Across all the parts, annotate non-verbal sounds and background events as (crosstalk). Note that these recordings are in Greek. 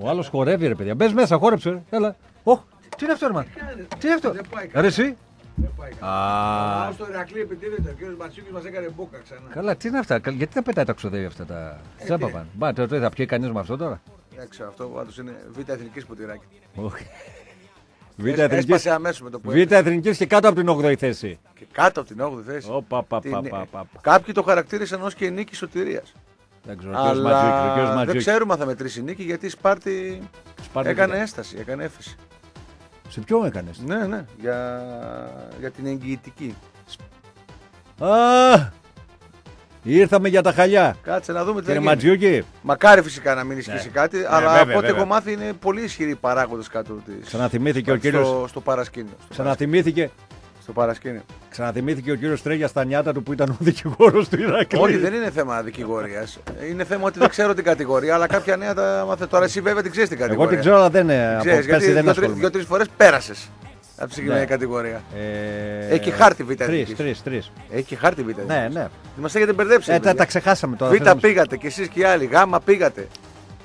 Ο άλλος χορεύει, ρε παιδιά. Μπες μέσα, χόρεψε. ρε. Έλα. Οχ, τι είναι αυτό, ρε, μάνα. Τι είναι αυτό; Δεν πάει Ρε, εσύ. Δεν πάει καλά. Α, Α, στο Ηρακλή επιτίθεται. Ο κ. Ματσιούκη μας έκανε μπόκα ξανά. καλά, τι είναι αυτά; Κα- Γιατί τα πετάει τα ξοδεύει αυτά τα. Τσάπα πάνε. Μπα, τώρα θα πιει κανείς με αυτό τώρα; Δεν ξέρω, αυτό πάντως είναι β' εθνικής ποτηράκι. Όχι. Β' Έσπασε εθνική. αμέσως με το που Β' εθνικής και κάτω από την 8η θέση. Και κάτω από την 8η θέση. Ωπα, πα, Την- πα, πα, πα. Κάποιοι το χαρακτήρισαν ως και νίκη σωτηρίας. Δεν ξέρω. ο κύριος Ματζούκης, ο κύριος Αλλά δεν Ματζούκης. ξέρουμε αν θα μετρήσει νίκη γιατί η Σπάρτη Σπάρτη έκανε τι έσταση, έκανε έφεση. Σε ποιο έκανε. Ναι, ναι, για, για την εγγυητική. Α! Ήρθαμε για τα χαλιά. Κάτσε να δούμε τι θα Κύριε γίνει. Ματζιούκη, Μακάρι φυσικά να μην ισχύσει Ναι. κάτι, Ναι, αλλά βέβαια, από ό,τι βέβαια. έχω μάθει είναι πολύ ισχυροί παράγοντες κάτω τη. ξαναθυμήθηκε ο στο, κύριος. στο παρασκήνιο. Στο, Ξαναθυμήθηκε, στο παρασκήνιο. ξαναθυμήθηκε ο κύριος Τρέγιας στα νιάτα του που ήταν ο δικηγόρος του Ηρακλή. Όχι, δεν είναι θέμα δικηγορίας. Είναι θέμα ότι δεν ξέρω την κατηγορία, αλλά κάποια νέα τα μάθε. Τώρα εσύ βέβαια την ξέρεις την κατηγορία. Εγώ την ξέρω, αλλά δεν είναι. Από Ξέρεις, γιατί πέρσι δεν δύο-τρει- ασχολούμαι. δύο-τρεις φορές πέρασες από τη συγκεκριμένη Ναι. κατηγορία. Ε, Έχει χάρτη β' Τρεις, εθνικής. τρεις, τρεις. Έχει χάρτη β' Ναι, ναι. Μα έχετε μπερδέψει. Ε, ρε τα, παιδιά. τα ξεχάσαμε τώρα. Β θέλω να σου- πήγατε και εσείς και οι άλλοι. Γ πήγατε.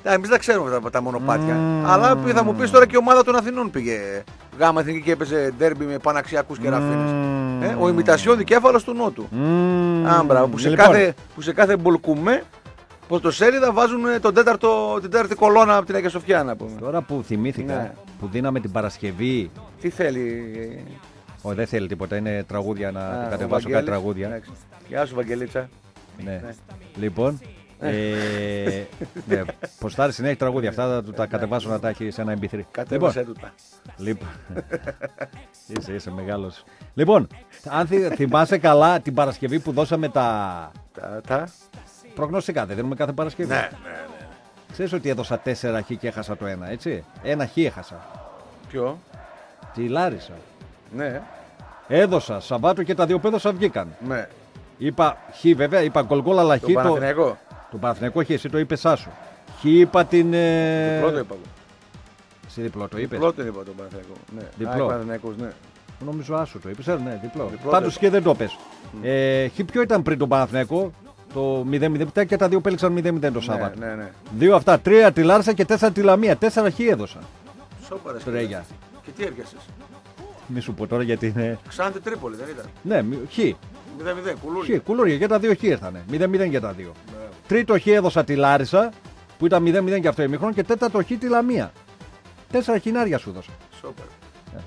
Εμείς δεν ξέρουμε τα, τα μονοπάτια. Μμμ. Αλλά θα μου πεις τώρα και η ομάδα των Αθηνών πήγε. Γ εθνική και έπαιζε ντέρμπι με παναξιακούς και ραφίνες. Μμμ. Ε, ο ημιτασιόν δικέφαλο του Νότου. Μμμ. Α, μπράβο, που, σε Λοιπόν, κάθε, που σε κάθε μπολκουμέ πρωτοσέλιδα βάζουν ε, τον τέταρτο, την τέταρτη κολόνα από την Αγία Σοφιά να πούμε. Τώρα που θυμήθηκα, Ναι. που δίναμε την Παρασκευή. Τι θέλει; Όχι, δεν θέλει τίποτα, είναι τραγούδια να Α, ο κατεβάσω Βαγγέλης. κάτι τραγούδια. Εντάξει. Γεια σου, Βαγγελίτσα. Ναι. Λοιπόν. Ε, ναι, ποστάρει συνέχεια τραγούδια. Αυτά θα του τα κατεβάσω να τα έχει σε ένα MP3. Λοιπόν, Κατέβασε τούτα. λοιπόν. (laughs) είσαι, είσαι μεγάλος. Λοιπόν, αν θυ- θυμάσαι καλά την Παρασκευή που δώσαμε τα Τα, τα. προγνωστικά, δεν δίνουμε κάθε Παρασκευή. Ναι, ναι, ναι. Ξέρεις ότι έδωσα 4 χ και έχασα το ένα, έτσι; Ένα χ έχασα. Ποιο; Τη Λάρισα. Ναι, Έδωσα Σαββάτο και τα δύο πέδωσα βγήκαν. ναι. Είπα χ βέβαια, είπα γκολ αλλά χ Το το. Παναθηναϊκό. Το Παναθηναϊκό χ, εσύ το είπες Σάσο. Χ είπα την. Ε... Πρώτο είπα. εγώ. Εσύ διπλό το είπες. Πρώτο είπα τον Παναθηναϊκό. Ναι. Διπλό. Α, Παναθηναϊκός, ναι. Νομίζω Άσο το είπες. Ναι, διπλό. Διπλό Πάντως το είπα. και δεν το πες. Ε, χ ποιο ήταν πριν τον Παναθηναϊκό; Το 0-0 και τα δύο πέλεξαν 0-0 το Σάββατο. Ναι, ναι, ναι. Δύο αυτά, τρία τη Λάρισα και τέσσερα τη Λαμία. Τέσσερα χ έδωσα. Σόπαρες. Τρέγια. Και τι έπιασες; Μη σου πω τώρα γιατί είναι. Ξάντε Τρίπολη δεν ήταν; Ναι, μη- χ. 0-0, κουλούρι. Χ, κουλούρια και τα δύο χ ήρθανε. 0-0 και τα δύο. Τρίτο χ έδωσα τη Λάρισα που ήταν 0-0 και αυτό ημίχρονο και τέταρτο χ τη Λαμία. Τέσσερα χινάρια σου δώσα. Σόπαρες. Ε.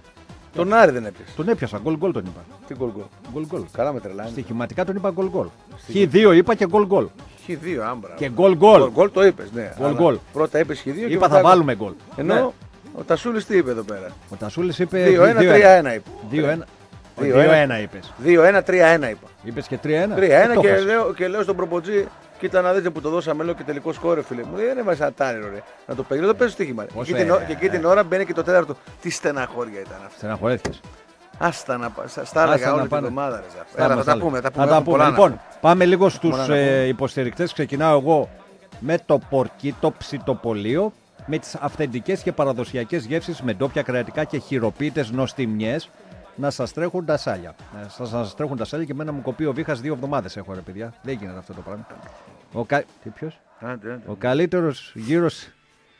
Τον Άρη δεν έπιασε. Τον έπιασα, γκολ γκολ τον είπα. Τι γκολ γκολ. Γκολ γκολ. Καλά με τρελάνει. Στοιχηματικά τον είπα γκολ γκολ. Χ2 είπα και γκολ γκολ. Χ2, άμπρα. Και γκολ γκολ. Γκολ το είπες, ναι. Γκολ, Αλλά γκολ. Πρώτα είπες Χ2 και Είπα θα μετά- βάλουμε γκολ. Ενώ Ναι. ο Τασούλης τι είπε εδώ πέρα; Ο Τασούλης είπε 2-1-3-1 είπε. 2-1. 2-1. 2-1 είπες. 2-1-3-1 είπα. Είπες και 3-1. 3-1 Το και έχασα. λέω, και λέω στον προποτζή, κοίτα να δείτε που το δώσαμε, λέω και τελικό σκόρε, φίλε μου. Δεν έβαζε ένα τάριρο, ρε. Να το παίξει, δεν το παίζεις στοίχημα. ρε. Και Όσο, εκεί, την, ε, ώρα- και εκεί την ώρα μπαίνει και το τέταρτο. Τι στεναχώρια ήταν αυτά. Στεναχωρέθηκες. Άστα να πα- στα- στα έλεγα Άστα να όλη την πάνε. εβδομάδα, ρε. Ζαφ. Έλα, θα τα πούμε. Θα τα πούμε, Θα τα έχουμε πούμε. πολλά να Λοιπόν, πούμε. πάμε λίγο στους Πολλά να πούμε. υποστηρικτές. Ξεκινάω εγώ με το πορκίτο ψητοπολείο με τις αυθεντικές και παραδοσιακές γεύσεις με ντόπια κρεατικά και χειροποίητες νοστιμιές να σας τρέχουν τα σάλια. Να σας σας τρέχουν τα σάλια και εμένα μου κοπεί ο βήχα δύο εβδομάδες έχω ρε παιδιά. Δεν γίνεται αυτό το πράγμα. Ο, κα... τι, ποιος; Άντε, άντε. ο καλύτερος γύρο.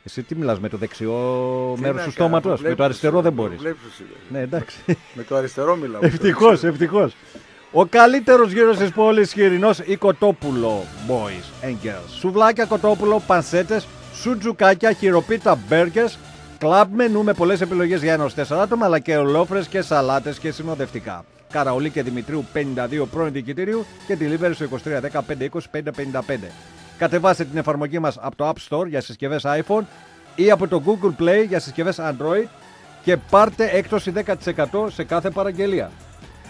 Εσύ τι μιλάς με το δεξιό Τι μέρος να του κάνω, στόματος; Με βλέπεις το αριστερό εσύ, δεν μπορείς. βλέπεις εσύ. Ναι, εντάξει. Με το αριστερό μιλάω. Ευτυχώς, ευτυχώς. Ο καλύτερος γύρος της πόλης χοιρινός ή κοτόπουλο boys and girls. Σουβλάκια κοτόπουλο, πανσέτες, σουτζουκάκια, χειροποίητα μπέργκερ, κλαμπ μενού με πολλές επιλογές για ένα ως τέσσερα άτομα, αλλά και ολόφρες και σαλάτες και συνοδευτικά. Καραολί και Δημητρίου 52 πρώην διοικητήριου και delivery στο 2310 520 555. Κατεβάστε την εφαρμογή μας από το App Store για συσκευές iPhone ή από το Google Play για συσκευές Android και πάρτε έκπτωση 10% σε κάθε παραγγελία.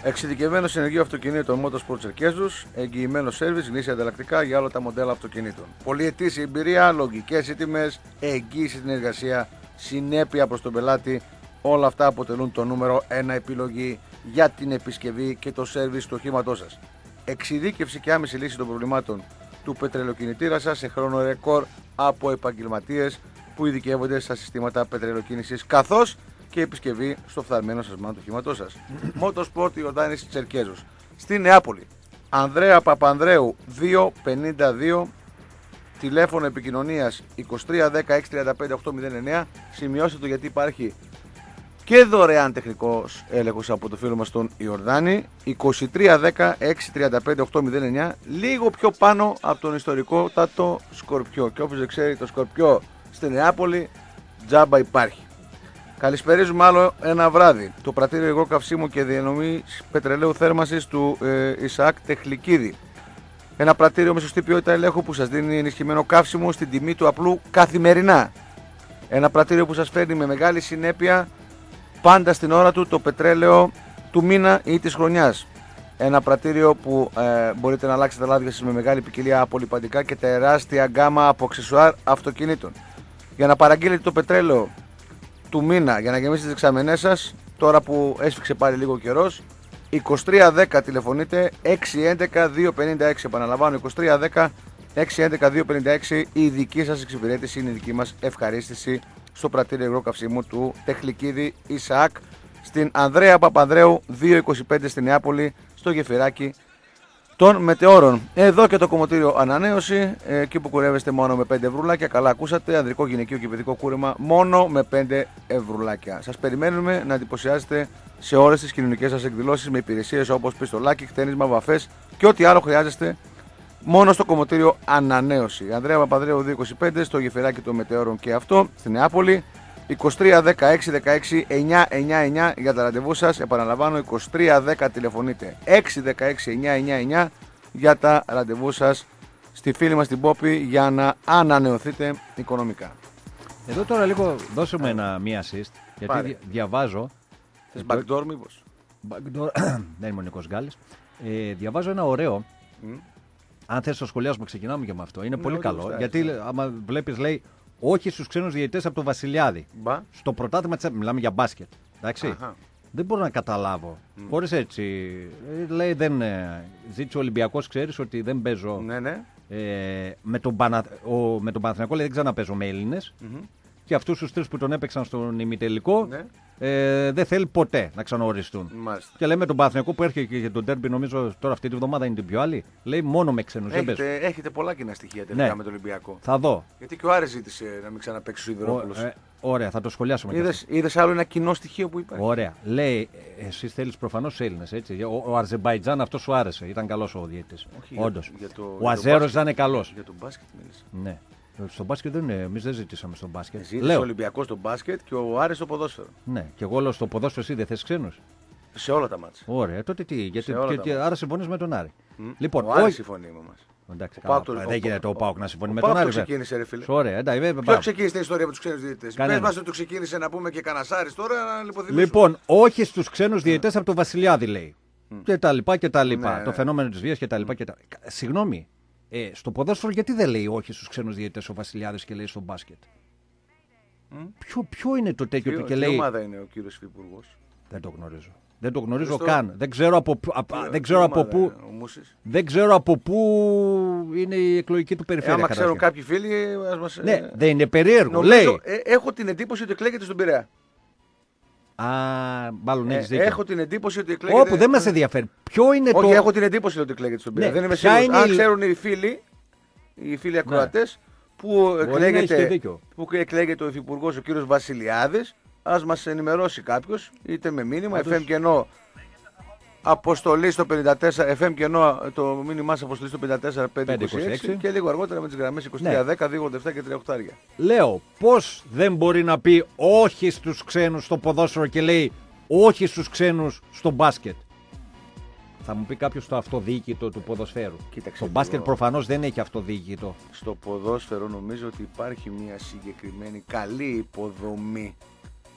Εξειδικευμένο συνεργείο αυτοκινήτων Motorsport Τσερκέζου, εγγυημένο σερβις, γνήσια ανταλλακτικά για όλα τα μοντέλα αυτοκινήτων. Πολυετής εμπειρία, λογικές οι τιμές, εγγύηση στην εργασία, συνέπεια προς τον πελάτη. Όλα αυτά αποτελούν το νούμερο 1 επιλογή για την επισκευή και το σερβις του οχήματός σας. Εξειδίκευση και άμεση λύση των προβλημάτων του πετρελοκινητήρα σας σε χρόνο ρεκόρ από επαγγελματίες που ειδικεύονται στα συστήματα πετρελοκίνηση καθώς και επισκευή στο φθαρμένο σας μάνα του οχήματός σας. Motorsport Ιορδάνης Τσερκέζου. Στη Νεάπολη. Ανδρέα Παπανδρέου 252 τηλέφωνο επικοινωνίας 2310-635-809. Σημειώστε το γιατί υπάρχει και δωρεάν τεχνικός έλεγχος από το φίλο μας τον Ιορδάνη. 2310-635-809. Λίγο πιο πάνω από τον ιστορικό τάτο Σκορπιό. Και όποιος δεν ξέρει, το Σκορπιό στην Νεάπολη τζάμπα υπάρχει. Καλησπέριζουμε άλλο ένα βράδυ. Το πρατήριο υγρό καυσίμου και διανομή πετρελαίου θέρμανσης του ε, Ισαάκ Τεχλικίδη. Ένα πρατήριο με σωστή ποιότητα ελέγχου που σας δίνει ενισχυμένο καύσιμο στην τιμή του απλού καθημερινά. Ένα πρατήριο που σας φέρνει με μεγάλη συνέπεια πάντα στην ώρα του το πετρέλαιο του μήνα ή της χρονιάς. Ένα πρατήριο που ε, μπορείτε να αλλάξετε λάδια σας με μεγάλη ποικιλία απολυπαντικά και τεράστια γκάμα από αξεσουάρ αυτοκινήτων. Για να παραγγείλετε το πετρέλαιο του μήνα για να γεμίσετε τις εξαμενές σας, τώρα που έσφιξε πάλι λίγο καιρός, 2310 τηλεφωνείτε 611-256. Επαναλαμβάνω, 2310 611-256. Η δική σας εξυπηρέτηση είναι η δική μας ευχαρίστηση στο πρατήριο υγρό καυσίμου του Τεχλικίδη Ισαάκ στην Ανδρέα Παπανδρέου 225 στη Νεάπολη, στο γεφυράκι των μετεώρων. Εδώ και το κομμωτήριο ανανέωση, ε, εκεί που κουρεύεστε μόνο με 5 ευρουλάκια. Καλά, ακούσατε. Ανδρικό, γυναικείο και παιδικό κούρεμα μόνο με 5 ευρουλάκια. Σας περιμένουμε να εντυπωσιάζετε σε όλες τις κοινωνικές σας εκδηλώσεις με υπηρεσίες όπως πιστολάκι, χτένισμα, βαφές και ό,τι άλλο χρειάζεστε μόνο στο κομμωτήριο ανανέωση. Ανδρέα Παπαδρέου 225 στο γεφυράκι των μετεώρων και αυτό στη Νεάπολη. 23 16 16 9 9 9 για τα ραντεβού σας. Επαναλαμβάνω 23 10 τηλεφωνείτε. 6 16 9 9 9 για τα ραντεβού σας στη φίλη μας την Πόπη για να ανανεωθείτε οικονομικά. Εδώ τώρα λίγο δώσουμε ένα μία assist. Γιατί Πάρε. δια- διαβάζω. Θες backdoor μήπως; Backdoor- (coughs) Δεν είμαι ο Νικό Γκάλης. Ε, διαβάζω ένα ωραίο. Αν θες το σχολιάσουμε, ξεκινάμε και με αυτό. Είναι πολύ όχι, καλό. εντάξει, γιατί εντάξει. άμα βλέπεις, λέει όχι στους ξένους διαιτητές από το Βασιλιάδη. Μπα. Στο πρωτάθλημα της Μιλάμε για μπάσκετ. Εντάξει. Αχα. Δεν μπορώ να καταλάβω. Χωρίς έτσι. Ε, Λέει δεν. ε, Ζήτησε ο Ολυμπιακός, ξέρεις ότι δεν παίζω. Ναι, ναι. Ε, με, τον Πανα... ο, με τον Παναθηναϊκό λέει δεν ξαναπέζω με Έλληνες. Και αυτούς τους τρεις που τον έπαιξαν στον ημιτελικό Ναι. Ε, δεν θέλει ποτέ να ξαναοριστούν. Μάλιστα. Και λέμε τον Παναθηναϊκό που έρχεται και για τον τέρμπι, νομίζω τώρα αυτή τη βδομάδα είναι την πιο άλλη. Λέει μόνο με ξένου. Δεν παίζω. Έχετε, έχετε πολλά κοινά στοιχεία τελικά Ναι. με τον Ολυμπιακό. Θα δω. Γιατί και ο Άρης ζήτησε να μην ξαναπέξει ο Ω, Σιδηρόπουλο. ε, ωραία, θα το σχολιάσουμε. και αυτό. Είδες άλλο ένα κοινό στοιχείο που υπάρχει; Ωραία. Λέει, εσύ θέλεις προφανώς Έλληνες, έτσι. Ο, ο Αζερμπαϊτζάν αυτός σου άρεσε. Ήταν καλός ο διαιτητής. Όχι, για- Όντως. για το- για Ο το Αζέρος μπάσκετ. ήταν καλός. Για τον μπάσκετ μίλησες. Ναι. Στο μπάσκετ δεν είναι. Εμείς δεν ζητήσαμε στο μπάσκετ. Ζήτησε ο Λέω. Ολυμπιακός στο μπάσκετ και ο Άρης στο ποδόσφαιρο. Ναι. Και εγώ λέω στο ποδόσφαιρο εσύ δεν θες ξένους. Σε όλα τα μάτια. Ωραία. Τότε τι. Γιατί, όλα και, τα και, άρα συμφωνείς με τον Άρη. Μ. Λοιπόν, ο Άρης όχι- συμφωνεί με μας. Εντάξει, Ο καλά, Πάοκ το- δεν ο- γίνεται ο ο- Πάοκ να συμφωνεί ο με Πάοκ τον το Άρη. βέβαια. ξεκίνησε, ρε φίλε. Ωραία, εντάξει, βέβαια, Ποιο πάμε. ξεκίνησε την ιστορία με τους ξένους διαιτητές; Πες Κανένα. μας ότι το ξεκίνησε να πούμε και κανασάρι τώρα να λιποθυμίσουμε. Λοιπόν, όχι στους ξένους διαιτητές από το Βασιλιάδη, λέει. Και τα λοιπά και τα λοιπά. Ναι, το ναι. φαινόμενο της βίας και τα λοιπά. Και τα... Συγγνώμη, ε, στο ποδόσφαιρο γιατί δεν λέει όχι στους ξένους διαιτητές ο Βασιλιάδης και λέει στο μπάσκετ; Ποιο, ποιο είναι το τέτοιο Τι, του και τι λέει. ομάδα είναι ο κύριος Υφυπουργός; Δεν το γνωρίζω. Δεν το γνωρίζω Στο- καν. Δεν ξέρω από, πού- απ- δεν ξέρω από πού. Ο Μούσης; Δεν ξέρω από πού είναι η εκλογική του Ε, περιφέρεια. άμα ξέρουν καταρχήν. κάποιοι φίλοι, ας μας... Ναι, ε, δεν είναι περίεργο. νομίζω- Λέει. ε, έχω την εντύπωση ότι εκλέγεται στον Πειραιά. Α, μάλλον Ε, έχεις δίκιο. έχω την εντύπωση ότι εκλέγεται. Όπου δεν μας ενδιαφέρει. Ποιο είναι Όχι, το. έχω την εντύπωση ότι εκλέγεται στον Πειραιά. Ναι, δεν είμαι ποια σίγουρος. είναι Αν η- ξέρουν οι φίλοι, οι φίλοι ακροατές, που, να έχετε εκλέγεται, δίκιο. που εκλέγεται ο υφυπουργός ο κύριος Βασιλιάδης, ας μας ενημερώσει κάποιος, είτε με μήνυμα, Πάντως- FM κενό αποστολή στο 54, FM κενό το μήνυμά σας αποστολή στο 54 526 και λίγο αργότερα με τις γραμμές 23 Ναι. 10 287 και 38. Λέω, πώς δεν μπορεί να πει όχι στους ξένους στο ποδόσφαιρο και λέει όχι στους ξένους στο μπάσκετ; Θα μου πει κάποιος το αυτοδιοίκητο του ποδοσφαίρου. Κοίταξε το μπάσκετ λίγο. προφανώς δεν έχει αυτοδιοίκητο. Στο ποδόσφαιρο νομίζω ότι υπάρχει μια συγκεκριμένη καλή υποδομή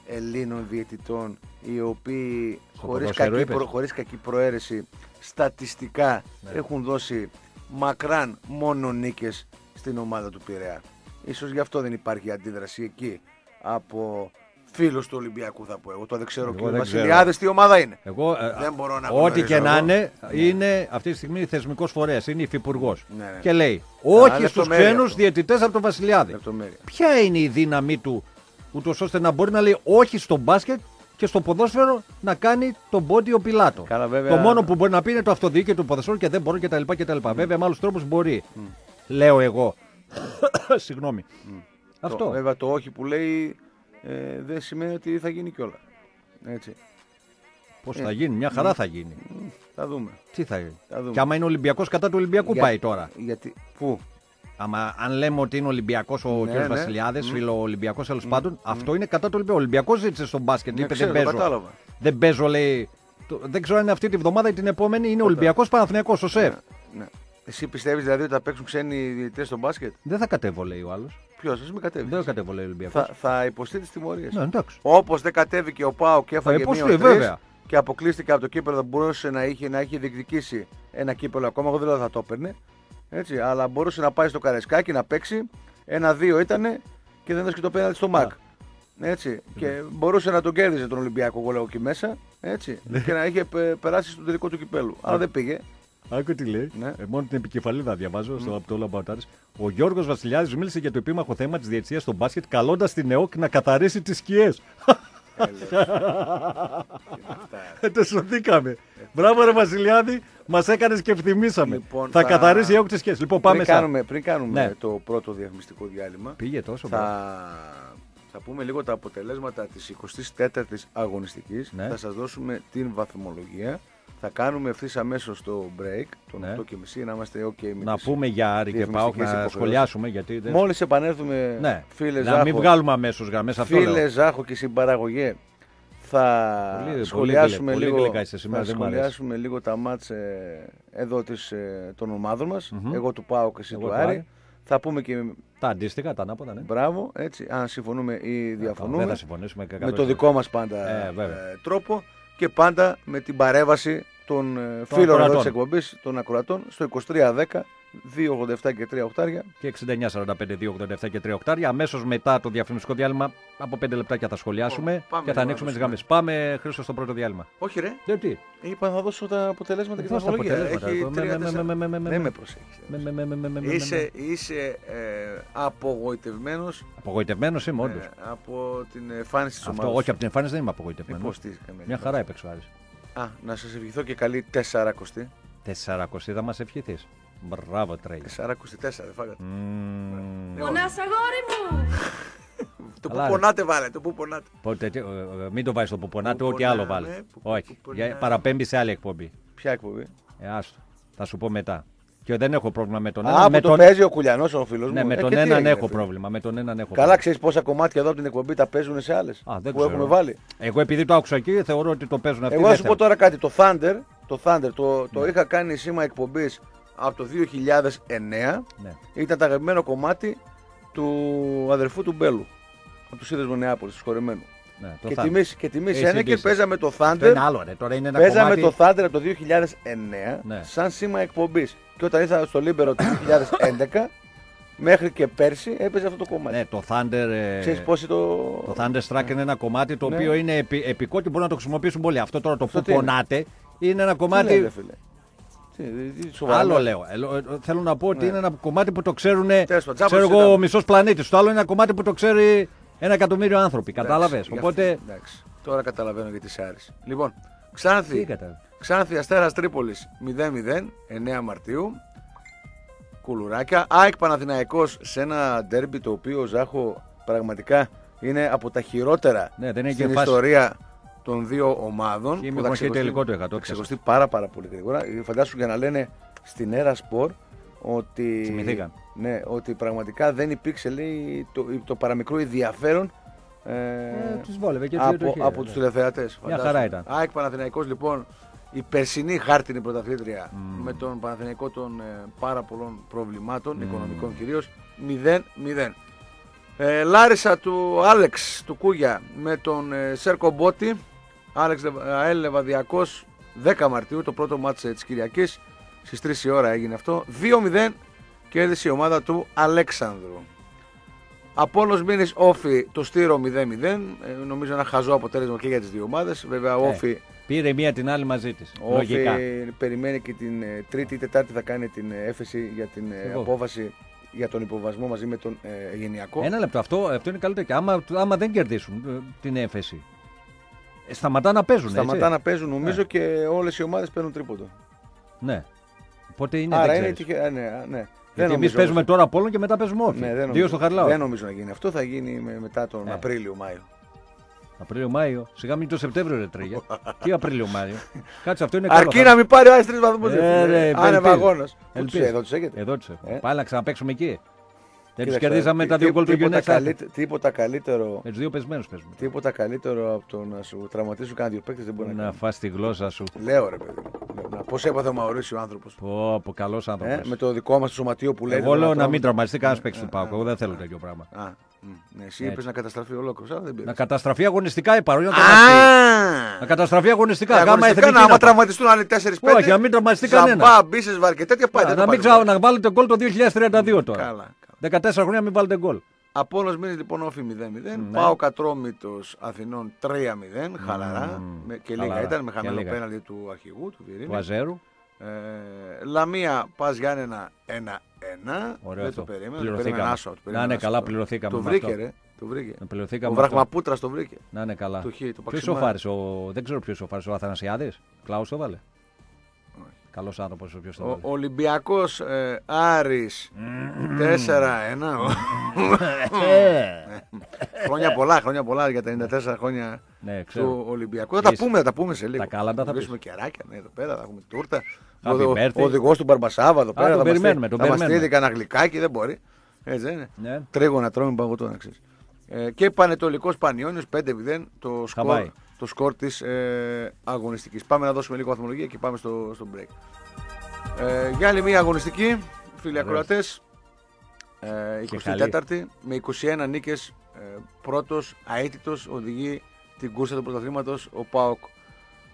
Ελλήνων διαιτητών οι οποίοι Στο χωρίς ποδόσφαιρο κακή, είπες; προ- χωρίς κακή προαίρεση στατιστικά Ναι. έχουν δώσει μακράν μόνο νίκες στην ομάδα του Πειραιά. Ίσως γι' αυτό δεν υπάρχει αντίδραση εκεί από φίλους του Ολυμπιακού θα πω εγώ. Το δεν ξέρω Εγώ και ο δεν ξέρω. Βασιλιάδης τι ομάδα είναι. Εγώ, ε, Δεν μπορώ να Ό,τι γνωρίζω και να εγώ. είναι, είναι αυτή τη στιγμή θεσμικός φορέας. Είναι υφυπουργός. Ναι, ναι. Και λέει όχι στους λεπτομέρεια ξένους αυτό. διαιτητές από τον Βασιλιάδη. Λεπτομέρεια. Ποια είναι η δύναμή του, ούτως ώστε να μπορεί να λέει όχι στο μπάσκετ και στο ποδόσφαιρο να κάνει τον πόντιο πιλάτο. Καλά, βέβαια. Το μόνο που μπορεί να πει είναι το αυτοδιοίκητο του ποδοσφαίρου και δεν μπορεί κτλ. κτλ. Βέβαια, με άλλους τρόπους μπορεί. Λέω εγώ. (coughs) Συγγνώμη. Το- Αυτό. βέβαια το όχι που λέει ε, δεν σημαίνει ότι θα γίνει κιόλα. Έτσι. Πώς θα γίνει, μια χαρά θα γίνει. Θα δούμε. Τι θα γίνει. Θα δούμε. Και άμα είναι Ολυμπιακός κατά του Ολυμπιακού Για- πάει τώρα. Γιατί. Πού; Άμα, αν λέμε ότι είναι Ολυμπιακός ο Ναι, κ. ναι. Βασιλιάδε, Μμ. φίλο Ολυμπιακός τέλος πάντων, αυτό είναι κατά του Ολυμπιακού. Ο Ολυμπιακός ζήτησε στον μπάσκετ. Ναι, είπε ξέρω, δεν το παίζω. κατάλαβα. Δεν παίζω, λέει. Το- Δεν ξέρω αν είναι αυτή τη βδομάδα ή την επόμενη. Είναι Ολυμπιακός Παναθυνιακό ο σεφ. Ναι. Εσύ πιστεύεις δηλαδή ότι θα παίξουν ξένοι διαιτητές στο μπάσκετ; Δεν θα κατέβω, λέει ο άλλος. Ποιος, α μην κατέβεις. Δεν θα κατέβω, λέει ο Ολυμπιακός. Θα, θα υποστεί τις τιμωρίες. Ναι, εντάξει. Όπως δεν κατέβηκε ο Πάο και έφαγε υποστεί, μία βέβαια. και αποκλείστηκε από το κύπελο, θα μπορούσε να είχε, να είχε διεκδικήσει ένα κύπελο ακόμα. Εγώ δεν λέω ότι θα το έπαιρνε. Έτσι, αλλά μπορούσε να πάει στο Καρεσκάκι να παίξει. Ένα-δύο ήταν και δεν έδωσε και το πέναλτι στο ΜΑΚ. Έτσι. Και μπορούσε να τον κέρδιζε τον Ολυμπιακό εγώ λέω εκεί μέσα. Έτσι. και να είχε πε- περάσει στο τελικό του κυπέλου. Αλλά δεν πήγε. Άκου τι λέει. Ναι. Ε, μόνο την επικεφαλίδα διαβάζω στο από το Λαμπαουτάρη. Ο Γιώργος Βασιλιάδης μίλησε για το επίμαχο θέμα της διετησίας στο μπάσκετ, καλώντας την ΕΟΚ να καθαρίσει τις σκιές. Δεν σωθήκαμε. Μπράβο, ρε Βασιλιάδη, μας έκανες και ευθυμίσαμε. Λοιπόν, θα, θα- καθαρίσει η ΕΟΚ τι σκιέ. Λοιπόν, πάμε πριν, σαν. κάνουμε, πριν κάνουμε Ναι. το πρώτο διαφημιστικό διάλειμμα, Πήγε τόσο μπράβο. θα, θα πούμε λίγο τα αποτελέσματα της 24ης αγωνιστικής. Ναι. Θα σας δώσουμε την βαθμολογία. Θα κάνουμε ευθύς αμέσως το break, τον Ναι. 8.30, να είμαστε OK με Να τις πούμε για Άρη και Πάοκ διαφημιστικές να υποχρεώσεις. σχολιάσουμε γιατί. Δεν... Μόλις επανέλθουμε, Ναι, φίλε να Ζάχο, μην βγάλουμε αμέσως γραμμές αυτό. λέω. φίλε Ζάχο και συμπαραγωγέ, θα Πολύ- πολύ σχολιάσουμε, γλυ- πολύ λίγο, γλυκά είστε σήμερα, θα δεν μ' αρέσει. σχολιάσουμε λίγο τα μάτς ε, εδώ της, ε, των ομάδων μας. Μμμ. Εγώ του Πάοκ και εσύ Εγώ του του Άρη. Άρη. Θα πούμε και Τα αντίστοιχα, τα ανάποδα, ναι. μπράβο, έτσι, αν συμφωνούμε ή διαφωνούμε. Δεν θα συμφωνήσουμε με το δικό μας πάντα Ε, βέβαια. ε, τρόπο και πάντα με την παρέμβαση των ε, φίλων εδώ ακροατών. της εκπομπής, των ακροατών, στο 2310 287 και 3 οχτάρια. Και 69-45, 287 και 3 οκτάρια. Αμέσως μετά το διαφημιστικό διάλειμμα, από 5 λεπτάκια θα σχολιάσουμε Ω, πάμε και θα λίγο ανοίξουμε τις να γραμμέ. Πάμε, Χρήστο, στο πρώτο διάλειμμα. Όχι ρε, Δεν τι; είπα θα δώσω τα αποτελέσματα και τα Δώσ' τα βαθμολογία. αποτελέσματα. Έχει Με- τρία, με- με- τέσσερα. με- με- με- Δεν με- με προσέχεις. Με, με, με, με, με, με, με, Είσαι, είσαι ε, απογοητευμένος Απογοητευμένος είμαι, όντως. ε, από την εμφάνιση της Αυτό, ομάδας. όχι από την εμφάνιση δεν είμαι Ε, απογοητευμένος. πώς, τι καμία Μια χαρά έπαιξε ο Άρης. Α, να σας ευχηθώ και καλή 4 400 θα μας ευχηθείς. Μπράβο, τρέι. 4 δεν φάγατε. Μμμ. Πονάς αγόρι μου! (laughs) Το που Καλά, ρε. πονάτε βάλε, το που πονάτε. Πότε, τι- ε, ε, μην το βάζεις στο πουπονάτε, Που ό,τι άλλο πονάμε, βάλεις. που- Όχι. που Για- πονάμε. Παραπέμπει σε άλλη εκπομπή. Ποια εκπομπή; Ε, άστο. Θα σου πω μετά. Και δεν έχω πρόβλημα με τον Α, έναν. που Με το τον... παίζει ο Κουλιανός ο φίλος μου. Ναι, με Ε, τον και τι έναν έγινε, έχω φίλε; πρόβλημα. Με τον έναν έχω Καλά, ξέρεις πόσα κομμάτια εδώ από την εκπομπή τα παίζουν σε άλλες. Α, δεν που ξέρω. έχουμε βάλει. Εγώ επειδή το άκουσα εκεί θεωρώ ότι το παίζουν αυτοί. Εγώ θα δεν σου πω θέλω. τώρα κάτι. Το Thunder, το, Thunder, το, Ναι. το είχα κάνει σήμα εκπομπής από το 2009. Ναι. Ήταν το αγαπημένο κομμάτι του αδερφού του Μπέλου. Από τους Σύνδεσμο Νεάπολης, τους συχωρεμένους. Ναι, το Και Thunder. τιμή και τιμής AC/DC. ένα και παίζαμε το Αυτό είναι Thunder. άλλο, ρε. Τώρα είναι ένα Παίζαμε κομμάτι... το Thunder από το 2009 Ναι. σαν σήμα εκπομπής. Και όταν ήρθα στο Λίμπερο το 2011, μέχρι και πέρσι έπαιζε αυτό το κομμάτι. Ναι, το Thunder... ε, Ξέρεις πώς το... Το Thunderstruck είναι ένα κομμάτι το Ναι. οποίο είναι επι- επικό και μπορούν να το χρησιμοποιήσουν πολύ. Αυτό τώρα το Αυτό που τι είναι; πονάτε είναι ένα Τι κομμάτι. λέτε, φίλε; Άλλο μιλάς. λέω. Ε, λο- ε, Θέλω να πω ότι Ναι. είναι ένα κομμάτι που το ξέρουν. Τέλος πάντων, τζάμπα Ξέρω εγώ συζητάμε. ο μισός πλανήτης. Το άλλο είναι ένα κομμάτι που το ξέρει ένα εκατομμύριο άνθρωποι. Εντάξει, Κατάλαβες; γι' Οπότε. αυτό, εντάξει. Τώρα καταλαβαίνω γιατί σε άρεσε. Λοιπόν, Τι Ξάνθη, κατάλαβες; Ξάνθη Αστέρας Τρίπολης 0-0, 9 Μαρτίου. Κουλουράκια. ΑΕΚ Παναθηναϊκός σε ένα ντέρμπι το οποίο Ζάχο πραγματικά είναι από τα χειρότερα Ναι, δεν έχει στην και φάση. Ιστορία των δύο ομάδων. Και που είμαι θα εγώ και ξεχωριστεί- τελικό του 100%. θα ξεχωριστεί πάρα πάρα πολύ γρήγορα. Φαντάσου για να λένε στην Έρα Σπορ ότι, Θυμηθήκαν. ναι, ότι πραγματικά δεν υπήρξε λέει, το, το παραμικρό ενδιαφέρον ε, Ε, τους βόλευε και τους από, δύο το από χέρι, τους ναι. τηλεθεατές. Μια χαρά ήταν. ΑΕΚ Παναθηναϊκός λοιπόν η περσινή χάρτινη πρωταθλήτρια Μμμ. με τον Παναθηναϊκό των ε, πάρα πολλών προβλημάτων, οικονομικών κυρίως, 0-0. Ε, Λάρισα του Άλεξ του Κούγια με τον ε, Σέρκο Μπότη. Άλεξ Λεβ- ΑΕΛ Λεβαδιακός 10 Μαρτίου, το πρώτο μάτς ε, της Κυριακής. Στις 3 η ώρα έγινε αυτό. 2-0 κέρδισε η ομάδα του Αλέξανδρου. Απόλλωνος Μήνης Όφη το στήρο 0-0. Ε, νομίζω ένα χαζό αποτέλεσμα και για τις δύο ομάδες. Βέβαια ο Ε, Όφη, Πήρε μία την άλλη μαζί της. ο Όφη Λογικά. περιμένει και την ε, Τρίτη ή Τετάρτη θα κάνει την ε, έφεση για την ε, Εγώ. απόφαση για τον υποβασμό μαζί με τον ε, Γενιακό. Ένα λεπτό. Αυτό, αυτό είναι καλύτερο. Και άμα, άμα δεν κερδίσουν ε, την έφεση. Ε, Σταματά να παίζουν. Σταματά έτσι. να παίζουν νομίζω Ναι. και όλες οι ομάδες παίρνουν τρίποντο. Ναι. Οπότε είναι. Άρα δεν είναι ξέρεις. τυχε... α, ναι, α, ναι. Γιατί εμείς νομίζω παίζουμε όμως- τώρα Απόλλων και μετά παίζουμε όφη. Ναι, δεν Δύο νομίζω, στο Χαρλάο. δεν νομίζω να γίνει αυτό. Θα γίνει με- μετά τον Ε. Απρίλιο-Μάιο. Απρίλιο-Μάιο. Σιγά μην το Σεπτέμβριο ρε τρίγια. (laughs) Τι Απρίλιο-Μάιο. Κάτσε αυτό είναι καλό. Αρκεί θα- να μην πάρει ο Άρης τρει βαθμού. Ε, ρε, Άνευ ελπίζω. αγώνας. Πού του Ελπίζω. εδώ τους έχετε. Εδώ τους έχω. Ε. Πάλι να ξαναπέξουμε εκεί. Δεν τους Κοίταξε, κερδίσαμε τι- τα δύο τι- γκολ του τίποτα Γιουνέστα. καλύτε- Τίποτα καλύτερο. Με τους δύο πεσμένους παίζουμε. Τίποτα καλύτερο από το να σου τραυματίσουν κανένα δύο παίκτες δεν μπορεί να Να κάνει. φας τη γλώσσα σου. Λέω ρε παιδί. Πώς έπαθε ο Μαωρίσιο ο άνθρωπος. Πω, πω καλός Ε, άνθρωπο. με το δικό μας το σωματείο που λέει. Εγώ τον λέω να ανθρώπο. μην τραυματιστεί κανένας παίκτης του Ε, Πάουκ. ε, Εγώ δεν θέλω τέτοιο πράγμα. Α, μ, ναι, εσύ Έτσι. είπε να καταστραφεί ολόκληρο. Αλλά δεν πήρε. Να καταστραφεί αγωνιστικά η παρόλο να τραυματιστεί. Να καταστραφεί αγωνιστικά. Γάμα Αγωνιστικά εθνική. να να άμα πάει. τραυματιστούν άλλοι 4-5. Όχι, να μην τραυματιστεί κανένας. Ζαμπά, μπίσες, βάρ και τέτοια πάει. Α, δεν Να το μην πάρει. ξα- να βάλετε γκολ το 2032 τώρα. Καλά. 14 χρόνια μην βάλετε γκολ. Απόλος μήνες λοιπόν όφη 0-0. Ναι. Πάω Κατρόμητος Αθηνών 3-0. Χαλαρά. Με- και λίγα χαλαρά. ήταν με Και χαμένο λίγα. πέναλτι του αρχηγού, του Βιρίνη. Του Αζέρου. Ε, Λαμία Πας Γιάννενα 1-1. Ωραίο Δεν αυτό. το περίμενα. Το Πληρωθήκαμε. περίμενα άσο. το Να περίμενα είναι άσο. καλά, Το- πληρωθήκαμε Το με βρήκε αυτό. ρε. Το βρήκε. Να Ο πληρωθήκαμε. με αυτό. Βραχμαπούτρας το βρήκε. Να είναι καλά. Το χ, το Ποιος παξιμάρι. σοφάρισε, ο... δεν ξέρω ποιος σοφάρισε, ο Αθανασιάδης. Κλάους το βάλε. Καλός άνθρωπος ο οποίος το Ο βάλε. Ολυμπιακός ε, Άρης 4-1. Ε, (laughs) χρόνια πολλά, χρόνια πολλά για τα 94 χρόνια Ναι, ξέρω. του Ολυμπιακού. Θα τα Είσαι. πούμε, θα τα πούμε σε λίγο. Τα κάλαντα θα Θα πήσουμε κεράκια ναι, εδώ πέρα, θα έχουμε τούρτα. Happy Ο, birthday. ο οδηγός του Μπαρμπασάβα εδώ πέρα. τον θα μας περιμένουμε, στείλει- τον Θα μας περιμένουμε. στείλει κανένα γλυκάκι, δεν μπορεί. Έτσι δεν είναι. Ναι. Τρίγωνα τρώμε παγωτό να ξέρεις. Ε, και Πανετολικός Πανιόνιος 5-0 το σκορ, πάει. Το σκορ της ε, αγωνιστικής. Πάμε να δώσουμε λίγο βαθμολογία και πάμε στο, στο break. Ε, για άλλη μια αγωνιστική, φίλοι Βεβαίως. ακροατές. Ε, Και 24η με 21 νίκες. Ε, Πρώτος αίτητος οδηγεί την κούρσα του πρωταθλήματος ο Πάοκ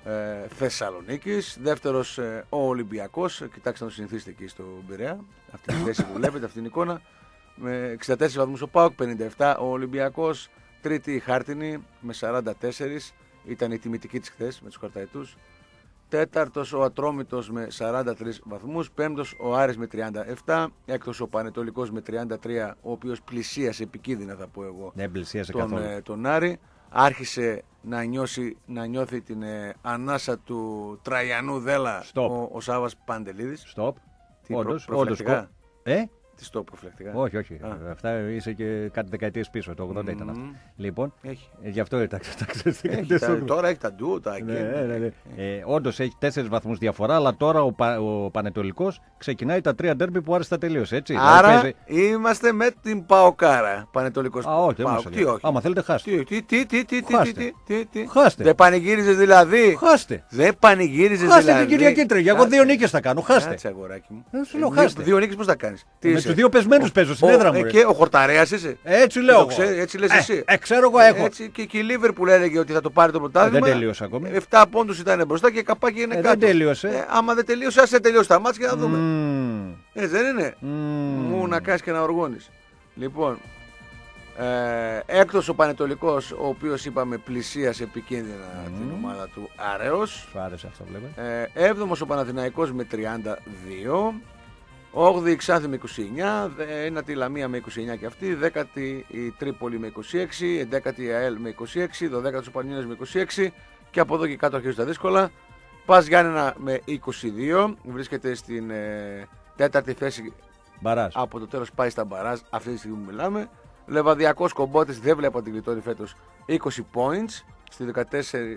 ε, Θεσσαλονίκης. Δεύτερος ε, ο Ολυμπιακός. Κοιτάξτε να το συνηθίσετε εκεί στο Πειραιά. Αυτή τη θέση που βλέπετε, αυτή την εικόνα. Με 64 βαθμούς ο Πάοκ, 57 ο Ολυμπιακός. Τρίτη η Χάρτινη με 44. Ήταν η τιμητική της χθες με τους Χαρταϊτούς. Τέταρτος ο Ατρόμητος με 43 βαθμούς, πέμπτος ο Άρης με 37, έκτος ο Πανετολικός με 33, ο οποίος πλησίασε επικίνδυνα θα πω εγώ Δεν πλησίασε τον, καθόλου. ε, τον Άρη. Άρχισε να, νιώσει, να νιώθει την ε, ανάσα του Τραγιανού Δέλα Stop. ο, ο Σάβας Παντελίδης. Στοπ. Τι, Όντως. προ- προφυλακτικά; Ε, Τις στο προφυλακτικά. όχι, όχι. Α. Αυτά είσαι και κάτι δεκαετίες πίσω. Το 80 ήταν αυτό. Μμμ. Λοιπόν, Έχει. ε, γι' αυτό τα τα ξέρεις Έχει δεκαετίες τα- του 80. τώρα έχει τα ντου, τα Ναι, εκεί. ναι, ναι. Ε, Όντως έχει τέσσερις βαθμούς διαφορά, αλλά τώρα ο, Πα, ο Πανετολικός ξεκινάει τα τρία ντέρμπι που άρεσε τα τελείωσε. Έτσι. Άρα Δηλαδή παίζει- είμαστε με την Παοκάρα. Πανετολικός Α, όχι, δεν Πάοκ. μας Τι λέει. όχι. Άμα θέλετε, χάστε. Τι, τι, τι, τι, τι, τι, Χάστε. τι, τι, τι. Χάστε. Δεν πανηγύριζες δηλαδή; Χάστε. Δεν πανηγύριζες Χάστε δηλαδή; την Κυριακή Τρίγια. Εγώ δύο νίκες θα κάνω. Χάστε. Κάτσε αγοράκι μου. Ε, σου λέω, Δύο- χάστε. Δύο νίκες πώς θα κάνεις; Με του δύο πεσμένους παίζω στην έδρα μου. ρε. Και ο Χορταρέας είσαι. Έτσι Το λέω. εγώ. ξέρει- έτσι λες Ε, εσύ. Ε, ξέρω εγώ έχω. Έτσι, και, και η Λίβερ που έλεγε ότι θα το πάρει το πρωτάθλημα. Ε, δεν τελείωσε ακόμη. 7 πόντους ήταν μπροστά και καπάκι είναι Ε, κάτω. δεν τελείωσε. Ε, άμα δεν τελείωσε, α τελειώσει τα μάτια και να δούμε. Μμμ. Έτσι δεν είναι. Μμμ. Μου να κάνεις και να οργώνεις. Λοιπόν, ε, έκτος ο Πανετολικός, ο οποίος είπαμε πλησίασε επικίνδυνα την ομάδα του Αρέως. Σου άρεσε αυτό, βλέπε. Ε, έβδομος ο Παναθηναϊκός με 32. 8η η Ξάνθη με 29, ένατη η Λαμία με 29 και αυτή, 10η η Τρίπολη με 26, 11η η ΑΕΛ με 26, 12η ο Πανιόνιος με 26 και από εδώ και κάτω αρχίζουν τα δύσκολα. Πας Γιάννενα με 22, βρίσκεται στην ε, τέταρτη θέση Μπαράζ. από το τέλος πάει στα μπαράζ αυτή τη στιγμή που μιλάμε. Λεβαδιακός Κομπότης δεν βλέπω να την γλιτώνει φέτος 20 points στη 14,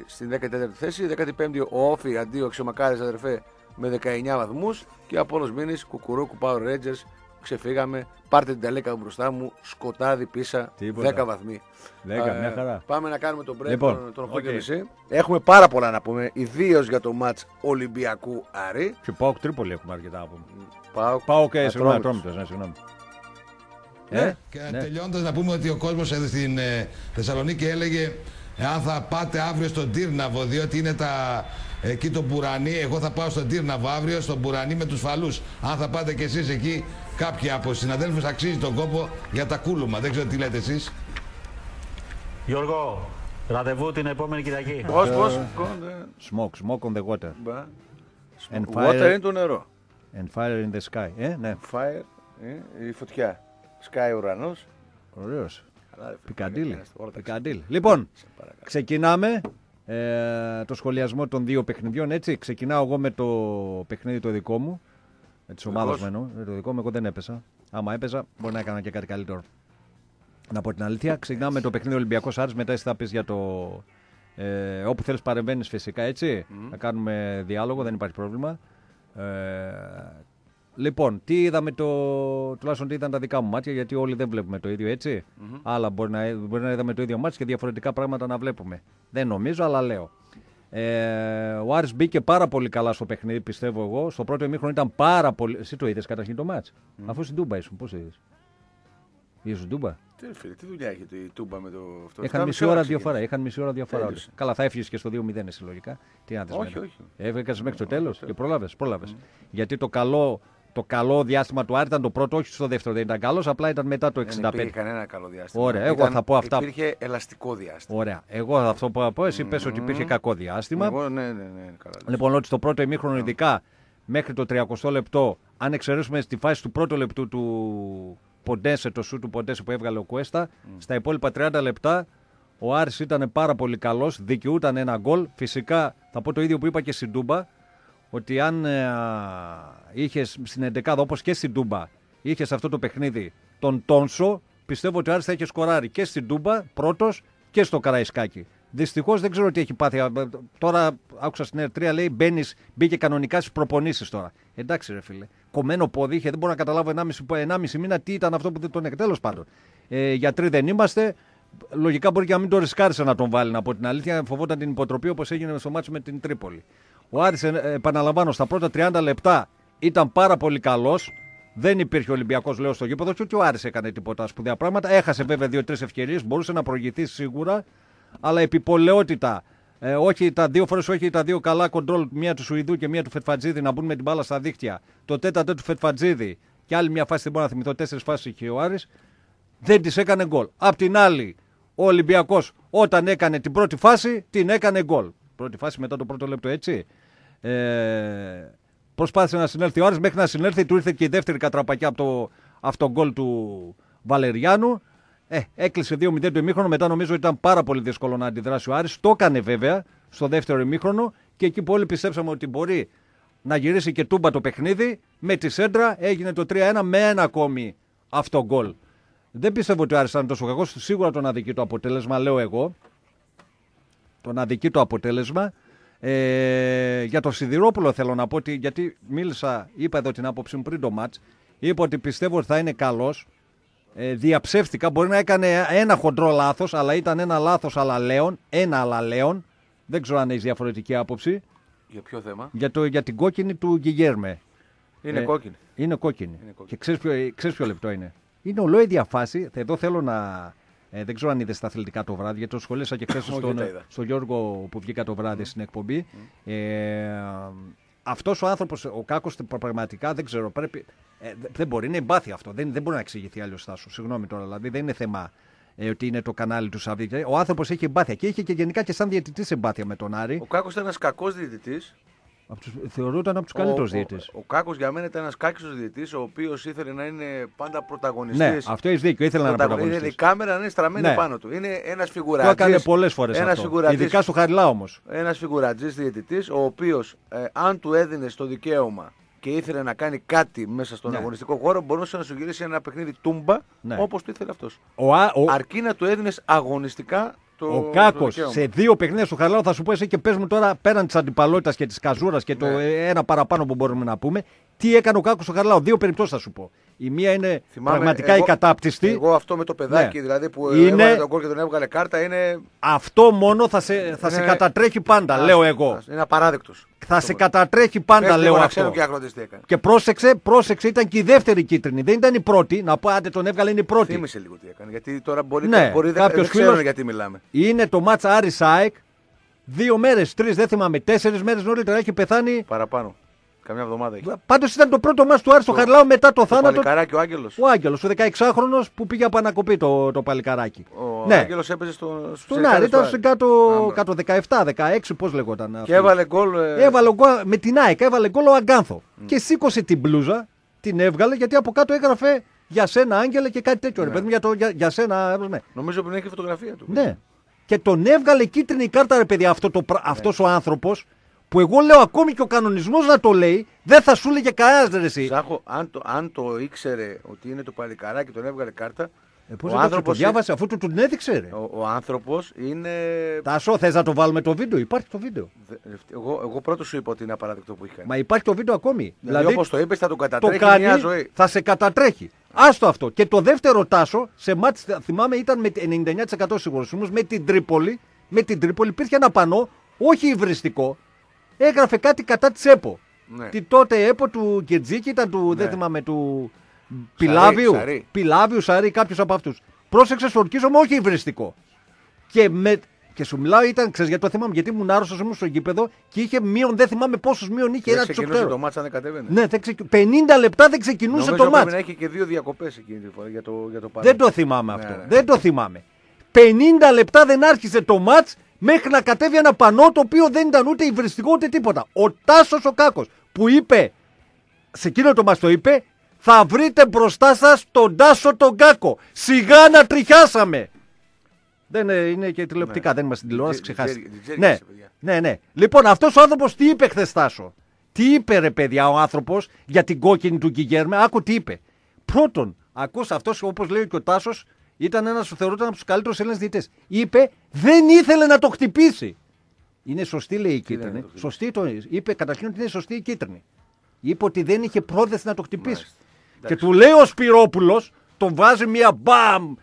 στην 14η θέση. 15η ο Όφη αντίο Αξιομακάρες αδερφέ με 19 βαθμούς και από όλος μήνες Κουκουρούκου Power Rangers ξεφύγαμε. Πάρτε την ταλέκα μου μπροστά μου. Σκοτάδι πίσα. Τίποτα. 10 βαθμοί. Δέκα, Ε, μια χαρά. Πάμε να κάνουμε τον break Λοιπόν, των, των 8 οκ. και μισή. Έχουμε πάρα πολλά να πούμε. Ιδίως για το match Ολυμπιακού Άρη. Και πάω Τρίπολη έχουμε αρκετά να πούμε. Πάω, Πάω και συγγνώμη, Ατρόμητος. Ατρόμητος, ναι, συγγνώμη. Ναι. Και ναι. τελειώνοντα, να πούμε ότι ο κόσμος στην ε, Θεσσαλονίκη έλεγε αν θα πάτε αύριο στον Τύρναβο, διότι είναι τα, εκεί το Μπουρανί. Εγώ θα πάω στον Τύρναβο αύριο, στον Μπουρανί με τους φαλούς. Αν θα πάτε κι εσείς εκεί, κάποιοι από συναδέλφους αξίζει τον κόπο για τα κούλουμα. Δεν ξέρω τι λέτε εσείς. Γιώργο, ραντεβού την επόμενη Κυριακή. Πώς, πώς; Smoke, smoke on the water. Μπα. And Water fire, είναι το νερό. and fire in the sky. Ε, ναι, Fire ε, η φωτιά. Sky ουρανός. ωραίος. Καλά, ρε, φίλε, Πικαντήλ. είναι όλα τα Πικαντήλ. Λοιπόν, Σε παρακαλώ. ξεκινάμε ε, το σχολιασμό των δύο παιχνιδιών. Έτσι, ξεκινάω εγώ με το παιχνίδι το δικό μου. Με τη ομάδα Δικός. μου εννοώ. Ε, Το δικό μου, εγώ δεν έπεσα. Άμα έπαιζα, μπορεί να έκανα και κάτι καλύτερο. Να πω την αλήθεια. Ξεκινάμε με το παιχνίδι Ολυμπιακός Άρης, μετά εσύ θα πεις για το. Ε, όπου θέλεις παρεμβαίνεις φυσικά, έτσι. Να κάνουμε διάλογο, δεν υπάρχει πρόβλημα. Ε, λοιπόν, τι είδαμε το. τουλάχιστον τι ήταν τα δικά μου μάτια, γιατί όλοι δεν βλέπουμε το ίδιο, έτσι. Άλλα μπορεί να, μπορεί να είδαμε το ίδιο μάτι και διαφορετικά πράγματα να βλέπουμε. Δεν νομίζω, αλλά λέω. Ε, ο Άρης μπήκε πάρα πολύ καλά στο παιχνίδι, πιστεύω εγώ. Στο πρώτο ημίχρονο ήταν πάρα πολύ. Εσύ το είδες καταρχήν το μάτς; Αφού στην Τούμπα ήσουν, πώς είδες; Είδες στην Τούμπα; Τι, φίλε, τι δουλειά έχει το- η Τούμπα με το αυτό; Είχαν Εφτά μισή ώρα ξεκίνησε. διαφορά. Είχαν μισή ώρα διαφορά. Τέλειωσε. όλες. Καλά, θα έφυγες και στο 2-0 εσύ λογικά. Τι να δεις Όχι, μετά. όχι. Έβγαινε μέχρι το τέλος και πρόλαβες. Πρόλαβες. Γιατί το καλό, το καλό διάστημα του Άρη ήταν το πρώτο, όχι στο δεύτερο δεν ήταν καλός, απλά ήταν μετά το 65. Δεν υπήρχε κανένα καλό διάστημα. Ωραία, εγώ θα πω αυτά. Υπήρχε ελαστικό διάστημα. Ωραία. Εγώ αυτό που θα πω, εσύ πες ότι υπήρχε κακό διάστημα. Εγώ, ναι, ναι, ναι, καλά. λες. Λοιπόν, ότι στο πρώτο ημίχρονο, ειδικά μέχρι το 30 λεπτό, αν εξαιρέσουμε στη φάση του πρώτου λεπτού του Ποντέσε, το σου του Ποντέσε που έβγαλε ο Κουέστα, στα υπόλοιπα 30 λεπτά ο Άρης ήταν πάρα πολύ καλός, δικαιούταν ένα γκολ. Φυσικά θα πω το ίδιο που είπα και στην Τούμπα, ότι αν ε, είχες στην 11 όπως και στην Τούμπα, είχες αυτό το παιχνίδι τον Τόνσο, πιστεύω ότι ο Άρης θα είχε σκοράρει και στην Τούμπα πρώτος και στο Καραϊσκάκι. Δυστυχώς δεν ξέρω τι έχει πάθει. Ε, Τώρα άκουσα στην ΕΡΤ3 λέει μπαίνεις, μπήκε κανονικά στις προπονήσεις τώρα. Εντάξει, ρε φίλε. Κομμένο πόδι είχε, δεν μπορώ να καταλάβω 1,5, 1,5 μήνα τι ήταν αυτό που δεν τον εκτέλο πάντων. Ε, γιατροί δεν είμαστε. Λογικά μπορεί και να μην το ρισκάρισε να τον βάλει, να πω την αλήθεια. Φοβόταν την υποτροπή όπως έγινε στο μάτσο με την Τρίπολη. Ο Άρης, ε, επαναλαμβάνω, στα πρώτα 30 λεπτά ήταν πάρα πολύ καλός. Δεν υπήρχε Ολυμπιακός, λέω, στο γήπεδο και ούτε ο Άρης έκανε τίποτα σπουδαία πράγματα. Έχασε βέβαια δύο-τρεις ευκαιρίες, μπορούσε να προηγηθεί σίγουρα, αλλά επιπολαιότητα. Ε, όχι τα δύο φορές, όχι τα δύο καλά κοντρόλ, μία του Σουηδού και μία του Φετφατζίδη να μπουν με την μπάλα στα δίχτυα. Το τέταρτο του Φετφατζίδη και άλλη μια φάση δεν μπορώ να θυμηθώ, τέσσερις φάσεις είχε ο Άρης δεν της έκανε γκολ. Απ' την άλλη, ο Ολυμπιακός όταν έκανε την πρώτη φάση, την έκανε γκολ. Πρώτη φάση μετά το πρώτο λεπτό, έτσι. Ε, προσπάθησε να συνέλθει ο Άρης, μέχρι να συνέλθει, του ήρθε και η δεύτερη κατραπακιά από το αυτό γκολ του Βαλεριάνου. Ε, έκλεισε 2-0 το ημίχρονο. Μετά νομίζω ότι ήταν πάρα πολύ δύσκολο να αντιδράσει ο Άρης. Το έκανε βέβαια στο δεύτερο ημίχρονο και εκεί που όλοι πιστέψαμε ότι μπορεί να γυρίσει και τούμπα το παιχνίδι. Με τη σέντρα έγινε το 3-1 με ένα ακόμη αυτό γκολ. Δεν πιστεύω ότι ο Άρης ήταν τόσο κακός. Σίγουρα τον αδικεί το αποτέλεσμα, λέω εγώ. Τον αδικεί το αποτέλεσμα. Ε, για το Σιδηρόπουλο θέλω να πω ότι γιατί μίλησα, είπα εδώ την άποψή μου πριν το μάτς, είπα ότι πιστεύω ότι θα είναι καλός. Ε, διαψεύτηκα, μπορεί να έκανε ένα χοντρό λάθος, αλλά ήταν ένα λάθος αλλά λέον, ένα αλλά λέον. Δεν ξέρω αν έχεις διαφορετική άποψη. Για ποιο θέμα; Για, το, για την κόκκινη του Γκυγέρμε. Είναι Ε, κόκκινη. Είναι κόκκινη. Είναι κόκκινη. Και ξέρεις ποιο, ξέρεις ποιο λεπτό είναι. Είναι ολόιδια φάση. Εδώ θέλω να. Ε, δεν ξέρω αν είδες τα αθλητικά το βράδυ, γιατί το σχολίασα και χθες Όχι, στον, δεν τα είδα. στον Γιώργο που βγήκα το βράδυ στην εκπομπή. Ε, αυτός ο άνθρωπος, ο Κάκος, πραγματικά δεν ξέρω. Πρέπει, ε, δε- δεν μπορεί, είναι εμπάθεια αυτό. Δεν, δεν μπορεί να εξηγηθεί αλλιώ Στάσος. Συγγνώμη τώρα, δηλαδή δεν είναι θέμα ε, ότι είναι το κανάλι του Σαββί. Ο άνθρωπος έχει εμπάθεια και είχε και γενικά και σαν διαιτητής εμπάθεια με τον Άρη. Ο Κάκος ήταν ένας κακός διαιτητής. Από τους, θεωρούταν από τους καλύτερους διαιτητέ. Ο, ο Κάκος για μένα ήταν ένας κάκιστος διαιτητής, ο οποίος ήθελε να είναι πάντα πρωταγωνιστής. Ναι, αυτό έχεις δίκιο. Ήθελε να είναι Ήθελε η πρωταγωνιστής. κάμερα να είναι στραμμένη Ναι. πάνω του. Είναι ένας Το φιγουρατζή. έκανε πολλές φορές Ένας αυτό. φιγουρατζής. Ειδικά στο Χαριλά όμως. Ένας φιγουρατζής διαιτητής, ο οποίος αν του έδινε το δικαίωμα και ήθελε να κάνει κάτι μέσα στον Ναι. αγωνιστικό χώρο, μπορούσε να σου γυρίσει ένα παιχνίδι τούμπα Ναι. όπως το ήθελε αυτός. Ο, Α- ο, Αρκεί να του έδινες αγωνιστικά το. ο το Κάκο δικαίωμα. σε δύο παιχνίδια του Χαριλάου θα σου πω εσύ και πε μου τώρα πέραν της αντιπαλότητας και της καζούρας και το Ναι. ε, ένα παραπάνω που μπορούμε να πούμε. Τι έκανε ο Κάκος στο Χαριλάου. Δύο περιπτώσεις θα σου πω. Η μία είναι Θυμάμαι, πραγματικά εγώ- η κατάπτυστη. Εγώ αυτό με το παιδάκι Ναι. δηλαδή που Είναι- έβαλε τον κόλ και τον έβγαλε κάρτα είναι. Αυτό μόνο θα σε, θα σε Είναι- κατατρέχει πάντα, λέω εγώ. Είναι απαράδεκτος. Θα σε κατατρέχει πάντα, λέω να αυτό. ξέρουν και οι αγρότες τι έκανε. Και πρόσεξε, πρόσεξε, ήταν και η δεύτερη κίτρινη. Δεν ήταν η πρώτη. Να πω, άντε τον έβγαλε, είναι η πρώτη. Θύμησε λίγο τι έκανε. Γιατί τώρα μπορεί, Ναι, μπορεί δεν, κάποιος δεν ξέρουν φίλος- γιατί μιλάμε. Είναι το μάτσα Άρη Σάικ. Δύο μέρες, τρεις, δεν θυμάμαι, τέσσερις μέρες νωρίτερα έχει πεθάνει. Παραπάνω. Καμιά εβδομάδα έχει. Πάντως ήταν το πρώτο μάτς του Άρη στο Χαριλάου μετά το Το θάνατο. παλικαράκι ο Άγγελος. Ο Άγγελος, ο 16χρονο που πήγε από ανακοπή το, το παλικαράκι. Ο ναι, Άγγελος έπαιζε στο. στους στον Ερυκάδες Άρη ήταν του στην Άρη. κάτω, Α, κάτω 17-16, πώς λεγόταν. αυτή. Και έβαλε γκολ. ε, Έβαλε γκολ με την ΑΕΚ, έβαλε γκολ ο Αγκάνθο. Και σήκωσε την μπλούζα, την έβγαλε γιατί από κάτω έγραφε για σένα, Άγγελε και κάτι τέτοιο. Ρε, παιδί μου, για, το, για, για σένα, ναι. Νομίζω ότι έχει φωτογραφία του. Ναι. Και τον έβγαλε κίτρινη κάρτα, ρε παιδιά, αυτό το, πρα- αυτός ο άνθρωπος Που εγώ λέω ακόμη και ο κανονισμός να το λέει, δεν θα σου έλεγε κανένας ρε εσύ. Ζάχο, αν το, αν το ήξερε ότι είναι το παλικαράκι και τον έβγαλε κάρτα, Ε, πώς ο δεν το, το άνθρωπος διάβασε αφού του την έδειξε, ρε. ο, ο άνθρωπος είναι. Τάσο, θες να το βάλουμε το βίντεο, υπάρχει το βίντεο. Δε- Εγώ, εγώ πρώτος σου είπα ότι είναι απαράδεκτο που είχε κάνει. Μα υπάρχει το βίντεο ακόμη. δηλαδή, όπως το είπες, θα τον το κατατρέχει κάνει, μια ζωή. θα σε κατατρέχει. Άστο αυτό. Και το δεύτερο τάσο, σε μάτς, θυμάμαι ήταν με 99% σίγουρος, όμως με την Τρίπολη, με την Τρίπολη υπήρχε ένα πανό, όχι υβριστικό, έγραφε κάτι κατά της ΕΠΟ. Ναι. Τη τότε ΕΠΟ του Κετζίκη ήταν του, δεν Ναι. θυμάμαι, του Πιλάβιου. Σαρή. Πιλάβιου, Σαρή, κάποιος από αυτούς. Πρόσεξε στο ορκίζομαι, όχι υβριστικό. Και, με, και σου μιλάω, ήταν, ξέρεις γιατί το θυμάμαι, γιατί ήμουν άρρωστος ήμουν στο γήπεδο και είχε μείον, δεν θυμάμαι πόσους μείον είχε, Δεν ένα ξεκινούσε τσοκτέρο. το μάτσα αν δεν κατέβαινε. Ναι, δεν ξεκι- 50 λεπτά δεν ξεκινούσε Νομίζω το πρέπει μάτς. να έχει και δύο διακοπές εκείνη τη φορά για το, για το πάνω. Δεν το θυμάμαι Ναι, αυτό. ναι. Δεν το θυμάμαι. 50 λεπτά δεν άρχισε το μάτς μέχρι να κατέβει ένα πανό το οποίο δεν ήταν ούτε υβριστικό ούτε τίποτα. Ο Τάσος ο Κάκος που είπε, σε εκείνο το μας το είπε, θα βρείτε μπροστά σας τον Τάσο τον Κάκο. Σιγά να τριχιάσαμε. Δεν ε, είναι και τηλεοπτικά, δεν είμαστε στην τηλεόραση, Την ξεχάσει. ξέρει- την ξέρεις Ναι, εσύ, παιδιά. ναι, ναι. Λοιπόν, αυτός ο άνθρωπος τι είπε χθες Τάσο; Τι είπε ρε παιδιά ο άνθρωπος για την κόκκινη του Γκυγέρμε. Άκου τι είπε. Πρώτον, ακούς αυτός όπως λέει και ο Τάσος ήταν ένας που θεωρούταν από τους καλύτερους Έλληνες διαιτητές. Είπε δεν ήθελε να το χτυπήσει. Είναι σωστή λέει η είναι να κίτρινη. το χτυπήσει. Σωστή το είπε καταρχήν ότι είναι σωστή η κίτρινη. Είπε ότι δεν είχε πρόθεση να το χτυπήσει. Μάλιστα. Και του λέει ο Σπυρόπουλος, τον βάζει μια μπαμ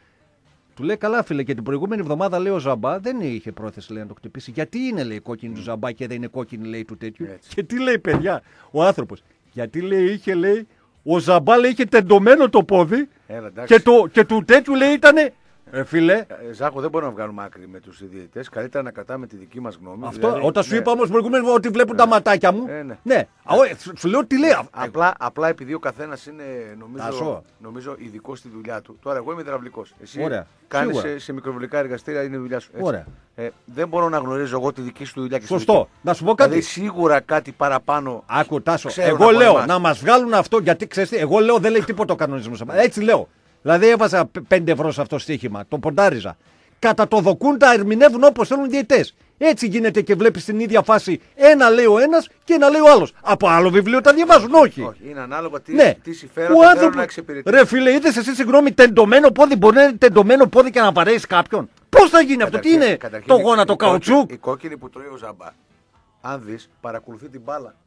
του λέει καλά, φίλε, και την προηγούμενη εβδομάδα λέει ο Ζαμπά δεν είχε πρόθεση λέει, να το χτυπήσει. Γιατί είναι λέει κόκκινη του Ζαμπά και δεν είναι κόκκινη λέει του τέτοιου. Έτσι. Και τι λέει, παιδιά, ο άνθρωπος. Γιατί λέει είχε λέει, ο Ζαμπά λέει είχε τεντωμένο το πόδι Έλα, εντάξει. και, το, και του τέτοιου λέει ήτανε. Ε, φίλε, Ε, Ζάχο, δεν μπορούμε να βγάλουμε άκρη με τους διαιτητέ. Καλύτερα να κρατάμε τη δική μας γνώμη. αυτό, δηλαδή, όταν σου ναι. είπα όμως προηγουμένως ότι βλέπουν τα ματάκια μου. Ε, ναι. ναι. Α, όχι, σου- σου λέω τι λέει. αυτό. Απλά, απλά επειδή ο καθένας είναι νομίζω, Τάσο. νομίζω ειδικός στη δουλειά του. Τώρα, εγώ είμαι υδραυλικός. Εσύ Ωραία. κάνεις Σίγουρα. σε, σε μικροβουλικά εργαστήρια, είναι η δουλειά σου. έτσι. Ωραία. Ε, δεν μπορώ να γνωρίζω εγώ τη δική σου δουλειά και στη Σωστό. δική μου. Να σου πω κάτι. Δηλαδή, σίγουρα κάτι παραπάνω. Άκου, Τάσο. ξέρουν Εγώ από λέω εμάς. να μας βγάλουν αυτό γιατί ξέρεις τι, εγώ λέω δεν λέει τίποτα ο κανονισμός. Έτσι λέω. Δηλαδή έβαζα 5 ευρώ σε αυτό το στοίχημα. Το ποντάριζα. Κατά το δοκούν τα ερμηνεύουν όπως θέλουν οι διαιτές. Έτσι γίνεται και βλέπεις την ίδια φάση ένα λέει ο ένας και ένα λέει ο άλλος. Από άλλο βιβλίο τα διαβάζουν, όχι. Όχι, είναι ανάλογα τι, Ναι. τι συμφέροντα θέλουν να εξυπηρετήσουν. Ρε φίλε, είδες εσύ συγγνώμη, τεντωμένο πόδι. Μπορεί να είναι τεντωμένο πόδι και να βαρέσει κάποιον; Πώς θα γίνει αυτό, τι Καταρχήν- είναι καταρχήν το η- γόνατο η κόκκινη- καουτσούκ; Η κόκκινη που τρώει ο Ζαμπά. Αν δεις, παρακολουθεί την μπάλα που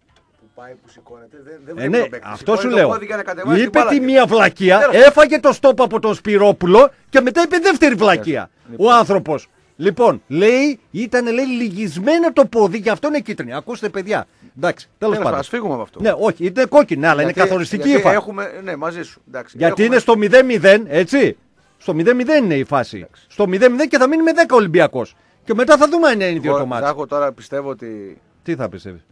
πάει, που σηκώνεται. Δεν, δεν Ε, βλέπει ναι, τον παίκτη. αυτό σου Σηκώνει το λέω. πόδι για να κατεβάσει την Είπε μπάλα τη και- μία βλακεία, Τέλος. έφαγε το στόπ από τον Σπυρόπουλο και μετά είπε δεύτερη βλακεία. Λοιπόν. Ο άνθρωπος. Λοιπόν, λέει, ήταν λέει λυγισμένο το πόδι, γι' αυτό είναι κίτρινη. Ακούστε, παιδιά. Εντάξει, τέλος Τέλος, πάντων. ας φύγουμε από αυτό. Ναι, όχι, είναι κόκκινη, ναι, αλλά είναι Γιατί- καθοριστική γιατί η φάση. Έχουμε, ναι, μαζί σου. Εντάξει, Γιατί έχουμε- είναι στο 0-0, έτσι. Στο 0-0 είναι η φάση. Στο 0-0 και θα μείνει με 10 Ολυμπιακός. Και μετά θα δούμε αν είναι ίδιο Εγώ, το μάτι. Ζάχο, τώρα πιστεύω ότι Τι θα πιστεύεις;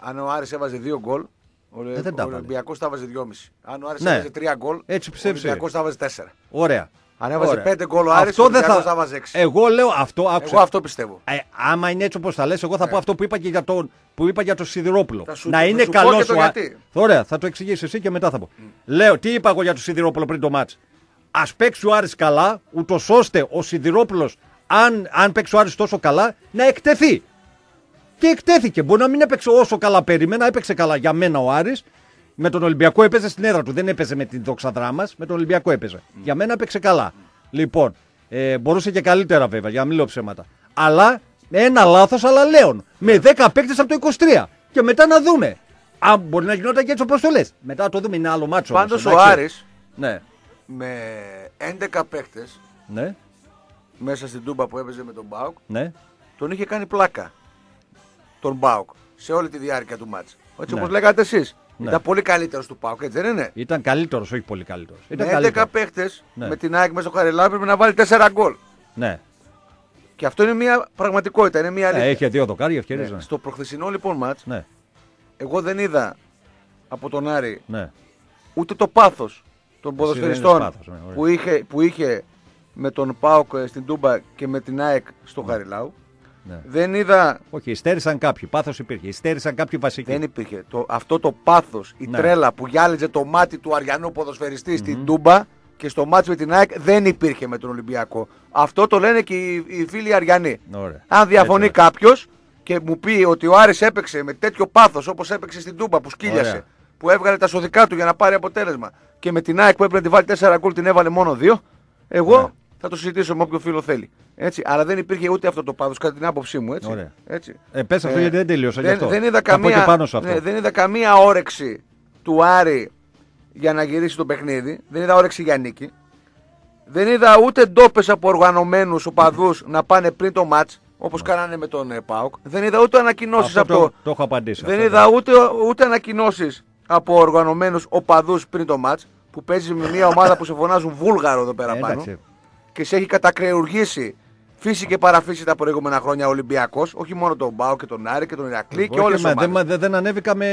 Αν ο Άρης έβαζε δύο γκολ, ο, Ε, δεν τα ο έβαλες. Ολυμπιακός θα έβαζε δυόμιση. Αν ο Άρης Ναι. έβαζε τρία γκολ, Έτσι ο πιστεύεις, Ολυμπιακός θα έβαζε τέσσερα. Ωραία. Αν έβαζε Ωραία. πέντε γκολ ο Άρης, ο Αυτό δεν Ολυμπιακός θα έβαζε έξι. Εγώ λέω αυτό, άκουσα. Εγώ αυτό πιστεύω. Ε, άμα είναι έτσι όπως τα λες, εγώ θα Ναι. πω αυτό που είπα και για τον, που είπα για τον Σιδηρόπουλο. Θα σου- να θα είναι σου πω καλός και το σου. γιατί. Ωραία, θα το εξηγήσεις εσύ και μετά θα πω. Λέω, τι είπα εγώ για τον Σιδηρόπουλο πριν το μάτς; Α παίξει ο Άρης καλά, ούτως ώστε ο Σιδηρόπουλος, αν, αν παίξει ο Άρης τόσο καλά, να εκτεθεί. Και εκτέθηκε. Μπορεί να μην έπαιξε όσο καλά περίμενα, έπαιξε καλά για μένα ο Άρης. Με τον Ολυμπιακό έπαιζε στην έδρα του. Δεν έπαιζε με την δοξαδρά μας. Με τον Ολυμπιακό έπαιζε. Για μένα έπαιξε καλά. Λοιπόν, ε, μπορούσε και καλύτερα βέβαια, για να μην λέω ψέματα. Αλλά ένα λάθος, αλλά λέον. Με 10 παίκτες από το 23. Και μετά να δούμε. Αν μπορεί να γινόταν και έτσι όπω το λε. Μετά το δούμε, είναι άλλο μάτσο. Πάντως όμως, ο εντάξει. Άρης Ναι, με 11 παίχτε ναι, μέσα στην τούμπα που έπαιζε με τον Μπάουκ, ναι. τον είχε κάνει πλάκα. Τον Μπάουκ σε όλη τη διάρκεια του μάτς. Έτσι Ναι. όπως λέγατε εσείς. Ναι. Ήταν πολύ καλύτερος του Πάουκ, έτσι δεν είναι; Ήταν καλύτερος, όχι πολύ καλύτερος. Ήταν με 11 καλύτερο. παίχτες Ναι. με την ΑΕΚ μέσα στο Χαριλάου έπρεπε να βάλει 4 γκολ. Ναι. Και αυτό είναι μια πραγματικότητα, είναι μια ναι. αλήθεια. Είχε δύο δοκάρια ευκαιρίες. Ναι. Ναι. Στο προχθεσινό λοιπόν μάτς, Ναι. εγώ δεν είδα από τον Άρη ναι. ούτε το πάθος των δεν ποδοσφαιριστών είδες πάθος, ναι, ωραία. που, είχε, που είχε με τον Πάουκ ε, στην Τούμπα και με την ΑΕΚ στο Χαριλάου. Ναι. Δεν είδα Όχι, υστέρησαν κάποιοι. Πάθος υπήρχε. Υστέρησαν κάποιοι βασικοί. Δεν υπήρχε. Το, αυτό το πάθος, η Ναι. τρέλα που γυάλιζε το μάτι του Αριανού ποδοσφαιριστή στην Τούμπα και στο μάτι με την ΑΕΚ δεν υπήρχε με τον Ολυμπιακό. Αυτό το λένε και οι, οι φίλοι Αριανοί. Ωραία. Αν διαφωνεί Έτσι, κάποιος και μου πει ότι ο Άρης έπαιξε με τέτοιο πάθος όπως έπαιξε στην Τούμπα που σκύλιασε, Ωραία. που έβγαλε τα σωδικά του για να πάρει αποτέλεσμα και με την ΑΕΚ που έπρεπε να τη βάλει 4 γκολ την έβαλε μόνο 2, εγώ Ναι. Θα το συζητήσω με όποιο φίλο θέλει. Έτσι. Αλλά δεν υπήρχε ούτε αυτό το πάθος κατά την άποψή μου. Έτσι. Ωραία. Έτσι. Ε, πες αυτό γιατί δεν τελείωσα γι' δεν, αυτό. δεν, είδα Θα πω καμία, και πάνω σε αυτό. ναι, δεν είδα καμία όρεξη του Άρη για να γυρίσει το παιχνίδι. Δεν είδα όρεξη για νίκη. Δεν είδα ούτε ντόπες από οργανωμένους οπαδούς να πάνε πριν το ματ όπως κάνανε με τον ε, ΠΑΟΚ. Δεν είδα ούτε ανακοινώσεις Αυτό από το, το. το έχω απαντήσει. Δεν αυτό είδα ούτε, ούτε ανακοινώσεις από οργανωμένους οπαδούς πριν το ματ που παίζει με μια ομάδα που σε φωνάζουν βούλγαρο εδώ πέρα Ε, πάνω εντάξει. Και σε έχει κατακρεουργήσει φύση και παραφύση τα προηγούμενα χρόνια Ολυμπιακός. Όχι μόνο τον Μπάου και τον Άρη και τον Ηρακλή και Όχι, όλε τις μα, δεν, ομάδε. μα- δεν ανέβηκα με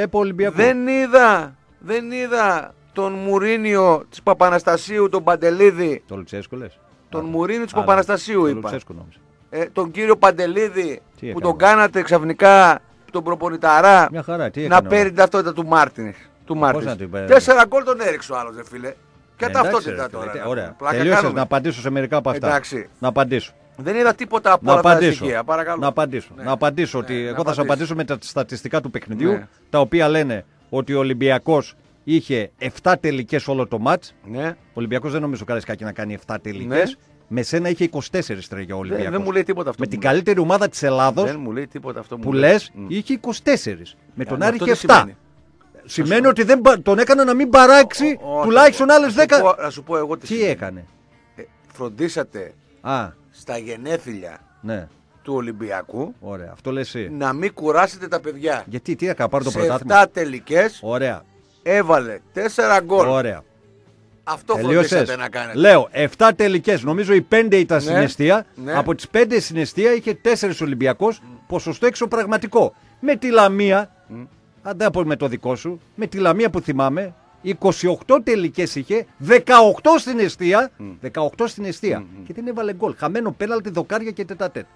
ΕΠΟ Ολυμπιακό. Δεν είδα, δεν είδα τον Μουρίνιο της Παπαναστασίου, τον Παντελίδη. Το Λουτσέσκο λες; Τον Α, Μουρίνιο της α, Παπαναστασίου το είπα. Λουτσέσκο νόμιζα. Ε, τον κύριο Παντελίδη Τι που έκανε. τον κάνατε ξαφνικά τον προπονηταρά Μια χαρά, τι να έκανε παίρνει όμως. την ταυτότητα του Μάρτιν. Του Μάρτιν. να την παίρνει; Τέσσερα γκολ τον έριξε ο άλλος, δε φίλε. Και Ε, εντάξει, ταυτότητα ρε, τώρα. φίλε, να- Ωραία. πλάκα Τελείωσες κάνουμε. να απαντήσω σε μερικά από αυτά. Εντάξει. Να απαντήσω. Δεν είδα τίποτα από Να όλα αυτά τα απαντήσω. στοιχεία. Παρακαλώ. Να απαντήσω. Ναι. Να απαντήσω Ναι, ότι να εγώ θα σου απαντήσεις. απαντήσω με τα στατιστικά του παιχνιδιού, Ναι. τα οποία λένε ότι ο Ολυμπιακός είχε 7 τελικές όλο το μάτς. Ναι. Ο Ολυμπιακός δεν νομίζω Καραϊσκάκη να κάνει 7 τελικές. Ναι. Με σένα είχε 24 τρέγια ο Δεν, Ολυμπιακός. δεν μου λέει τίποτα αυτό. Με που την μου λέει. καλύτερη ομάδα της Ελλάδος Δεν μου λέει τίποτα αυτό που μου λες Μμ. είχε 24. Με τον Ε, Άρη αυτό είχε τι 7. Σημαίνει. Σημαίνει ότι δεν, πα- τον έκανα να μην παράξει Ω, όχι, τουλάχιστον να άλλες σου 10. πω- Να σου πω εγώ τι, Τι σημαίνει. έκανε; Ε, φροντίσατε Α, στα γενέθλια ναι. του Ολυμπιακού Ωραία. Αυτό λες εσύ. να μην κουράσετε τα παιδιά. Γιατί, τι έκανα, πάρω το Σε πρωτάθλημα. 7 τελικές Ωραία. έβαλε 4 γκολ. Ωραία. Αυτό Τελείωσες. φροντίσατε να κάνετε. Λέω 7 τελικές. Νομίζω οι 5 ήταν Ναι, στην αιστεία. ναι. Από τις 5 στην αιστεία είχε 4 Ολυμπιακό. Ποσοστό εξωπραγματικό. Με τη Λαμία. Αν δεν πω με το δικό σου. Με τη Λαμία που θυμάμαι. 28 τελικές είχε. 18 στην αιστεία. 18 στην αιστεία. Και δεν έβαλε γκολ. Χαμένο πέναλτι, δοκάρια και τετατέτ.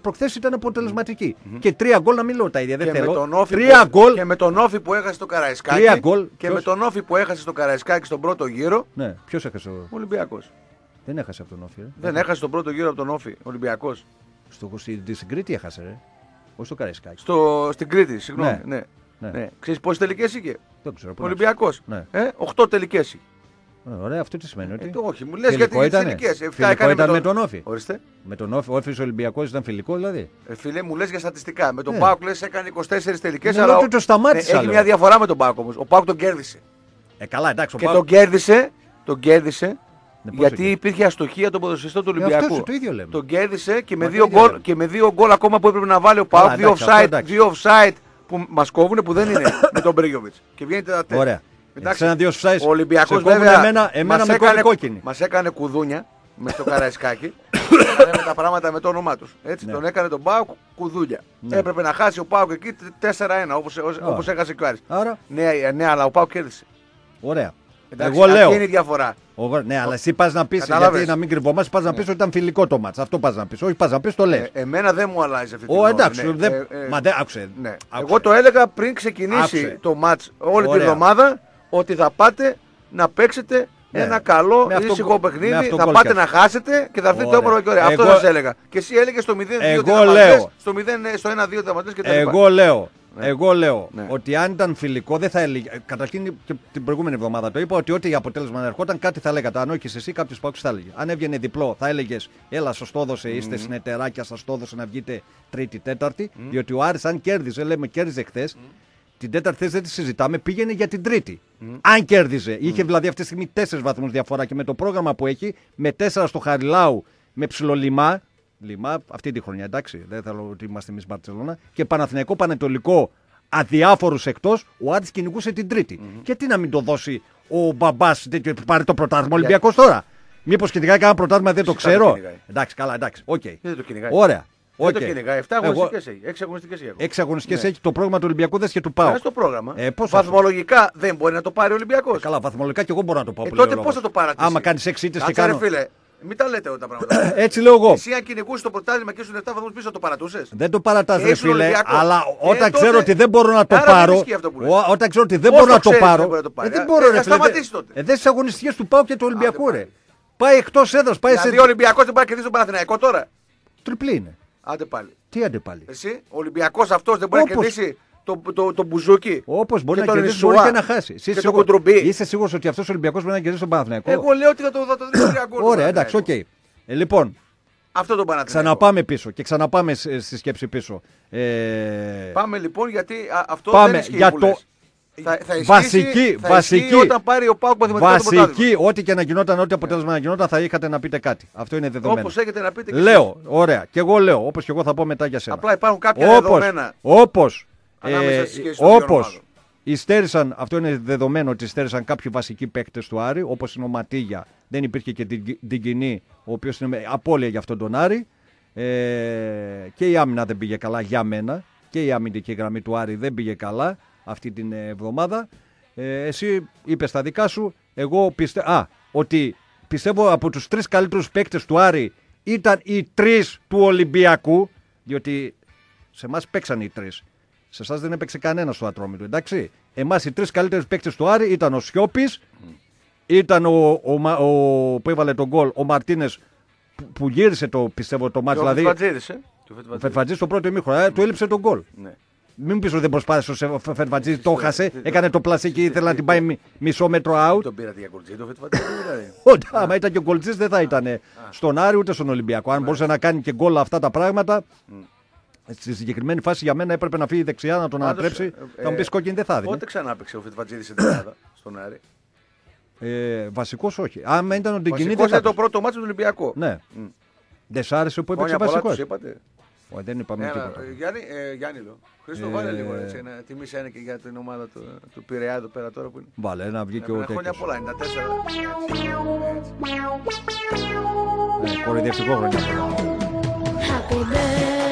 Προχθές ήταν αποτελεσματική. Και τρία γκολ να μην λέω τα ίδια. Δεν Και με, θέλω. τον όφι Τρία που, γκολ. και με τον Όφη που έχασε το Καραϊσκάκι. Τρία γκολ. Και Ποιος; με τον Όφη που έχασε το Καραϊσκάκι στον πρώτο γύρο. Ναι, ποιος έχασε. ο- Ο Ολυμπιακός. Δεν έχασε από τον Όφη. ρε. Δεν έχασε τον πρώτο γύρο από τον Όφη. Ολυμπιακός. Στο στη- στην Κρήτη έχασε, ρε. Όχι στο Καραϊσκάκι. Στο, στην Κρήτη, συγγνώμη. Ναι. Ναι. Ναι. Ναι. Ξέρεις πόσες τελικές είχε; Δεν ξέρω. πού Ο να Ολυμπιακός. Ναι. Ε, 8 τελικές είχε. ξέρω. Ε, Ωραία, αυτό τι σημαίνει. Ότι... Ε, το όχι, μου λες γιατί Φιλικό είναι τι ήτανε; τελικές. Φιλικό ήταν με τον Όφη. Ορίστε. Με τον Όφη, ο Όφης Ολυμπιακός ήταν φιλικό δηλαδή. Ε, φίλε μου λες για στατιστικά. Με τον Ναι. Πάοκ λες έκανε 24 τελικές. Ναι, αλλά λέω ο- ότι το σταμάτησα, Ναι, έχει λέω. μια διαφορά με τον Πάοκ όμως. Ο Πάοκ τον κέρδισε. Ε, καλά, εντάξει. Ο Και Πάοκ- τον κέρδισε, τον κέρδισε Ναι, πώς γιατί τον υπήρχε αστοχία των ποδοσφαιριστών του Ε, Ολυμπιακού. αυτός σου το ίδιο λέμε. Τον κέρδισε και με, Μα το δύο ίδιο γκολ, λέμε. και με δύο γκολ ακόμα που έπρεπε να βάλει ο Καλά, Πάοκ. Δύο εντάξει, αυτό offside, εντάξει. δύο offside που μας κόβουν που δεν είναι (coughs) με τον Πρίγιοβιτς. Και βγαίνει τέταρτη. Ωραία. Εντάξει. Σε ένα δύο offside, Ο Ολυμπιακός σε κόβουνε βέβαια. εμένα- εμένα μας με κόβει έκανε, κόκκινη. Μας έκανε κουδούνια με στο (coughs) καραϊσκάκι. να (coughs) λέμε τα πράγματα με το όνομά τους. Έτσι Ναι. τον έκανε τον Πάοκ κουδούνια. Ναι. Έπρεπε να χάσει ο Πάοκ εκεί 4-1 όπως όπως έχασε και ο Άρης. Άρα, Ναι, ναι, αλλά ο Πάοκ κέρδισε. ωραία. Εντάξει, Εγώ αυτή λέω. είναι η διαφορά. Εγώ- ναι, αλλά εσύ πας να πεις. Κατάλαβες. Γιατί να μην κρυβόμαστε, πας να πεις ότι ήταν φιλικό το μάτς. Αυτό πας να πεις. Όχι, πας να πεις το λες. Ε, εμένα δεν μου αλλάζει αυτή τη Ω, γνώμη, εντάξει. ναι. δεν- Ε, ε, Μα δεν άκουσε. ναι. άκουσε. Εγώ το έλεγα πριν ξεκινήσει Άκουσε. το μάτς όλη Ωραία. την εβδομάδα ότι θα πάτε να παίξετε Ναι. ένα καλό Με αυτό ήσυχο γκολ- με παιχνίδι. αυτό Θα γκολ πάτε και να αυτό. χάσετε και θα έρθετε Ωραία. όμορφα και ωραία. Αυτό Εγώ- θα σας έλεγα. Και εσύ έλεγες στο 0-2 Εγώ ότι θα μας λέω. λες, στο 0 στο 1-2 θα μας λες και τα λοιπά. Εγώ λέω, Ναι. εγώ λέω Ναι. ότι αν ήταν φιλικό δεν θα έλεγε. ε, Καταρχήν και την προηγούμενη εβδομάδα το είπα ότι ό,τι αποτέλεσμα να ερχόταν κάτι θα λέγατε. Αν όχι εσύ, κάποιος πάω θα έλεγε. Αν έβγαινε διπλό, θα έλεγες Έλα, σας το έδωσε, είστε συνεταιράκια, σας το έδωσε να βγείτε τρίτη-τέταρτη. Διότι ο Άρης αν κέρδιζε, λέμε κέρδιζε χθες, την τέταρτη θέση δεν τη συζητάμε, πήγαινε για την τρίτη. Αν κέρδιζε. Είχε δηλαδή αυτή τη στιγμή τέσσερις βαθμούς διαφορά και με το πρόγραμμα που έχει, με τέσσερα στο Χαριλάου, με ψιλολιμά, Λιμά αυτή τη χρονιά, εντάξει. Δεν θέλω ότι είμαστε εμείς Μπαρσελόνα. Και Παναθηναϊκό Πανετολικό αδιάφορους εκτός, ο Άρης κυνηγούσε την τριτη Και τι να μην το δώσει ο μπαμπάς τέτοιο που πάρει το πρωτάθλημα Ολυμπιακός τώρα. Μήπως κυνηγάει κανένα πρωτάθλημα δεν το Φυσικά το ξέρω. κυνηγάει. εντάξει, καλά, εντάξει. Οκ. Δεν το κυνηγάει. Ωραία. Δεν το Οκ. κυνηγάει. 7 Εγώ- αγωνιστικές έχει. 6 αγωνιστικές έχει. Έξι αγωνιστικές Ναι. έχει το πρόγραμμα του Ολυμπιακού δεν και του ΠΑΟΚ. Είναι στο πρόγραμμα. Ε, πώς θα- Βαθμολογικά δεν μπορεί να το πάρει ο Ολυμπιακός. Καλά, βαθμολογικά και εγώ μπορώ να το πω. Ε, που λέει τότε ο πώς θα λόγος. το παρατήσει. Άμα κάνεις 6 ήττες και Κάτσε, ρε κάνω. φίλε, μην τα λέτε όλα τα πράγματα. (coughs) Έτσι λέω εγώ. Εσύ αν κυνηγούσες το πρωτάθλημα και ήσουν 7 βαθμούς πίσω, θα το παρατούσες; Δεν το παρατάς Και ρε ήσουν φίλε, Ολυμπιακός. αλλά Ε, όταν τότε- ξέρω ότι δεν μπορώ να το Άρα δεν πάρω. ισχύει αυτό που λες. ο- Όταν ξέρω ότι δεν Πώς μπορώ το να το ξέρεις πάρω. δεν μπορεί να το πάρει, ε, δεν ε; μπορώ Ε, ρε να φίλε. σταματήσεις δεν- τότε. Ε, δεν στι αγωνιστικές του ΠΑΟΚ και του Ολυμπιακού δεν ρε. Πάει εκτός έδρας, πάει σε. Δηλαδή ο Ολυμπιακός δεν μπορεί να κερδίσει τον Παναθηναϊκό τώρα; Τριπλή είναι. Άντε πάλι. Τι άντε πάλι. Εσύ, ο Ολυμπιακός αυτός δεν μπορεί Όπως- να κερδίσει; Το, το, το μπουζούκι. Όπως μπορεί Και να τον κερδίσεις, Ισουά. μπορεί και να χάσεις. Εσύ Και είσαι τον σίγουρος- Κοντρουμπί. Είσαι σίγουρος ότι αυτός ο Ολυμπιακός μπορεί να κερδίσει τον Παναθηναϊκό; Εγώ λέω ότι θα το, θα το δει τρία γκολ. Ωραία, εντάξει, οκ. Ε, λοιπόν, Αυτό το Παναθηναϊκό. ξαναπάμε πίσω και ξαναπάμε σ- στη σκέψη πίσω. Ε, Πάμε λοιπόν γιατί α, αυτό Πάμε δεν ισχύει για που το- λες. Θα, θα ισχύσει, Βασική- θα βασική- ισχύει όταν πάρει ο Πάουκ μαθηματικά το πρωτάθλημα. βασική, ό,τι και να γινόταν, ό,τι αποτέλεσμα να γινόταν, θα είχατε να πείτε κάτι. Αυτό είναι δεδομένο. Όπως έχετε να πείτε και Λέω, ωραία. Και εγώ λέω, όπως και εγώ θα πω μετά για σένα. Απλά υπάρχουν κάποια όπως, δεδομένα. όπως, Ανάμεσα ε, στις σχέσεις των δύο όπως ομάδων. υστέρησαν, αυτό είναι δεδομένο ότι υστέρησαν κάποιοι βασικοί παίκτες του Άρη, όπως είναι ο Ματίγια. Δεν υπήρχε και την, την κοινή, ο οποίος είναι με απώλεια για αυτόν τον Άρη. Ε, και η άμυνα δεν πήγε καλά για μένα. Και η αμυντική γραμμή του Άρη δεν πήγε καλά αυτή την ε, εβδομάδα. Ε, εσύ είπες τα δικά σου. Εγώ πιστεύω. Α, ότι πιστεύω από τους τρεις καλύτερους παίκτες του Άρη ήταν οι τρεις του Ολυμπιακού. Διότι σε εμά παίξαν οι τρεις. Σε εσάς δεν έπαιξε κανένας στο ατρόμητο, εντάξει. Εμάς οι τρεις καλύτερους παίκτες του Άρη ήταν ο Σιώπης, ήταν ο, ο, Μα- ο, που έβαλε τον γκολ, ο Μαρτίνες που, που γύρισε το πιστεύω το μάτι. Και ο Δηλαδή, Φετφατζίδης, ε. Και ο ο Φετφατζίδης. Φερφατζή στο πρώτο ημίχρονο, ε, του έλειψε τον γκολ. Ναι. Μην πεις ότι δεν προσπάθησε ο Φερφατζή, το χάσε, τι- έκανε το πλασί και ήθελε να την πάει μι- μισό μέτρο out. Τον πήρατε για κολτζί, το Φετφατζίδη δηλαδή. (laughs) Όχι, άμα ήταν και ο Γκολτζή δεν θα ήταν στον Άρη ούτε στον Ολυμπιακό. Αν μπορούσε να κάνει και γκολ αυτά τα πράγματα. Στη συγκεκριμένη φάση για μένα έπρεπε να φύγει δεξιά να τον Πάντως, ανατρέψει. ε, Θα μου πεις κόκκινη δεν θα έδινε. Πότε ξανά έπαιξε ο Φετφατζίδης στην Ελλάδα, στον Άρη; Ε, Βασικός όχι. Άμα ήταν ο Ντεγκινή Βασικός δεν θα είναι το έπαιζε. πρώτο μάτι του Ολυμπιακού. Ναι. Δεν σ' άρεσε που έπαιξε Χρόνια πολλά τους βασικό. είπατε. Δεν είπαμε Ένα, τίποτα. ε, Γιάννη, ε, Γιάννη λέω. Χρήστο, Ε, βάλε λίγο έτσι, ένα, τιμή ένα και για την ομάδα του, του Πειραιά εδώ πέρα τώρα που είναι. Βάλε να βγει και Ε, ο χρόνια τέτοιος. πολλά, 94. Ε, Κοροϊδευτικό χρονιά πολλά.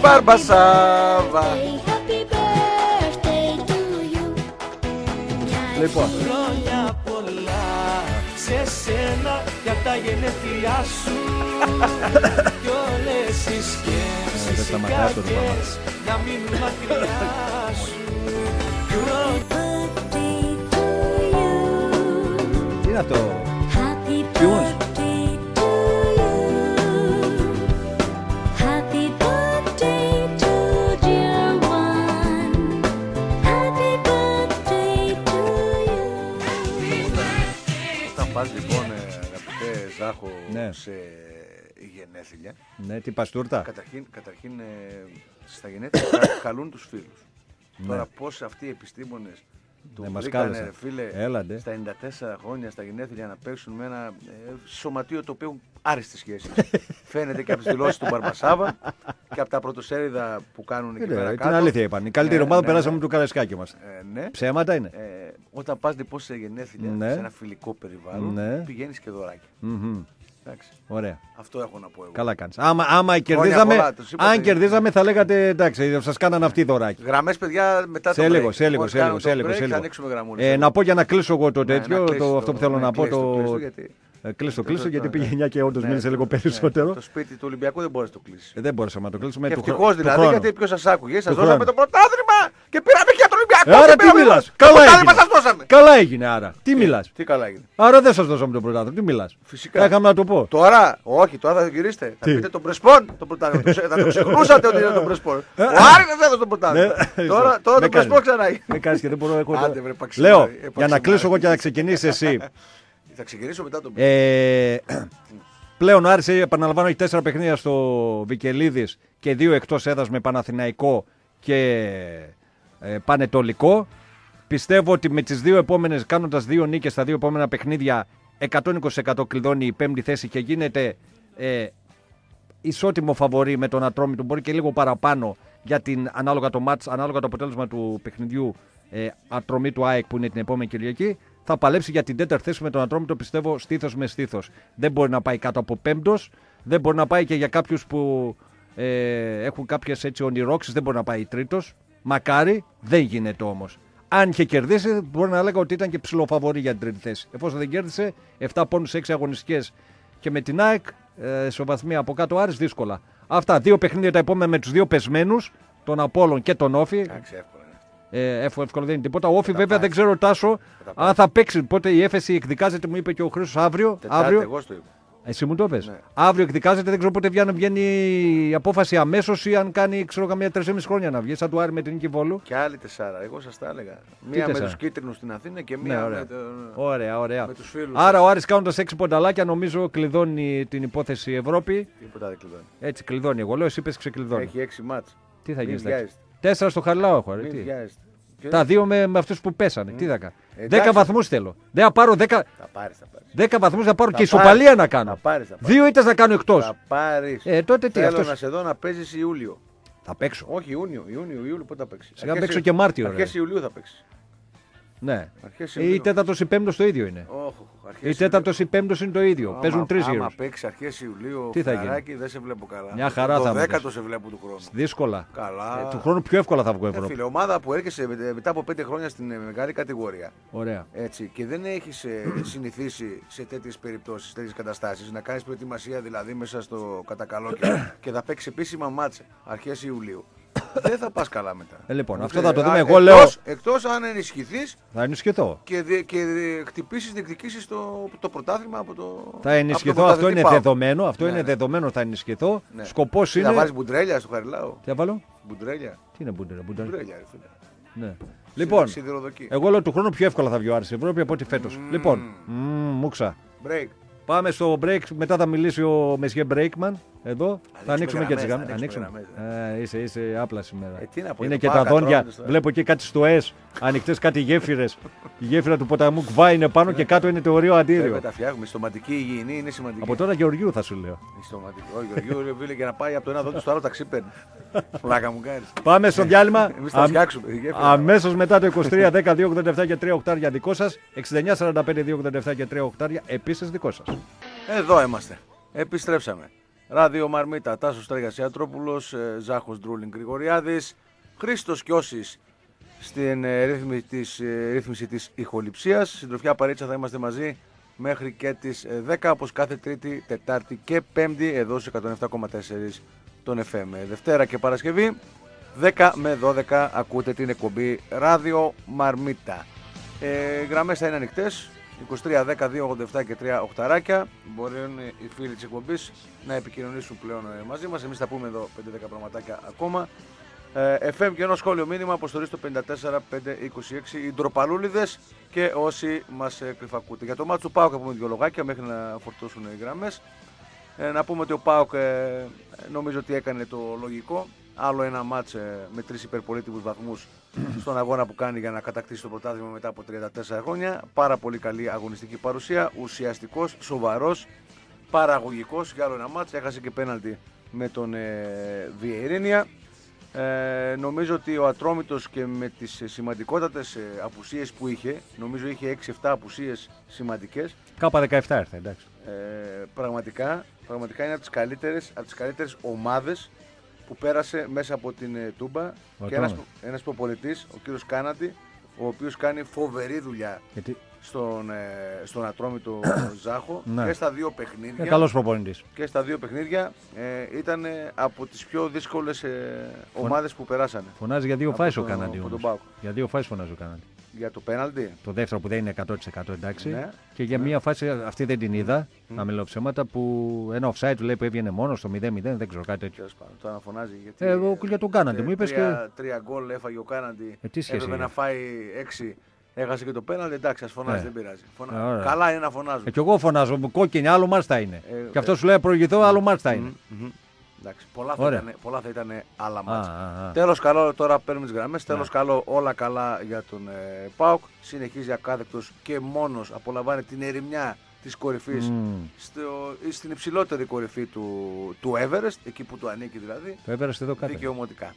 Μπαρμπασάβα. Happy birthday to you. Λοιπόν, Χρόνια πολλά σε σένα για τα γενέθλιά σου (laughs) Κι όλες οι Ε, δεν σκέψεις οι σταματάει αυτό το πράγμα. κακές να μείνουν μακριά σου Birthday to you. τι είναι αυτό. Happy Ποιος; Αγαπητέ Ζάχο, Ναι. σε γενέθλια, Ναι, τι παστούρτα; καταρχήν, καταρχήν ε, στα γενέθλια κα- (coughs) καλούν τους φίλους. Τώρα πώς αυτοί οι επιστήμονες του Ναι, μας βρήκανε, κάλεσαν. ρε φίλε, Έλαντε. στα 94 χρόνια στα γενέθλια να παίξουν με ένα ε, σωματείο το οποίο έχουν άριστες σχέσεις. (laughs) Φαίνεται και από τις δηλώσεις του Μπαρμπασάβα και από τα πρωτοσέλιδα που κάνουν εκεί Ε, πέρα ναι, κάτω. Την αλήθεια είπαν. Η καλύτερη Ναι, ομάδα ναι, περάσαμε ναι. του Καραϊσκάκη μας. Ε, ναι. Ψέματα είναι. Ε, όταν πας λοιπόν σε γενέθλια, Ναι. σε ένα φιλικό περιβάλλον, Ναι. πηγαίνεις και δωράκια. Μμμ. Εντάξει. Ωραία. Αυτό έχω να πω εγώ. Καλά κάνεις. Άμα, άμα κερδίζαμε, πολλά, τους είπατε. αν κερδίζαμε θα λέγατε εντάξει, σας κάνανε αυτή δωράκι. Γραμμές παιδιά μετά Σε το λίγο, break. σε λίγο, Μόλις σε λίγο, κάνουμε σε το λίγο. break, σε Θα λίγο. ανοίξουμε γραμμούλες. Ε, να πω για να κλείσω εγώ το Ναι, τέτοιο, να το, κλείσεις αυτό που θέλω ναι, να πω. κλείσει Το... κλείσει γιατί- Ε, κλείσω, το- κλείσω το- γιατί το- πήγε ναι. 9 και όντω Ναι, μείνει λίγο ναι, περισσότερο. Το σπίτι του Ολυμπιακού δεν μπορείς να το κλείσεις. Ε, Δεν μπορούσαμε να το κλείσουμε. Και του χρο- ευτυχώς του δηλαδή, χρόνου. γιατί ποιος σας άκουγε, σας Του δώσαμε χρόνου. το πρωτάθλημα και πήραμε και για τον Ολυμπιακό. Ε, Άρα και τι πήραμε μιλάς. το Καλά πρωτάθλημα έγινε. σα δώσαμε. Καλά έγινε άρα. Τι μιλάς. Τι καλά έγινε. Άρα δεν σας δώσαμε το πρωτάθλημα. Τι μιλάς. Φυσικά. Θα είχαμε να το πω. Τώρα, όχι, τώρα θα γυρίσετε. Θα Τι; πείτε τον Πρεσπόν το πρωτάθλημα. Το (laughs) ξε- θα το ξεχνούσατε ότι είναι τον Πρεσπόν. Ο Άρης δεν έδωσε το πρωτάθλημα. Ναι. Τώρα, τώρα Με τον Πρεσπόν κάνεις. ξανά έγινε. Με κάνεις και δεν μπορώ να έχω. Άντε, βρε, παξιμάρι, Λέω, ε, για να παξιμάρι. κλείσω εγώ και να ξεκινήσεις εσύ. Θα ξεκινήσω μετά τον Ε, (clears throat) πλέον ο Άρης, επαναλαμβάνω, έχει τέσσερα παιχνίδια στο Βικελίδης και δύο εκτός έδρας με Παναθηναϊκό και ε, Πανετολικό. Πιστεύω ότι με τις δύο επόμενες, κάνοντας δύο νίκες στα δύο επόμενα παιχνίδια, 120% κλειδώνει η πέμπτη θέση και γίνεται ε, ισότιμο φαβορή με τον Ατρόμητο, μπορεί και λίγο παραπάνω για την ανάλογα το μάτς, ανάλογα το αποτέλεσμα του παιχνιδιού ε, Ατρομήτου ΑΕΚ που είναι την επόμενη Κυριακή. Θα παλέψει για την τέταρτη θέση με τον Ατρόμητο, πιστεύω, στήθος με στήθος. Δεν μπορεί να πάει κάτω από πέμπτος, δεν μπορεί να πάει και για κάποιους που ε, έχουν κάποιες έτσι ονειρόξεις, δεν μπορεί να πάει τρίτος. Μακάρι, δεν γίνεται όμως. Αν είχε κερδίσει, μπορεί να λέγα ότι ήταν και ψηλοφαβορή για την τρίτη θέση. Εφόσον δεν κέρδισε, 7 πόνου σε 6 αγωνιστικές και με την ΑΕΚ, ε, ισοβαθμία από κάτω Άρης, δύσκολα. Αυτά, δύο παιχνίδια τα επόμενα με τους δύο πεσμένους, τον Απόλλων και τον Όφη. Εντάξει, εύκολα είναι. Ε, εύκολο, εύκολο δεν είναι τίποτα. Ο Όφη βέβαια δεν ξέρω Τάσο αν θα παίξει. Πότε η έφεση εκδικάζεται, μου είπε και ο Χρήστος αύριο. Τετάρτη, αύριο. εγώ στο είπα. Εσύ μου το πες. Ναι. Αύριο εκδικάζεται, δεν ξέρω πότε βγαίνει, βγαίνει η απόφαση αμέσως ή αν κάνει ξέρω, καμία 3,5 χρόνια να βγει. Σαν του Άρη με την νίκη Βόλου. Και άλλη τεσσάρα. Εγώ σας τα έλεγα. Μία με τεσσάρα; τους κίτρινους στην Αθήνα και Ναι, μία ωραία. με το. Ωραία, ωραία. με τους φίλους Άρα ο Άρης κάνοντας 6 πονταλάκια νομίζω κλειδώνει την υπόθεση Ευρώπη. Τίποτα δεν κλειδώνει. Έτσι κλειδώνει. Εγώ λέω, εσύ πες ξεκλειδώνει. Έχει έξι μάτς. Τι θα Μην γίνει. Στα έξι. βιάζεστε. Τέσσερα στο Χαρλάο έχω. Ρε, Μην τι. βιάζεστε. Και Τα δύο με, με αυτούς που πέσανε. Τι θα κάνω. Εντάξει. 10 βαθμούς θέλω. Δεν θα πάρω 10, Θα πάρεις, θα πάρεις. 10 βαθμούς να πάρω Θα και πάρεις. ισοπαλία να κάνω. Θα πάρεις. Θα πάρεις. Δύο ήττες να κάνω εκτός. Θα πάρεις. Ε, τότε τι, Θέλω αυτός- να σε δω να παίζεις Ιούλιο. Θα παίξω. Όχι Ιούνιο, Ιούνιο, Ιούλιο πότε θα παίξεις. Σιγά παίξω και Μάρτιο, ρε. Αρχέ Ιουλίου θα παίξεις. Ναι. Αρχές Ή Ιουλίου. τέταρτος ή πέμπτο το ίδιο είναι. Όχ, αρχές Ή τέταρτος ή πέμπτο είναι το ίδιο. Άμα- Παίζουν τρεις Άμα γύρους. παίξει αρχές Ιουλίου, Τι θα φιλαράκι, δεν σε βλέπω καλά. Μια χαρά το θα μου δέκατο πεις. σε βλέπω του χρόνου. Δύσκολα. Καλά. Ε, του χρόνου πιο εύκολα θα βγω Ε, Ευρώπη. φίλε, ομάδα που έρχεσαι με- μετά από πέντε χρόνια στην ε, μεγάλη κατηγορία Ωραία. έτσι, και δεν έχεις συνηθίσει σε τέτοιες περιπτώσεις, σε τέτοιες καταστάσεις, να κάνεις προετοιμασία δηλαδή μέσα στο κατακαλό και, (coughs) και θα παίξεις επίσημα μάτσε αρχές Ιουλίου. Δεν θα πας καλά μετά. Ε, λοιπόν, Μου αυτό ξέρεις, θα το δούμε. α, Εγώ εκτός- λέω- Εκτός αν ενισχυθείς Θα ενισχυθώ. και, δι- και δι- χτυπήσεις, διεκδικήσεις το, το πρωτάθλημα από το. Θα ενισχυθώ. από το Αυτό είναι πρωταθλητή δεδομένο. Αυτό Ναι, είναι ναι. δεδομένο. Θα ενισχυθώ. Ναι. Σκοπός Τι, Θα είναι. βάλει μπουντρέλια στο Χαριλάου. Τι θα βάλω; Μπουντρέλια. Τι είναι μπουντέρα. μπουντέρα. Μπουντρέλια, ρε φίλε. Ναι. Λοιπόν, Σιδηροδοκή. εγώ λέω του χρόνου πιο εύκολα θα βγει ο Άρης Ευρώπη από ότι φέτος. Λοιπόν, μ, μουξα. Break. Πάμε στο break. Μετά θα μιλήσει ο Μεσιέ Μπρέικμαν. Εδώ. θα ανοίξουμε και τις γραμμές, γραμμές. θα ανοίξουμε Ε, είσαι, είσαι απλά σήμερα. Ε, τι να πω, είναι για και το τα Πάκα δόντια. τρώνες τώρα. Βλέπω εκεί κάτι στοέ. Ανοιχτές κάτι γέφυρες. Η γέφυρα του ποταμού Κβά είναι πάνω και κάτω είναι το ωραίο Βέβαια αντίριο. τα φτιάχνουμε. Η στοματική υγιεινή είναι σημαντική. Από τώρα Γεωργιού θα σου λέω. Η στοματική. Όχι, Γεωργίου ρε φίλε, για να πάει από το ένα δόντι στο άλλο ταξί παίρνει. (laughs) Πλάκα μου κάνεις. Πάμε στο διάλειμμα. Εμείς θα φτιάξουμε τη γέφυρα. Αμέσως μετά το 23 10 2 87 και 3 οκτάρια δικό σας. 69 45 2 87 και 3 οκτάρια επίσης δικό σας. Εδώ είμαστε. Επιστρέψαμε. Ράδιο Μαρμίτα, Τάσος Τρέγας Ιατρόπουλος, ε, Ζάχος Ντρούλιν Γρηγοριάδης, Χρήστος Κιώσης στην ε, ρύθμι, της, ε, ρύθμιση της ηχοληψίας. Συντροφιά Παρίτσα θα είμαστε μαζί μέχρι και τις ε, 10 όπως κάθε Τρίτη, Τετάρτη και Πέμπτη εδώ στους 107,4 των FM. Ε, Δευτέρα και Παρασκευή 10 με 12 ακούτε την εκπομπή Ράδιο Μαρμίτα. Ε, γραμμές θα είναι ανοιχτές 23, 10, 2, 87 και 3 οχταράκια. Μπορεί οι φίλοι της εκπομπής να επικοινωνήσουν πλέον ε, μαζί μας. Εμείς θα πούμε εδώ 5-10 πραγματάκια ακόμα. Ε, FM και ένα σχόλιο μήνυμα αποστολή στο 54 526 οι ντροπαλούλιδες και όσοι μας ε, κρυφακούτε. Για το μάτσο του Πάουκ θα πούμε δύο λογάκια μέχρι να φορτώσουν οι γραμμές. Ε, να πούμε ότι ο Πάουκ ε, νομίζω ότι έκανε το λογικό. Άλλο ένα μάτς ε, με τρεις υπερπολίτιμους βαθμούς (clears throat) στον αγώνα που κάνει για να κατακτήσει το πρωτάθλημα μετά από 34 χρόνια. Πάρα πολύ καλή αγωνιστική παρουσία, ουσιαστικός, σοβαρός, παραγωγικός για άλλο ένα μάτς. Έχασε και πέναλτι με τον ε, Βιερίνια. Ε, νομίζω ότι ο Ατρόμητος και με τις ε, σημαντικότατες ε, απουσίες που είχε, νομίζω είχε 6-7 απουσίες σημαντικές, Κάπα 17 έρθε, εντάξει. ε, πραγματικά, πραγματικά είναι από τις καλύτερες, από τις καλύτερες ομάδες που πέρασε μέσα από την ε, Τούμπα Ο και ένας, Ατρόμητος. ένας προπονητής, ο κύριος Κάναντι, ο οποίος κάνει φοβερή δουλειά Γιατί στον, ε, στον Ατρόμητο (coughs) Ζάχο Ναι. και στα δύο παιχνίδια. είναι καλός προπονητής. Και στα δύο παιχνίδια ε, ήταν ε, από τις πιο δύσκολες ε, ομάδες που περάσανε. Φωνάζει για δύο Από φάσει ο το- Κάναντι. από όμως. τον ΠΑΟΚ. Για δύο φάσει φωνάζει ο Κάναντι. Για το πέναλτι; Το δεύτερο που δεν είναι 100% εντάξει. Ναι. Και για μία φάση, αυτή δεν την είδα, να μιλάω ψέματα, που ένα offside του λέει που έβγαινε μόνος στο 0-0, δεν ξέρω κάτι τέτοιο. Τέλος πάντων, το αναφωνάζει γιατί. Ε, εγώ για τον Κάναντι, ε, μου είπες τρία, Τρία γκολ έφαγε ο Κάναντι. Ε, τι σχέση Έπρεπε έχει; να φάει έξι. Έχασε και το πέναλτι. Εντάξει, ας φωνάζει, Ε. δεν πειράζει. Φωνα... Ε, ωραία. Καλά είναι να φωνάζουν. Ε, κι εγώ φωνάζω, μου κόκκινη, άλλο μάτς θα είναι. Ε, και αυτός ε, σου λέει προηγηθώ, άλλο μάτς θα είναι. Μμμ, μμμ. Εντάξει, πολλά θα, Ωραία. ήταν, πολλά θα ήταν άλλα Α, μάτσα. α, α. Τέλος καλό, τώρα παίρνουμε τις γραμμές. Τέλος Ναι. καλό, όλα καλά για τον ε, Πάουκ. Συνεχίζει ακάδεκτος και μόνος απολαμβάνει την ερημιά της κορυφής Μμμ. στην υψηλότερη κορυφή του, του Everest, εκεί που του ανήκει δηλαδή. Το έβερε εδώ κάτω. δικαιωματικά.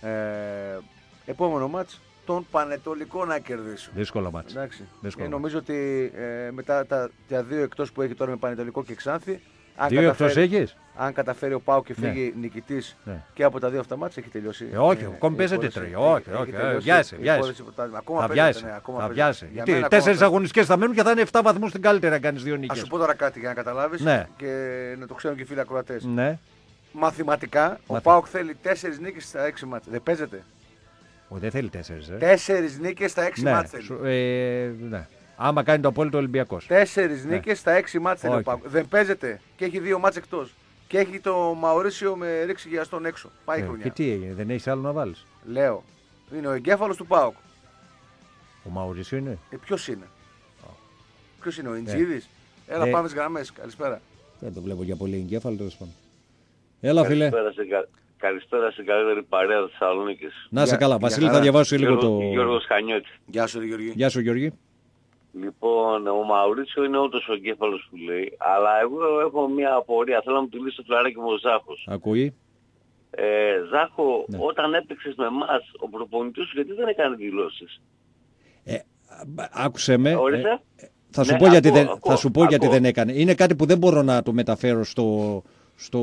Ε, επόμενο μάτς, τον Πανετολικό να κερδίσουν. Δύσκολο μάτς. Εντάξει. Δύσκολο Ε, νομίζω ότι ε, μετά τα, τα δύο εκτός που έχει τώρα με Πανετολικό και Ξάνθη, αν, Δύο εκτός καταφέρει, έχεις; αν καταφέρει ο Πάου και Ναι. φύγει νικητής Ναι. και από τα δύο αυτά μάτς έχει τελειώσει. Ε, όχι, ε, ακόμη η παίζεται υπόθεση. τρία. Όχι, Έχει- όχι, έχει ε, τελειώσει βιάζεσαι, η βιάζεσαι. υπόθεση που τα- Ακόμα Θα παίζεται, βιάσει. ναι, ακόμα Θα παίζεται. βιάσει. Για Γιατί μένα ακόμα τέσσερις παίζεται. αγωνιστικές θα μένουν και θα είναι 7 βαθμούς στην καλύτερη αν κάνεις δύο Α νίκε. σου πω τώρα κάτι για να καταλάβεις Ναι. και να το ξέρουν και οι φίλοι ακροατές. Ναι. Μαθηματικά, ο Μαθη- Πάοκ θέλει 4 νίκες στα 6 μάτς. Δεν παίζεται. Ο, δεν θέλει τέσσερις. Ε. Τέσσερις νίκες στα έξι ναι, μάτς θέλει. σου- ε, ναι. Άμα κάνει το απόλυτο Ολυμπιακός. Τέσσερις νίκες στα έξι μάτς θέλει ο Όχι. Πάοκ. Δεν παίζεται και έχει δύο μάτς εκτός. Και έχει το Μαωρίσιο με ρίξει γιαστόν έξω. Πάει η χρονιά. Ε, και τι έγινε, δεν έχεις άλλο να βάλεις; Λέω. Είναι ο εγκέφαλος του Πάοκ. Ο Μαουρίσιο είναι; Ε, Ποιος είναι; Ποιος είναι ο Ιντζίδης; Έλα, Ε. πάμε στι γραμμές. Καλησπέρα. Δεν το βλέπω για πολύ εγκέφαλο τέλος πάντων. Έλα, φίλε. Καλησπέρα στην, κα... Καλησπέρα στην καλύτερη παρέα της Θεσσαλονίκης. Να σε Για- καλά. για Βασίλη, θα χαρά. διαβάσω λίγο το. Γιώργο- Γιώργος Χανιώτης. Γεια σου, ρε Γεωργή. Γεια σου, Γιώργη. Λοιπόν, ο Μαουρίτσιο είναι όντως ο εγκέφαλος που λέει, αλλά εγώ έχω μια απορία. Θέλω να μου τη λύσει το φλαράκι μου ο Ζάχος. Ακούει. Ε, Ζάχο, Ναι. όταν έπαιξες με εμάς, ο προπονητής σου γιατί δεν έκανε δηλώσεις; Ε, άκουσε με. Ορίστε. Ε, θα σου Ναι, πω, γιατί, ακούω, δεν, ακούω, θα σου πω γιατί ακούω. δεν έκανε. Είναι κάτι που δεν μπορώ να το μεταφέρω στο, στο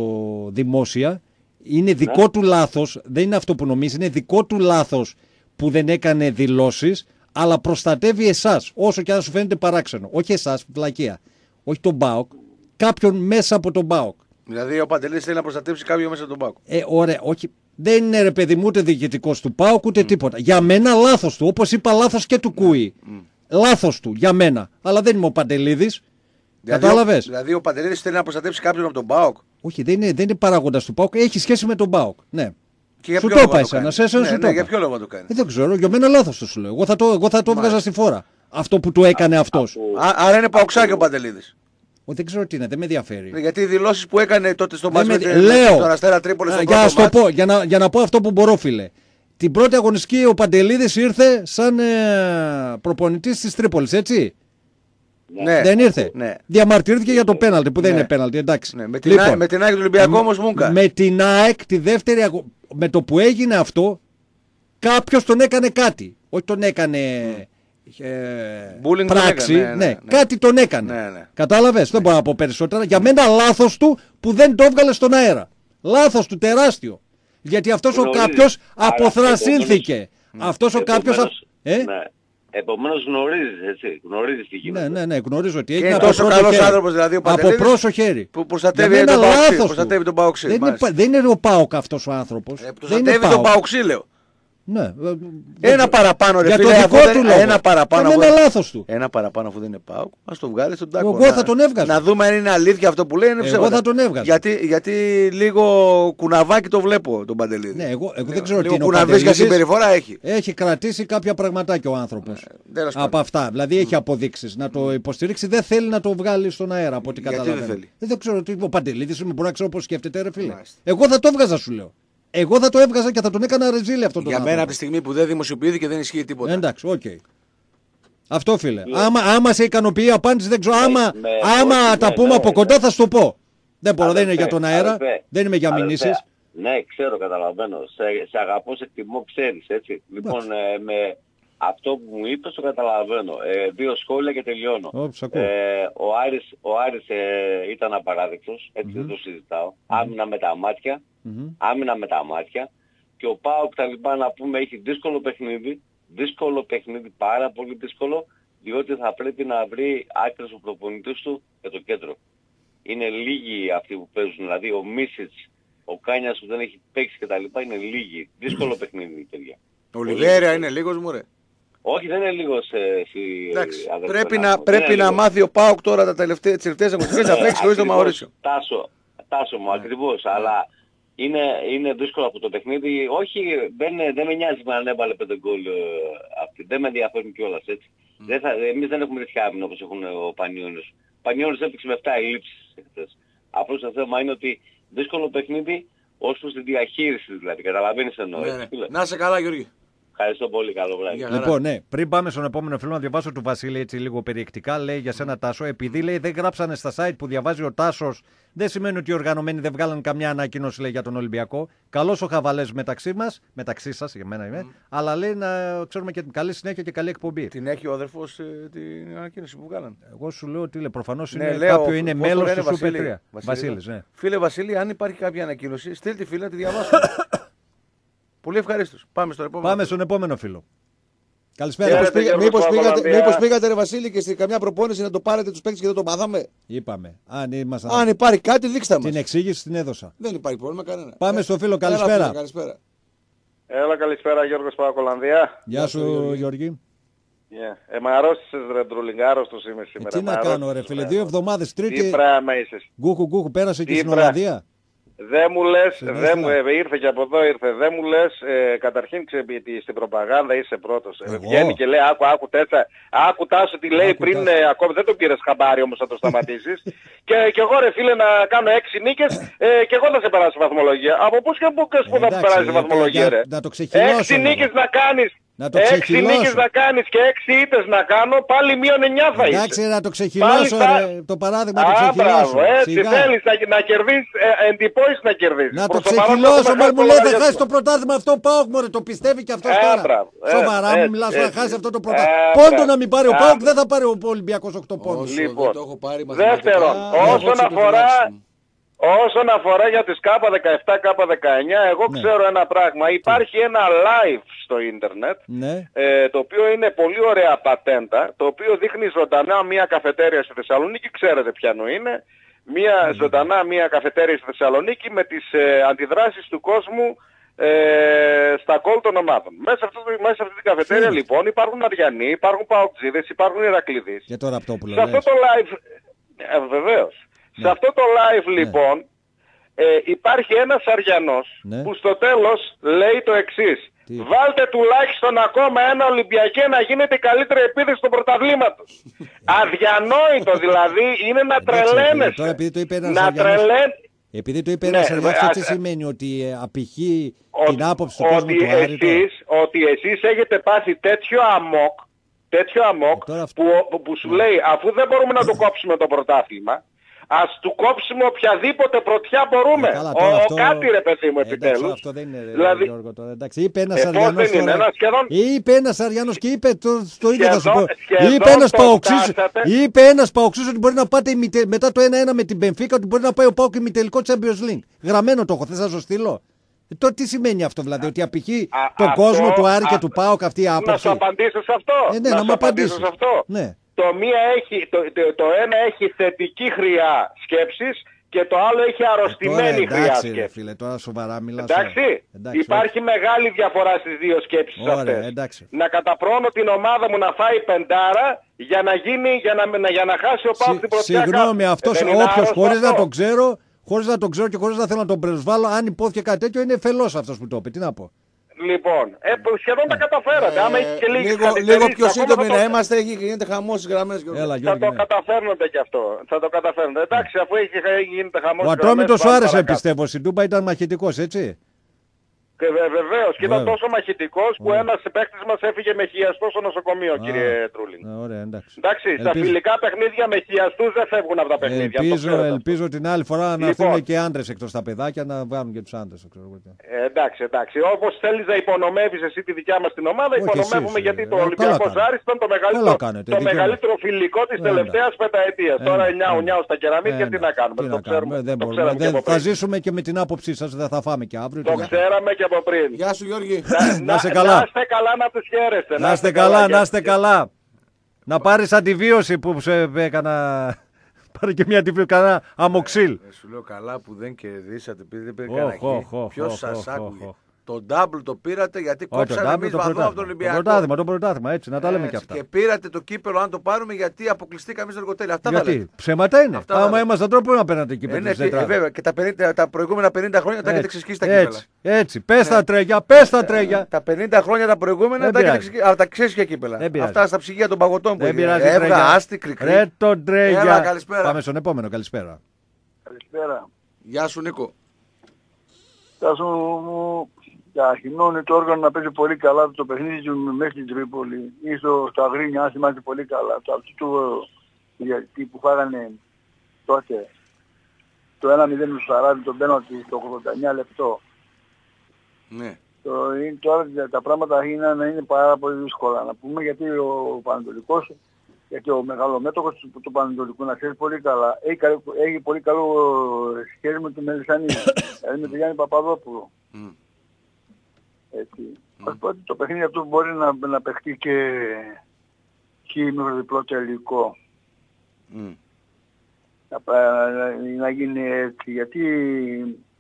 δημόσια. Είναι δικό Ναι. του λάθος, δεν είναι αυτό που νομίζεις, είναι δικό του λάθος που δεν έκανε δηλώσεις, αλλά προστατεύει εσάς, όσο και αν σου φαίνεται παράξενο. Όχι εσάς, πλακία. Όχι τον ΠΑΟΚ, κάποιον μέσα από τον ΠΑΟΚ. Δηλαδή ο Παντελής θέλει να προστατεύσει κάποιον μέσα από τον Πάοκ. Ε, ωραία, όχι. Δεν είναι ρε παιδί μου ούτε διοικητικός του ΠΑΟΚ ούτε τίποτα. Για μένα λάθος του. Όπως είπα, λάθος και του Κούι. Λάθος του, για μένα. Αλλά δεν είμαι ο Παντελίδης. Κατάλαβες; Δηλαδή ο Παντελή θέλει να προστατεύσει κάποιον από τον Πάοκ. Όχι, δεν είναι, δεν είναι παράγοντας του ΠΑΟΚ. Έχει σχέση με τον ΠΑΟΚ. Ναι. Και για Σου ποιο το λόγο είπα να το εσένα. κάνεις. Σε εσένα Ναι, σου ναι, το για είπα. ποιο λόγο να το κάνεις. Ε, δεν ξέρω. Για μένα λάθος το σου λέω. Εγώ θα το, εγώ θα το έβγαζα στη φόρα. Αυτό που του έκανε αυτός. Α- Άρα είναι παουξάκι ο Παντελίδης. Δεν ξέρω τι είναι, δεν με ενδιαφέρει. Γιατί οι δηλώσεις που έκανε τότε στο Δεν μάτι με- με λέω. τον Αστέρα Τρίπολης Α, στο για, να πρώτο στο μάτς, πω, για, να, για να πω αυτό που μπορώ, φίλε. Την πρώτη αγωνιστική ο Παντελίδης ήρθε σαν ε, προπονητής της Τρίπολης, έτσι. Ναι, δεν ήρθε. Ναι. Διαμαρτυρήθηκε για το πέναλτι που δεν Ναι. είναι πέναλτι, εντάξει. Ναι, με, την, ΑΕΚ- με την ΑΕΚ του Ολυμπιακού όμως Μούγκα. με την ΑΕΚ τη δεύτερη αγω... με το που έγινε αυτό κάποιος τον έκανε κάτι. Όχι τον έκανε ε, Bullying τον πράξη. έκανε, ναι, ναι, ναι. Κάτι τον έκανε. Ναι, ναι. Κατάλαβες, δεν μπορώ να πω περισσότερα. Για μένα λάθος του που δεν το έβγαλε στον αέρα. Λάθος του τεράστιο. Γιατί αυτός ο Γνωρίζει. κάποιος Άρα, αποθρασύνθηκε. Αυτός ο κάποιος... α- Επομένως, Ε; ναι. Επομένως γνωρίζεις, έτσι. Γνωρίζεις τι γίνεται. Ναι, ναι, ναι, γνωρίζω ότι Και έγινε είναι από τόσο πρώτο καλός χέρι. άνθρωπος δηλαδή ο Από Παντελίδης, πρόσω χέρι. που προστατεύει Για μένα τον Παοξή, λάθος του. προστατεύει τον Παοξή, Δεν είναι, μάλιστα. πα- δεν είναι ο Πάοκ αυτός ο άνθρωπος. Ε, δεν είναι προστατεύει τον ΠΑΟΚ. Παοξή, λέω. Ναι. ε, Ένα δεν- παραπάνω, ρε Για φίλε. το αφού δικό δεν- του λόγο. Ένα παραπάνω. Για αφού- μένα λάθος του. Ένα παραπάνω αφού δεν είναι Πάοκ, ας το βγάλει στον τάκο. Εγώ Να- θα τον έβγαζα. Να δούμε αν είναι αλήθεια αυτό που λέει. Είναι Εγώ ψέματα. θα τον έβγαζα. Γιατί, γιατί λίγο κουναβάκι το βλέπω τον Παντελίδη. Ναι, εγώ, εγώ δεν ξέρω τι λίγο είναι ο κουναβίσκα Παντελίδης. συμπεριφορά έχει. Έχει κρατήσει κάποια πραγματάκια ο άνθρωπος. τέλος πάντων. από αυτά. Δηλαδή έχει αποδείξεις. Να το υποστηρίξει δεν θέλει να το βγάλει στον αέρα από ό,τι Γιατί καταλαβαίνω. δεν θέλει; Ε, δεν ξέρω τι. Ο Παντελίδη μου μπορεί να ξέρω πώς σκέφτεται, ρε φίλε. Μάλιστα. Εγώ θα το έβγαζα, σου λέω. Εγώ θα το έβγαζα και θα τον έκανα ρεζίλι αυτόν τον Για μένα από άνθρωπο. τη στιγμή που δεν δημοσιοποιήθηκε δεν ισχύει τίποτα. Ε, εντάξει, οκ. Αυτό φίλε. Άμα, άμα σε ικανοποιεί η απάντηση, δεν ξέρω. άμα με- άμα όχι, τα ναι, πούμε ναι, από ναι. κοντά θα σου το πω. Δεν μπορώ, δεν είναι Αδερφέ, για τον αέρα. αδερφέ, δεν είμαι για αδερφέ, μηνύσει. Ναι, ξέρω, καταλαβαίνω. Σε, σε αγαπώ, σε εκτιμώ, ξέρεις, έτσι. Λοιπόν, ε, με αυτό που μου είπες το καταλαβαίνω. Ε, δύο σχόλια και τελειώνω. Ω, σ' ακούω. Ε, ο Άρης, ο Άρης ε, ήταν απαράδεκτος, έτσι δεν το συζητάω. Άμυνα με τα ματια άμυνα με τα μάτια. Και ο Πάοκ τα λοιπά να πούμε έχει δύσκολο παιχνίδι, δύσκολο παιχνίδι, πάρα πολύ δύσκολο, διότι θα πρέπει να βρει άκρες ο προπονητής του για το κέντρο. Είναι λίγοι αυτοί που παίζουν, δηλαδή ο Μίσιτς, ο Κάνιας που δεν έχει παίξει κτλ. είναι λίγοι. Δύσκολο παιχνίδι, παιδιά. Ο Λιβέρια είναι λίγος μου, ρε. Όχι, δεν είναι λίγος ε, εσύ, Εντάξει, αδερφέ πρέπει να να, πούμε. πρέπει Δεν είναι να λίγος. μάθει ο Πάοκ τώρα τα τελευταία, τις τελευταίες αγωνιστικές να παίξει χωρίς τον Ακριβώς, Μαωρίσιο. Τάσο, τάσο μου, ακριβώς. Αλλά είναι, είναι δύσκολο από το παιχνίδι. Όχι, δεν, δεν με νοιάζει με αν έβαλε πέντε γκολ ε, αυτή. Δεν με ενδιαφέρουν κιόλας έτσι. Δεν θα, εμείς δεν έχουμε τέτοια άμυνα όπως έχουν ο Πανιόνιος. Ο Πανιόνιος έπαιξε με 7 ελλείψεις χθες. Απλώς το θέμα είναι ότι δύσκολο παιχνίδι ως προς τη διαχείριση δηλαδή. Καταλαβαίνεις εννοώ. Ναι, έτσι, ναι. φίλε. Να σε καλά Γιώργη. Ευχαριστώ πολύ. Καλό βράδυ. Για χαρά. Λοιπόν, ναι, πριν πάμε στον επόμενο φίλο να διαβάσω του Βασίλη έτσι λίγο περιεκτικά, λέει για σένα Τάσο, επειδή λέει δεν γράψανε στα site που διαβάζει ο Τάσος, δεν σημαίνει ότι οι οργανωμένοι δεν βγάλαν καμιά ανακοίνωση λέει, για τον Ολυμπιακό. Καλός ο χαβαλές μεταξύ μας, μεταξύ σας, για μένα είμαι, αλλά λέει να ξέρουμε και καλή συνέχεια και καλή εκπομπή. Την έχει ο αδερφός ε, την ανακοίνωση που κάνανε. Εγώ σου λέω ότι προφανώς Ναι, είναι λέω, κάποιο είναι πώς το μέλος λένε, του Super 3. Βασίλη. Βασίλης, ναι. Φίλε Βασίλη, αν υπάρχει κάποια ανακοίνωση, στείλ τη φίλη να τη διαβάσουμε. (laughs) Πολύ ευχαρίστως. Πάμε στο επόμενο. Πάμε στον επόμενο φίλο. Καλησπέρα. Χαίρετε, Μήπως, πήγα, Γιώργος μήπως, πήγατε, Παπαλαμπία. μήπως πήγατε ρε Βασίλη και σε καμιά προπόνηση να το πάρετε τους παίκτες και δεν το μάθαμε; Είπαμε. Αν ήμασταν. Αν υπάρχει κάτι δείξτε μας. Την εξήγηση την έδωσα. Δεν υπάρχει πρόβλημα κανένα. Πάμε Ε, στο φίλο. έλα, Καλησπέρα. φίλε, καλησπέρα. Έλα καλησπέρα Γιώργος Παπακολανδία. Γεια σου Γιώργη. Yeah. Ε, μ' αρρώστησες ρε Ντρούλινγκ, άρρωστος είμαι Ε, σήμερα. τι μ' να κάνω ρε αρρώστησες, φίλε, ρε. δύο εβδομάδες, Τι τρίτη πράγμα είσαι. γκούχου γκούχου πέρασε και Τι στην πράγμα. Ολλανδία. Δεν μου λες, Στην δεν Έσλα. μου, ε, ήρθε και από εδώ ήρθε, δεν μου λες, ε, καταρχήν ξεπίτι, στην προπαγάνδα είσαι πρώτος. Ε, Εγώ; βγαίνει και λέει, άκου, άκου τέτοια, άκου τάσο τι λέει Άκου, πριν, Τάσο. ε, ακόμα δεν τον πήρες χαμπάρι όμως θα το σταματήσεις. (laughs) και, και εγώ ρε φίλε να κάνω έξι νίκες ε, και εγώ θα σε περάσει βαθμολογία. Από πού και πού και πού θα εντάξει, σε περάσει ε, βαθμολογία για- ρε. να το ξεχυλώσω, Έξι λέω. νίκες να κάνεις. Να το έξι ξεχυλώσω. νίκες να κάνεις και έξι ήττες να κάνω, πάλι μείον εννιά θα είσαι. Εντάξει να το ξεχυλώσω Πάλι θα- ρε, το παράδειγμα το Α, ξεχυλώσω. μπράβο, έτσι Σιγά. θέλεις να, να κερδίσεις, ε, εντυπώσεις να κερδίσεις. Να το Προς παρόν ξεχυλώσω, έχουμε μα χάσει μου το λέει θα λογαριασμό. χάσεις το πρωτάθλημα αυτό πάω μωρέ, το πιστεύει και αυτός Ε, τώρα. μπράβο, ε, Σοβαρά μου έτσι, μιλάς να έτσι. χάσεις αυτό το Ε, πρωτάθλημα. μπράβο. Πόντο να μην πάρει ο Α, Πάοκ, δεν θα πάρει ο Ολυμπιακός 8 πόντους. Όσο Λοιπόν, δεν το έχω πάρει μαθηματικά, δεύτερον, εγώ όσον ξέρω αφορά, τουλάχιστον. Όσον αφορά για τις K17, K19, εγώ Ναι. ξέρω ένα πράγμα. Υπάρχει ένα live στο ίντερνετ, Ναι. ε, το οποίο είναι πολύ ωραία πατέντα, το οποίο δείχνει ζωντανά μια καφετέρια στη Θεσσαλονίκη, ξέρετε ποιανού είναι, μια ζωντανά μια καφετέρια στη Θεσσαλονίκη με τις ε, αντιδράσεις του κόσμου ε, στα κόλ των ομάδων. Μέσα, αυτό, το- μέσα σε αυτή την καφετέρια Φίλες. λοιπόν υπάρχουν Αριανοί, υπάρχουν Παοκτζίδες, υπάρχουν Ηρακλειδείς. Για το ραπτόπουλο Σε αυτό λες. το live, ε, βεβαίως. Σε αυτό το live λοιπόν ε, υπάρχει ένας Αριανός Ναι. που στο τέλος λέει το εξής. Τι; Βάλτε τουλάχιστον ακόμα ένα Ολυμπιακέ να γίνεται η καλύτερη επίθεση του πρωταθλήματος. Αδιανόητο δηλαδή είναι να Εντάξει, ρε φίλε, τρελαίνεσαι. Τώρα επειδή το είπε ένας να Αριανός, τρελαίν... επειδή το είπε Ναι, ένας Αριανός, αυτό α, τι α, σημαίνει ότι ε, απηχεί ότι- την άποψη του κόσμου ότι του Άρη. τώρα. εσείς, ότι εσείς έχετε πάθει τέτοιο αμόκ, τέτοιο αμόκ Ε, τώρα αυτό- που, που σου λέει αφού δεν μπορούμε να το κόψουμε το πρωτάθλημα, ας του κόψουμε οποιαδήποτε πρωτιά μπορούμε. Ε, καλά, ο, τώρα ο αυτό- κάτι ρε παιδί μου Ε, εντάξει, επιτέλους. αυτό δεν είναι, ρε, δηλαδή, Γιώργο, τώρα. Εντάξει, είπε ένας Ε, πώς Αριανός δεν είναι, τώρα. ένας σχεδόν- Είπε ένας Αριανός και είπε το, το ίδιο θα σου πω. Σχεδόν- σχεδόν Είπε ένας το Παοξής, φτάσατε. είπε ένας Παοξής ότι μπορεί να πάτε ημιτε- μετά το 1-1 με την Πενφύκα ότι μπορεί να πάει ο Πάοκ ημιτελικό Champions League. Γραμμένο το έχω, θες να σου στείλω; Ε, Τώρα τι σημαίνει αυτό δηλαδή, ότι απηχεί Α, τον αυτό- κόσμο του Άρη και α, του Πάοκ αυτή η να άποψη; σου απαντήσω σε αυτό. Ε, ναι, να σου μου απαντήσω απαντήσεις. σε αυτό. Ναι. Το, μία έχει, το, το, το ένα έχει θετική χρειά σκέψης και το άλλο έχει Ε, Τώρα αρρωστημένη χρειά εντάξει ρε σκέψης. φίλε, τώρα σοβαρά μιλάς. Εντάξει, τώρα. Εντάξει, υπάρχει μεγάλη διαφορά στις δύο σκέψεις Ωραία, αυτές. εντάξει. Να καταπρώνω την ομάδα μου να φάει πεντάρα για να, γίνει, για να, να- για να χάσει ο Πάου Συ- την πρωτιά Συγγνώμη, κάτω. αυτός Δεν είναι όποιος άρρωστο χωρίς να αυτό. τον ξέρω, χωρίς να τον ξέρω και χωρίς να θέλω να τον προσβάλλω, αν υπόθηκε κάτι τέτοιο, είναι φελός αυτός που το είπε. Τι να πω. Λοιπόν, ε, που σχεδόν τα καταφέρατε. Άμα έχεις και λίγες λίγο, καθυστερήσεις, λίγο πιο ακόμα σύντομοι θα να το- είμαστε, έχει, γίνεται χαμός στις γραμμές. Έλα, Θα Γιώργη. το ναι. καταφέρνετε κι αυτό. Θα το καταφέρνετε. Εντάξει, αφού έχει γίνεται χαμός. Ο Ατρόμητος σου άρεσε, πιστεύω. Στην Τούμπα ήταν μαχητικός, έτσι; Και βε, βεβαίως. Και ήταν Βέβαια. τόσο μαχητικός που Ωραία. ένας παίκτης μας έφυγε με χιαστό στο νοσοκομείο, κύριε Τρούλινγκ. Ε, Ωραία, εντάξει. Εντάξει, τα Ελπίζω- φιλικά παιχνίδια με χιαστούς δεν φεύγουν από τα παιχνίδια. το Ελπίζω, ξέρετε. ελπίζω την άλλη φορά να Λοιπόν. έρθουν και άντρες εκτός τα παιδάκια να βγάλουν και τους άντρες. Ε, εντάξει, εντάξει. Όπως θέλεις να υπονομεύεις εσύ τη δικιά μας την ομάδα, Όχι, υπονομεύουμε εσείς, γιατί ε, το καλά Ολυμπιακός κάνετε. Άρης ήταν το μεγαλύτερο, Καλά κάνετε, το δικαίωμα. μεγαλύτερο φιλικό της Ε, τελευταίας πενταετίας. Ε, Τώρα ναι, νιάου ναι. νιάου στα κεραμίδια, Ε, τι ναι. να κάνουμε. Τι το να ξέρουμε, κάνουμε, δεν το μπορούμε. ξέραμε και Δεν- από θα πριν. ζήσουμε και με την άποψή σας, δεν θα φάμε και αύριο. Το τι να- ξέραμε και από πριν. Γεια σου Γιώργη. Να είστε καλά. Να είστε καλά να τους χαίρεστε. Να είστε καλά, και- να είστε καλά. Να πάρεις αντιβίωση που σε έκανα. Πάρε και μια αντιβίωση, κανένα αμοξίλ. Ε, Σου λέω καλά που δεν κερδίσατε επειδή δεν πήρε Οχ, κανένα οχ, οχ, Ποιος οχ, σας οχ, άκουγε; Οχ. Το double το πήρατε γιατί Όχι, το κόψαμε double, εμείς το βαθμό από τον πρωτάθλημα. Το Ολυμπιακό. πρωτάθλημα, το πρωτάθλημα, έτσι, να τα λέμε Ε, και αυτά. Και πήρατε το κύπελο αν το πάρουμε γιατί αποκλειστήκαμε στο εργοτέλειο. Αυτά θα λέτε. Γιατί, ψέματα είναι. Αυτά θα Άμα λέτε. ήμασταν τώρα, πού να παίρνατε εκεί Ε, πέρα ναι, τις ε, τετράδες. βέβαια και τα, 50, τα προηγούμενα 50 χρόνια τα έχετε Έτσι, ξεσκίσει τα κύπελα. Έτσι, έτσι. Πες τα τρέγια, πες τα τρέγια. Τα 50 χρόνια τα προηγούμενα Δεν τα έχετε πειράζει. ξεσκίσει. Αλλά τα ξέσχε κύπελα. Δεν πειράζει. Αυτά στα ψυγεία των παγωτών που Δεν έγινε. πειράζει. Έβγα, τρέγια. άστη, κρικρή. Ρε τον τρέγια. Έλα, καλησπέρα. Πάμε στον επόμενο, καλησπέρα. Καλησπέρα. Γεια σου Νίκο. Τάσο μου, για χειμώνει το όργανο να παίζει πολύ καλά το παιχνίδι του μέχρι την Τρίπολη. Ή στο, στο Αγρίνια, αν θυμάστε πολύ καλά. Το αυτό του γιατί που φάγανε τότε το 1-0 του Σαράβη, τον πέναλτι στο 89 λεπτό. Ναι. Το, είναι, τώρα τα πράγματα είναι να είναι πάρα πολύ δύσκολα. Να πούμε γιατί ο Πανατολικός, γιατί ο μεγαλομέτωχος του, του Πανατολικού να ξέρει πολύ καλά, έχει, καλ- έχει πολύ καλό σχέση με τον Μελισανίδη, (coughs) δηλαδή με τον Γιάννη Παπαδόπουλο. Μμ. Έτσι. Ας πω ότι το παιχνίδι αυτό μπορεί να, να παιχτεί και χείμενο διπλό τελικό. Μμ. Να, πα- να, να γίνει έτσι. Γιατί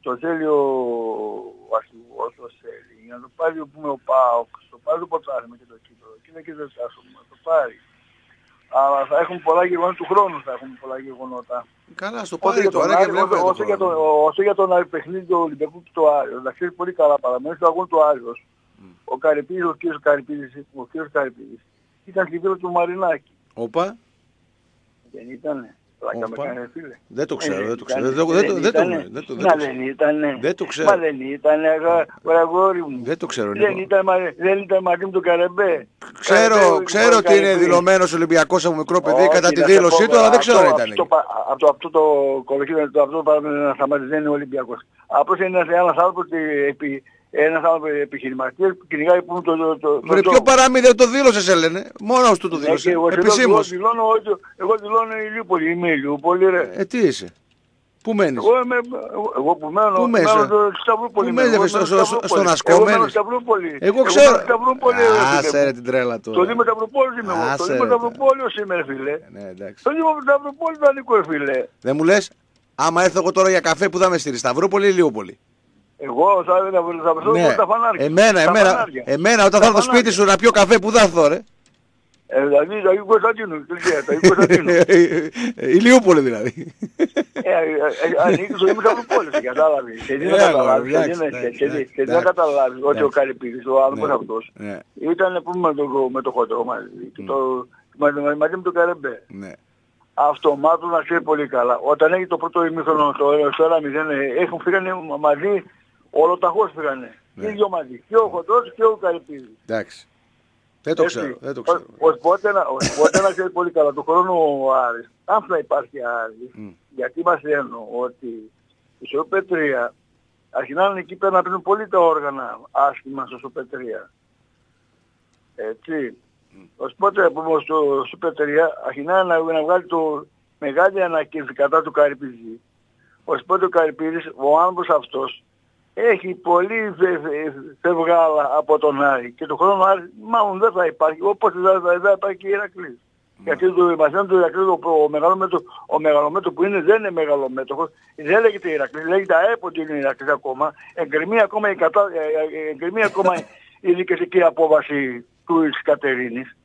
το θέλει ο αρχηγός, ο Σέλη, για να το πάρει πούμε, ο ΠΑΟΚ, το πάρει το ποτάσμα και το κύπελο, και είναι και δεν φτάσουμε, να το πάρει. Αλλά θα έχουν πολλά γεγονότα του χρόνου, θα έχουν πολλά γεγονότα. Καλά, στο Όσο πάρει για τον τώρα και Άρη, βλέπετε. όσο- όσο για τον- όσο για τον Άρη παιχνίδι του Ολυμπιακού και του Άρης, να ξέρει πολύ καλά παραμένει στο αγώνα του Άριος. Ο Καρυπίδης, ο κύριος Καρυπίδης, ο κύριος Καρυπίδης, ήταν στη βίλα του Μαρινάκη. Όπα, Δεν ήτανε. Πλάκα με Όπα. κάνει φίλε. δεν το ξέρω, Ε, δεν το ξέρω. ήτανε. Δεν το- δεν το- δεν το- ήτανε. δεν το- δεν Μα το δεν ξέρω. ήτανε. Δεν το ξέρω. Μα δεν ήτανε, αγα- αγόρι μου. Δεν το ξέρω, Δεν Νίκο. ήταν, μα- δεν ήταν μαζί με τον Καρεμπέ. Ξέρω, Καρεμπέ, ξέρω ο ότι είναι Καρεμπέ. δηλωμένος Ολυμπιακός από μικρό παιδί Όχι, κατά τη να σε δήλωσή πω, του, αλλά δεν αυτό- ξέρω αν ήταν. Αυτό, εκεί. πα- αυτό, αυτό το κολοκύριο, το, αυτό το παράδειγμα να σταματήσει δεν είναι Ολυμπιακός. Απλώς είναι ένας, ένας άνθρωπος, ε, επί, ένας άνθρωπος επιχειρηματίας που κυνηγάει που το, το, το, Βρε, το- ποιο παράμυθι το δήλωσες, Έλενε; Μόνος του το Ναι, και δήλωσε. εγώ δηλώνω- Επισήμως. Εγώ δηλώνω, ότι- εγώ δηλώνω Ηλιούπολη, είμαι Ηλιούπολη ρε. Ε, τι είσαι; Πού μένεις; Εγώ, είμαι, εγώ, εγώ που μένω, Πού μένω μέσα; στο Σταυρούπολη. Πού είμαι, μένεις, εγώ ρε, στο- μένω στο- Σταυρούπολη. στον Εγώ Ασκόμενη; μένω Σταυρούπολη. Εγώ ξέρω. μένω Σταυρούπολη, ρε, Άσε φίλε ρε μου. την τρέλα Στο τώρα. Δήμο Σταυρούπολης είμαι εγώ. Άσε, Στο Δήμο ρε, Σταυρούπολης είμαι ρε φίλε. Ναι, εντάξει. Στο Δήμο Σταυρούπολης δεν ανήκω ρε φίλε. Δεν μου λες, άμα έρθω εγώ τώρα για καφέ που θα με στείλεις, Σταυρούπολη ή Λιούπολη; Εγώ θα θα- θα βρεθώ Ναι, τα φανάρια. εμένα, Τα εμένα, φανάρια. εμένα όταν Τα θα έρθω στο σπίτι φανάρια. σου να πιω καφέ που θα έρθω ρε; Ε, δηλαδή το Αγίου Κωνσταντίνου, εκκλησία, το Αγίου Κωνσταντίνου. (laughs) Η Λιούπολη δηλαδή. Ε, ε, ε, Ανήκει στο Δήμο Σταυρούπολης, κατάλαβες. Και τι να Ε, καταλάβεις, εντάξει, και τι να- εντάξει, και τι- εντάξει, και τι να εντάξει. καταλάβεις ότι ο Εντάξει. Καρυπίδης, ο άνθρωπος Ναι, αυτός, ναι, ήταν πούμε, με το, με το χοντρό μαζί, και το, μαζί, μαζί με τον Καρεμπέ. ναι. Αυτομάτως να ξέρει πολύ καλά. Όταν έχει το πρώτο ημίχρονο στο, στο 1-0, ε, έχουν φύγανε μαζί, ολοταχώς φύγανε. Ναι. Και οι δυο μαζί. Και ο Χοντρός και ο Καρυπίδης. Εντάξει. Δεν το Έτσι. ξέρω, δεν το Ο- ξέρω. Οπότε να, οπότε να ξέρει πολύ καλά το χρόνο ο Άρης, αν θα υπάρχει Άρης, Μμ. γιατί μας εννοώ ότι η Σοπετρία αρχινάνε εκεί πέρα να πίνουν πολύ τα όργανα άσχημα στο Σοπετρία. Έτσι. Ως πότε πούμε στο Σοπετρία αρχινάνε να, να βγάλει το μεγάλη ανακοίνωση κατά του Καρυπίδη. Ως πότε ο Καρυπίδης, ο άνθρωπος αυτός, έχει πολύ φε- φε- φευγάλα από τον Άρη. Και το χρόνο Άρη μάλλον δεν θα υπάρχει. Όπως δεν θα, δεν θα υπάρχει και η Ηρακλής. Γιατί το Μαθαίον του Ηρακλή, ο, ο, μεγαλομέτω, ο μεγαλομέτωπος που είναι δεν είναι μεγαλομέτωπος, δεν λέγεται Ηρακλής, λέγεται ΑΕΠ ότι είναι Ηρακλής ακόμα, εγκριμεί ακόμα η, κατά, ε, ε, εγκριμεί ακόμα (laughs) η δικαιωτική απόβαση του της Κατερίνης.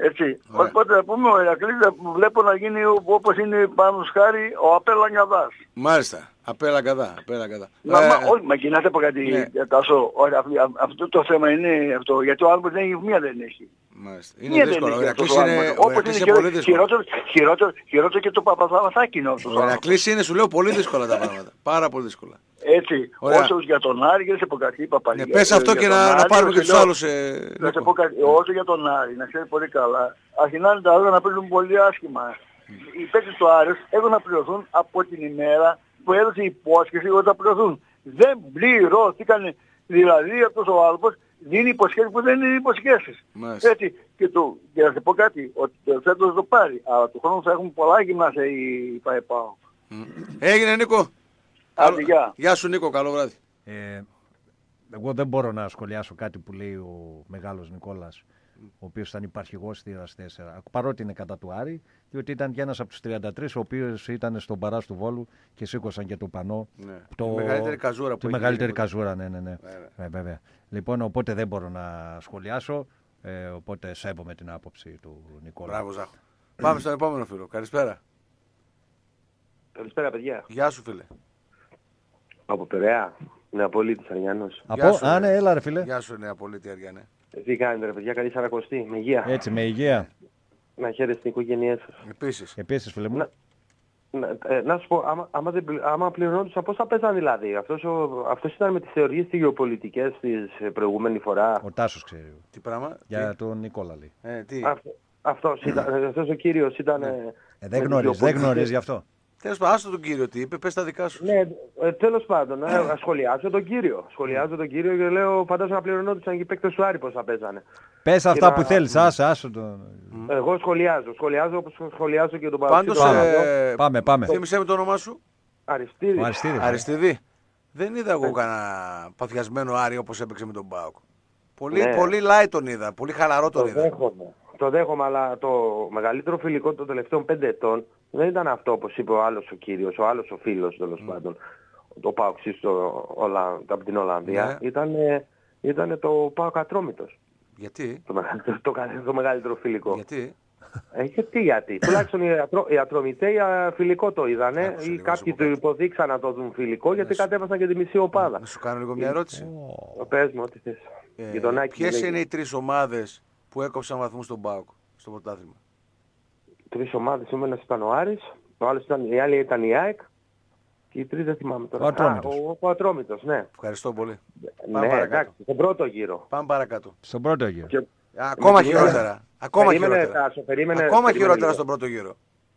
Έτσι. Ωραία. Οπότε να πούμε ο Ηρακλής ε, βλέπω να γίνει ο- όπως είναι πάνω σχάρι ο Απέλανιαδάς. Μάλιστα. Απέλα καδά, απέλα καδά. Μα, Ε, μα, όχι, μα και να σε πω κάτι, ναι. ε, Τάσο, όχι, αυ- αυ- αυτό το θέμα είναι αυτό, γιατί ο άνθρωπος δεν έχει, μία δεν έχει. Μάλιστα. Μία Είναι δεν δύσκολο. Ο έχει Ηρακλής αυτός ο είναι, άνθρωπος. ο Όπως Ηρακλής είναι είναι πολύ χειρο- δύσκολο. χειρότερο, χειρότερο, χειρότερο και το Παπαθανασάκι είναι αυτός ο Ο άνθρωπος. Ηρακλής είναι, σου λέω, πολύ δύσκολα τα πράγματα. Πάρα πολύ δύσκολα. Έτσι, Ωραία. όσο για τον Άρη, για να σε πω κάτι, είπα πάλι. Ναι, για- πες αυτό για και τον να, να Άρη, πάρουμε όσο και τους λέω- άλλους. ε, Να σε Νίκο. πω κάτι, όσο για τον Άρη, να ξέρεις πολύ καλά, αρχινάνε τα έργα να παίζουν πολύ άσχημα. Οι παίκτες του Άρης έχουν να πληρωθούν από την ημέρα που έδωσε υπόσχεση ότι θα πληρωθούν. Δεν πληρώθηκαν. Δηλαδή αυτός ο άνθρωπος δίνει υποσχέσεις που δεν είναι υποσχέσεις. Μάλιστα. Έτσι, και, το, και να σε πω κάτι, ότι το φέτος το πάρει, αλλά του χρόνου θα έχουν πολλά γυμνάσια οι ΠαΕΠΑΟ. Μμ. Έγινε Νίκο. Άντε, Καλό- γεια. Γεια σου Νίκο, καλό βράδυ. Ε, εγώ δεν μπορώ να σχολιάσω κάτι που λέει ο μεγάλος Νικόλας, ο οποίος ήταν υπαρχηγός θύρας 4, παρότι είναι κατά του Άρη, διότι ήταν και ένας από τους 33, ο οποίος ήταν στον Παράς του Βόλου και σήκωσαν και το πανό. Ναι. Τη μεγαλύτερη καζούρα που Τη έχει μεγαλύτερη γίνει. καζούρα, ναι, ναι, ναι. Βέβαια. Ε, βέβαια. Λοιπόν, οπότε δεν μπορώ να σχολιάσω, ε, οπότε σέβομαι την άποψη του Νικόλα. Μπράβο Ζάχο. Πάμε στον επόμενο φίλο. Καλησπέρα. Καλησπέρα παιδιά. Γεια σου φίλε. Από Περαία, Νεαπολίτης Αριανός. Από, Γεια σου, α, ρε. ναι, έλα ρε φίλε. Γεια σου Νέα Πολίτη Αριανέ. Ε, Τι κάνετε ρε παιδιά, καλή σαρακοστή, με υγεία. Έτσι, με υγεία. Να χαίρεστε την οικογένειά σας. Επίσης. Επίσης, φίλε μου. Να, να, ε, να σου πω, άμα, άμα, δεν, πλη- άμα πληρωνόντουσαν πώς θα παίζαν δηλαδή; Αυτός, ο, αυτός ήταν με τις θεωρίες τις γεωπολιτικές της ε, προηγούμενη φορά. Ο Τάσος ξέρει. Τι πράγμα; Για τον Νικόλα λέει. Τι; Ε, τι; Αυτό, αυτός, ήταν, ε, αυτός ο κύριος ήταν... ε, Ε, με δεν τις γνωρίζεις, δεν γεωπολιτικές- γνωρίζεις γι' αυτό. Τέλος πάντων, άστο τον κύριο τι είπε, πες τα δικά σου. Ναι, ε, τέλος πάντων, ε, (clears throat) σχολιάζω τον κύριο. Σχολιάζω τον κύριο και λέω φαντάζομαι να πληρωνόντουσαν και οι παίκτες του Άρη πώς θα παίζανε. Πες Και αυτά να- που θέλεις, άσε, άσε τον. Εγώ σχολιάζω, σχολιάζω όπως σχολιάζω και τον Πάντως, Παπαδόπουλο. ε, Πάμε, πάμε. θύμισέ με το όνομά σου. Αριστίδη. Ο Αριστίδης. Αριστιδή. Δεν είδα εγώ κανένα παθιασμένο Άρη όπως έπαιξε με τον Πάοκ. Πολύ, Ναι. πολύ light τον είδα, πολύ χαλαρό τον Το είδα. δέχομαι. Το δέχομαι, αλλά το μεγαλύτερο φιλικό των τελευταίων πέντε ετών δεν ήταν αυτό όπως είπε ο άλλος ο κύριος, ο άλλος ο φίλος τέλος πάντων, το Πάοξι στο Ολλα... από την Ολλανδία. Ναι. Ήταν ε, ήταν το Πάο Κατρόμητος. Γιατί, Το, μεγα- το, το, κα- το μεγαλύτερο φιλικό. γιατί; Ε, γιατί, γιατί; (laughs) Τουλάχιστον οι, ατρο, οι ατρομητέοι α, φιλικό το είδανε Άκουσε ή λίγο, κάποιοι σου πω του κάτι. υποδείξαν να το δουν φιλικό γιατί κατέβασαν και τη μισή οπάδα. Να σου κάνω λίγο μια ερώτηση. Πες μου ό,τι θες. Ε, Γειτονάκι Ποιες μου λέγει. είναι οι τρεις ομάδες που έκοψαν βαθμούς στον Πάοκ στο πρωτάθλημα. Τρεις ομάδες, ο ένας ήταν ο Άρης, ο άλλος ήταν, η άλλη ήταν η ΑΕΚ και η τρίτη δεν θυμάμαι τώρα. Ο Ατρόμητος. Α, ο, ο Ατρόμητος, ναι. Ευχαριστώ πολύ. Ναι, παρακάτω. εντάξει, στον πρώτο γύρο. Πάμε παρακάτω. Στον πρώτο γύρο. Και, Ακόμα Με την- χειρότερα. Ακόμα περίμενε, χειρότερα. Τάσο, περίμενε, Ακόμα περίμενε χειρότερα λίγο. στον πρώτο γύρο.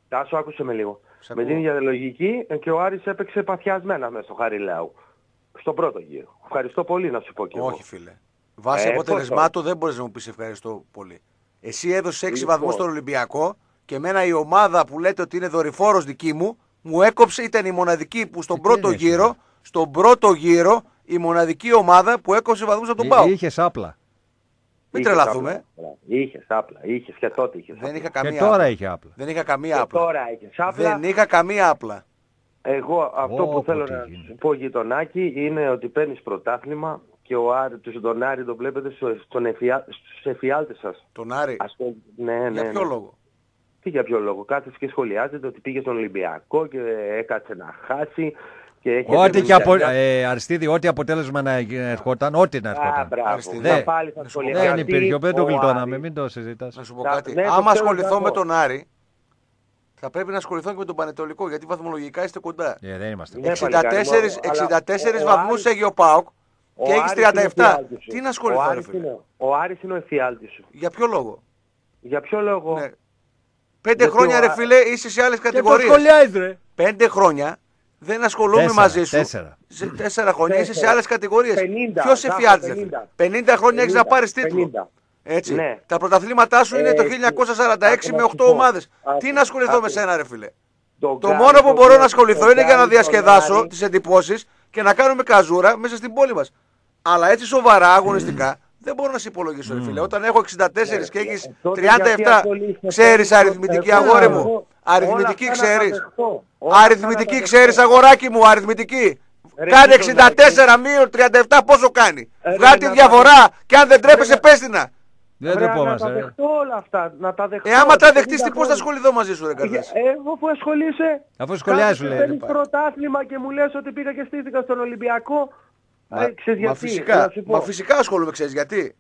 Τάσο, άκουσε με λίγο. Σ' Με ακούω. την ίδια λογική ε, και ο Άρης έπαιξε παθιασμένα μέσα στο Χαριλάου. Στον πρώτο γύρο. Ευχαριστώ πολύ να σου πω και εγώ. Όχι, φίλε. Βάσει Ε, αποτελεσμάτων δεν μπορείς να μου πεις ευχαριστώ πολύ. Εσύ έδωσες 6 Λοιπόν. βαθμούς στον Ολυμπιακό και εμένα η ομάδα που λέτε ότι είναι δορυφόρος δική μου μου έκοψε, ήταν η μοναδική που στον τι πρώτο είναι, γύρο, εσύ. στον πρώτο γύρο, η μοναδική ομάδα που έκοψε βαθμούς από τον Πάο. Είχες απλά. Μην Είχες τρελαθούμε. άπλα. Είχες άπλα. Είχες και τότε είχες Δεν άπλα. είχα Και καμία τώρα άπλα. είχε απλά. Δεν είχα καμία Και άπλα. τώρα είχες άπλα. Δεν είχα καμία άπλα. Εγώ αυτό Ω, που θέλω τι να γίνεται. σου πω γειτονάκι είναι ότι παίρνεις πρωτάθλημα και ο Άρη, του τον Άρη τον βλέπετε στο- στον εφιά, στους εφιάλτες σας. Τον Άρη; Ας πω, ναι, ναι, Για ποιο ναι. λόγο; Τι για ποιο λόγο; Κάθεσαι και σχολιάζετε ότι πήγε στον Ολυμπιακό και έκατσε να χάσει. Και έχετε Ό,τι και απο... μηδενιά. ε, Αριστίδη, ό,τι αποτέλεσμα να ερχόταν, ό,τι να Α, ερχόταν. μπράβο. Αριστίδη. Να Ναι. πάλι θα Να σου πω, σχολιάζει. Δεν Γιατί υπήρχε, δεν το ο γλιτώναμε, Άρης- μην το συζητάς. Να σου πω Τα- κάτι. ναι, το Άμα ξέρω, ασχοληθώ Γιάννο. με τον Άρη, θα πρέπει να ασχοληθώ και με τον Πανετολικό γιατί βαθμολογικά είστε κοντά. Ε, δεν είμαστε. Ναι, 64, παλικάρι μου, αλλά 64 ο- ο βαθμούς Άρης- έχει ο Πάοκ ο και έχεις Άρης είναι ο 37. εφιάλτης σου. Τι να Ο ασχοληθώ, ρε Άρης φίλε. είναι- Ο Άρης είναι ο εφιάλτης σου. Για ποιο λόγο; Για ποιο λόγο; Ναι. Πέντε Γιατί χρόνια, ο ρε Άρης- φίλε, είσαι σε άλλες Και το κατηγορίες. σχολιάζεις, ρε. Πέντε χρόνια δεν ασχολούμαι Τέσσερα, μαζί σου. τέσσερα. Σε τέσσερα χρόνια είσαι σε Τέσσερα. άλλες κατηγορίες. 50, Ποιος Τάσο, εφιάλτης, ρε 50. φίλε; 50 χρόνια έχεις να 50, πάρεις τίτλο. 50. Έτσι. Ναι. Τα πρωταθλήματά σου είναι Ε, το άκου 1946 με να σου 8 πω. ομάδες. Άκου, Τι να ασχοληθώ άκου. με σένα, ρε φίλε; Τον Το Γκάρι, μόνο που τον μπορώ να Γκάρι, ασχοληθώ τον είναι για να Γκάρι, τον διασκεδάσω Γκάρι. τις εντυπώσεις και να κάνουμε καζούρα μέσα στην πόλη μας. Αλλά έτσι σοβαρά αγωνιστικά δεν μπορώ να σε υπολογίσω, ρε φίλε. Όταν έχω 64 και έχεις Ε, τότε γιατί 37, ασχολείσαι ξέρεις τόσο- αριθμητική εγώ- αγόρι εγώ- μου. όλα Αριθμητική αυτά να τα ξέρεις. δεχτώ. Όλα αυτά Αριθμητική να τα ξέρεις, δεχτώ. αγοράκι μου, αριθμητική. Ρε, Κάνει τι τον 64 μείον 37, πόσο κάνει. Ε, ρε, Βγάλει τη να τα διαφορά και αν δεν τρέπεσαι, Ρε, πες την να. Δεν Βρε, το πω να μας, τα ρε. δεχτώ όλα αυτά. Να τα δεχτώ. Ε, άμα τα Και δεχτείς, 50 τι πώς θα χρόνια. ασχοληθώ μαζί σου, ρε Καρδάση; Ε, Εγώ που ασχολείσαι. Αφού σχολιάζεις, κάθεσαι, λέει. παίρνεις πρωτάθλημα και μου λες ότι πήγα και στήθηκα στον Ολυμπιακό. Μα, Ε, ξέρεις μα γιατί, φυσικά, να σου πω. μα φυσικά ασχολούμαι, ξέρεις γιατί.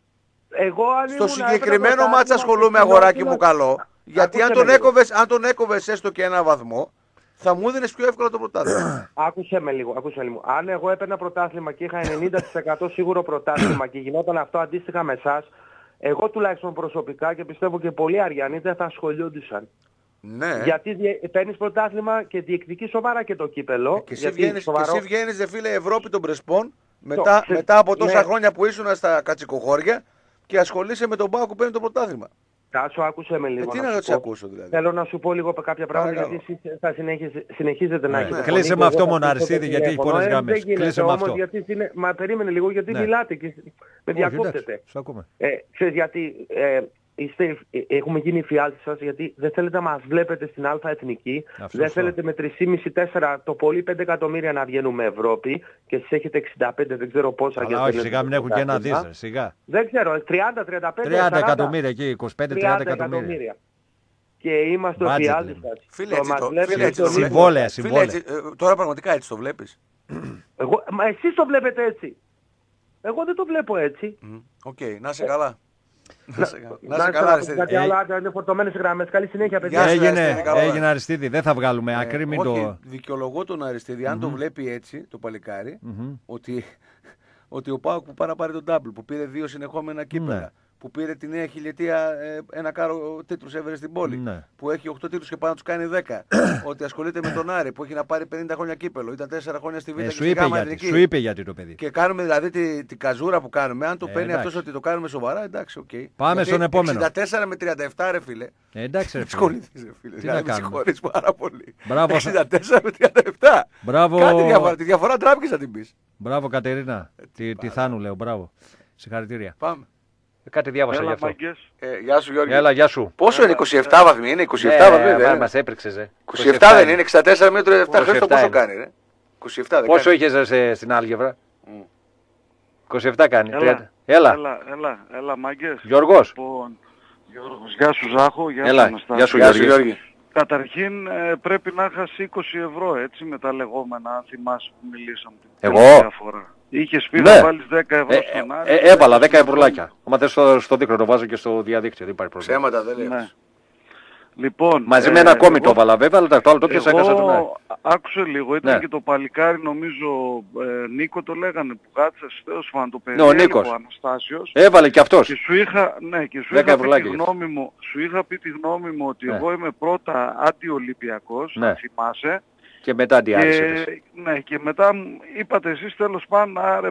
Εγώ αν Στο ήμουν, συγκεκριμένο έπαιρνα μάτς πρωτάθλημα ασχολούμαι και αγοράκι μου συνόφιλα- καλό. Γιατί αν Άκουσε τον, με λίγο. έκοβες, αν τον έκοβες έστω και ένα βαθμό, θα μου έδινες πιο εύκολα το πρωτάθλημα. (clears throat) Άκουσε με λίγο, άκουσε με λίγο. Αν εγώ έπαιρνα πρωτάθλημα και είχα 90% σίγουρο πρωτάθλημα και γινόταν αυτό αντίστοιχα με εσάς, εγώ τουλάχιστον προσωπικά και πιστεύω και πολλοί Αριανοί δεν θα ασχολιόντουσαν. ναι. Γιατί παίρνεις πρωτάθλημα και διεκδικείς σοβαρά και το κύπελο. Ε, Και εσύ γιατί βγαίνεις, και σοβαρό- εσύ βγαίνεις, δε φίλε, Ευρώπη των Πρεσπών μετά, ξέρεις, μετά από τόσα ναι. χρόνια που ήσουν στα κατσικοχώρια και ασχολείσαι με τον Πάο που παίρνει το πρωτάθλημα. Τάσο, άκουσε με Ε, λίγο. τι να να σου σε πω. ακούσω δηλαδή. Θέλω να σου πω λίγο κάποια πράγματα Παρακαλώ. γιατί εσείς θα συνεχίζετε, συνεχίζετε να Ναι. έχετε Κλείσε φωνή με και αυτό εγώ θα μόνο, κλείσω το Αριστίδη, γιατί έχει τηλέφωνο. πολλές Ε, γραμμές. Δεν γίνεται Κλείσε με όμως αυτό. γιατί συνε... Μα περίμενε λίγο γιατί Ναι. μιλάτε και με Όχι, διακόπτετε. εντάξει, σ' ακούμε. Ε, ξέρεις γιατί ε, είστε, ε, έχουμε γίνει οι φιάλτες σας γιατί δεν θέλετε να μας βλέπετε στην Α Εθνική, Αυτό δεν σωστό. θέλετε με 3,5-4 το πολύ 5 εκατομμύρια να βγαίνουμε Ευρώπη και εσείς έχετε 65 δεν ξέρω πόσα. Αλλά και όχι, δεν σιγά μην έχουν και ένα δις, ρε, σιγά. Δεν ξέρω, 30-35 30 εκατομμύρια εκεί, 25-30 30 εκατομμύρια. Και είμαστε ο Budget φιάλτης λέμε. σας. Φίλε, Το έτσι μας το, βλέπετε φίλε, έτσι το στον βλέπεις. Συμβόλαια, Φίλε, συμβόλαια. έτσι, ε, τώρα πραγματικά έτσι το βλέπεις; Εγώ, μα εσείς το βλέπετε έτσι. Εγώ δεν το βλέπω έτσι. Μμ, Οκ, να είσαι καλά. Να είσαι καλά. Να Να είσαι καλά, καλά, Αριστίδη. Κάτι Ε, άλλο, άντε, είναι φορτωμένες γραμμές. Καλή συνέχεια, παιδιά. Γεια σου, Έγινε, Αριστίδη, καλό έγινε βράδυ. Αριστίδη, δεν θα βγάλουμε άκρη, μην Ε, όχι, το... δικαιολογώ τον Αριστίδη, αν το βλέπει έτσι το παλικάρι, ότι, ότι ο Πάοκ που πάει να πάρει το double, που πήρε δύο συνεχόμενα κύπελα, Ναι. Που πήρε τη νέα χιλιετία ε, ένα κάρο τίτλους έβρε στην πόλη, Ναι. που έχει 8 τίτλους και πάει να τους κάνει 10, (coughs) ότι ασχολείται με τον Άρη που έχει να πάρει 50 χρόνια κύπελο, ήταν 4 χρόνια στη Β' Ε, και σου στη είπε Γάμα γιατί, Εθνική. σου είπε γιατί το παιδί. Και κάνουμε δηλαδή τη, τη καζούρα που κάνουμε. Αν το Ε, παίρνει εντάξει. αυτός ότι το κάνουμε σοβαρά, εντάξει, οκ. Πάμε Γιατί στον επόμενο. 64 με 37, ρε φίλε. Ε, εντάξει ρε φίλε. Ασχοληθείς, ρε φίλε. Τι Δηλαδή, να κάνουμε. συγχωρείς πάρα πολύ. Μπράβο. 64 με 37. Μπράβο. Κάτι διαφορά. Τη διαφορά τράβηκες να την πεις. Μπράβο Κατερίνα, τη, τη Θάνου λέω, μπράβο. Συγχαρητήρια. Πάμε. Ε, Κάτι διάβασα γι' Έλα, αυτό. μάγκες. Ε, γεια σου Γιώργη. Έλα, γεια σου. Πόσο είναι 27 βαθμοί, είναι 27 Ε, βαθμοί, δεν μα- είναι; Μας έπρεξες, ε. 27 δεν είναι, 64 με 37. Χρήστο 27 πόσο είναι. κάνει, ρε; 27 δεν Πόσο κάνει. είχες ρε, σε- στην άλγευρα; 27 κάνει. Έλα. 30. Έλα. Έλα, έλα, έλα, μάγκες. Γιώργος. Λοιπόν, Γιώργος, γεια σου Ζάχο, γεια Έλα. σου Αναστάση. Γεια σου, Γεια σου Γιώργη. Γιώργη. Καταρχήν ε, πρέπει να είχα 20 ευρώ έτσι με τα λεγόμενα, αν θυμάσαι που μιλήσαμε. την Εγώ; τελευταία φορά. Είχες πει Ναι. να βάλεις 10 ευρώ Ε, στον ε, Άρη. ε, έβαλα 10 ευρουλάκια. Άμα θες στο, στο δίκτυο το βάζω και στο διαδίκτυο. Δεν υπάρχει πρόβλημα. Ψέματα δεν Ναι. λέει. Λοιπόν, Μαζί με ε, ένα ακόμη εγώ- το έβαλα βέβαια, αλλά το άλλο το πιάσα έκανα τον Άρη. Εγώ άκουσε λίγο, ήταν Ναι. και το παλικάρι νομίζω ε, Νίκο το λέγανε που κάτσε τέλος πάντων το παιδί Ναι, ο Νίκος. ο Αναστάσιος Έβαλε και αυτός. και σου είχα, ναι, και σου 10 είχα, πει τη ευρουλάκια. γνώμη μου, σου είχα πει τη γνώμη μου ότι Ναι. εγώ είμαι πρώτα αντιολυμπιακός, Ναι. αν θυμάσαι Και μετά αντιάρρηση. και, ναι, και μετά μου είπατε εσείς τέλος πάντων άρε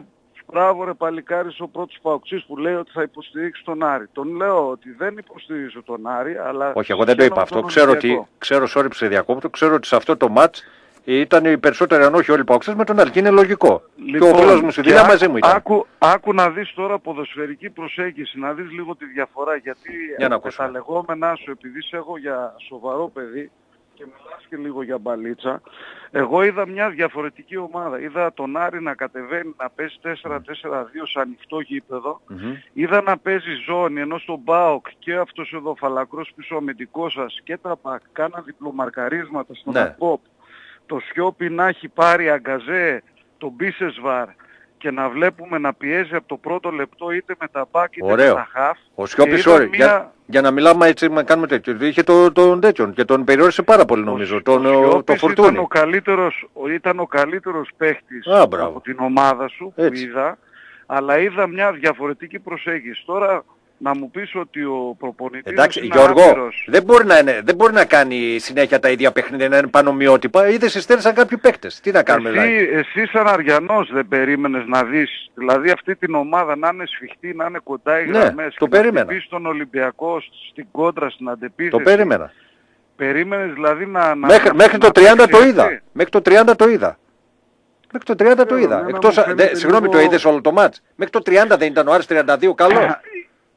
μπράβο ρε παλικάρις ο πρώτος παοξής που λέει ότι θα υποστηρίξει τον Άρη. Τον λέω ότι δεν υποστηρίζω τον Άρη αλλά Όχι, εγώ δεν το είπα συγχαίρω αυτό. τον Ξέρω ότι, Ολυμπιακό. ξέρω, sorry που σε διακόπτω, ξέρω ότι σε αυτό το μάτς ήταν οι περισσότεροι, αν όχι όλοι οι παοξές, με τον Άρη. Και είναι λογικό. και ο φίλος μου στη Λοιπόν, και Δήλα άκου- μαζί μου ήταν. Άκου, άκου να δεις τώρα ποδοσφαιρική προσέγγιση, να δεις λίγο τη διαφορά. Γιατί Για να με ακούσουμε. τα λεγόμενά σου, επειδή σε έχω για σοβαρό παιδί και μιλάς και λίγο για μπαλίτσα, εγώ είδα μια διαφορετική ομάδα. Είδα τον Άρη να κατεβαίνει, να παίζει 4-4-2 σε ανοιχτό γήπεδο. Μμμ. Είδα να παίζει ζώνη, ενώ στον Μπάοκ και αυτός εδώ φαλακρός πίσω αμυντικός σας και τα Πακ κάναν διπλομαρκαρίσματα στον Ναι. Ακόπ. Το Σιώπη να έχει πάρει αγκαζέ, τον Μπίσεσβαρ και να βλέπουμε να πιέζει από το πρώτο λεπτό είτε με τα Πακ είτε Ωραίο. με τα Χαφ. Ο Σιώπης, Και είδα sorry, για, μια- για να μιλάμε έτσι, να κάνουμε τέτοιο. Είχε το, τον τέτοιον και τον περιόρισε πάρα πολύ νομίζω. τον, ο ο, το Σιώπης φορτούνι. ήταν ο καλύτερος, ο- ήταν ο καλύτερος παίχτης Α, μπράβο. από την ομάδα σου που Έτσι. είδα, αλλά είδα μια διαφορετική προσέγγιση. Τώρα να μου πεις ότι ο προπονητής Εντάξει, είναι Γιώργο, άπειρος. δεν μπορεί, να είναι, δεν μπορεί να κάνει συνέχεια τα ίδια παιχνίδια, να είναι πανομοιότυπα. Είδες συστέρισαν κάποιοι παίκτες. Τι να κάνουμε δηλαδή. Εσύ, εσύ σαν Αριανός δεν περίμενες να δεις, δηλαδή αυτή την ομάδα να είναι σφιχτή, να είναι κοντά οι Ναι, γραμμές το και να περίμενα. χτυπήσει τον Ολυμπιακό στην κόντρα, στην αντεπίθεση. Το περίμενα. Περίμενες δηλαδή να... να Μέχρι, να- μέχρι να το 30 το παίξει είδα. έτσι. Μέχρι το 30 το είδα. Μέχρι το 30 το Ξέρω, είδα. εμένα Εκτός, μου δε, φαίνεται συγγνώμη, λίγο- το είδες όλο το μάτς. Μέχρι το 30 δεν ήταν ο Άρης 32 καλό. (laughs)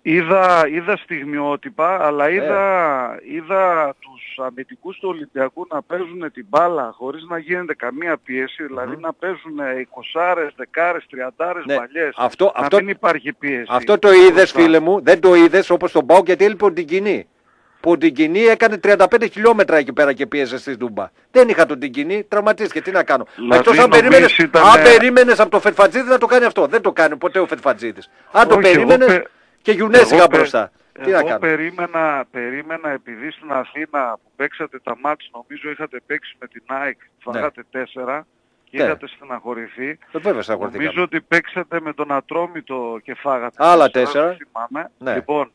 Είδα, είδα στιγμιότυπα, αλλά Ε. είδα, είδα τους αμυντικούς του Ολυμπιακού να παίζουν την μπάλα χωρίς να γίνεται καμία πίεση, δηλαδή να παίζουν 20, 10, 30 Ναι, παλιές, αυτό- να αυτό- μην υπάρχει πίεση. Αυτό το είδες μπροστά. φίλε μου, δεν το είδες όπως τον Πάο γιατί έλειπε ο Ντιγκινή. Που ο Ντιγκινή έκανε 35 χιλιόμετρα εκεί πέρα και πίεζε στη Δούμπα. Δεν είχα τον Ντιγκινή, τραυματίστηκε. Τι να κάνω. Δηλαδή, Εκτός αν νομίζεις περίμενες, ήταν- αν περίμενες από το Φετφατζίδη να το κάνει αυτό. Δεν το κάνει ποτέ ο Φετφατζίδης. Αν το Όχι, εγώ περίμενες πε- και γιουνέζιγα Εγώ πε- μπροστά. Τι να Εγώ κάνω; περίμενα, περίμενα επειδή στην Αθήνα που παίξατε τα μάτς, νομίζω είχατε παίξει με την ΑΕΚ, φάγατε τέσσερα και Ναι. είχατε στεναχωρηθεί. Ε, Βέβαια στεναχωρηθήκαμε. Νομίζω ότι παίξατε με τον Ατρόμητο και φάγατε. Άλλα τέσσερα, τέσσερα. δεν θυμάμαι. Ναι. Λοιπόν,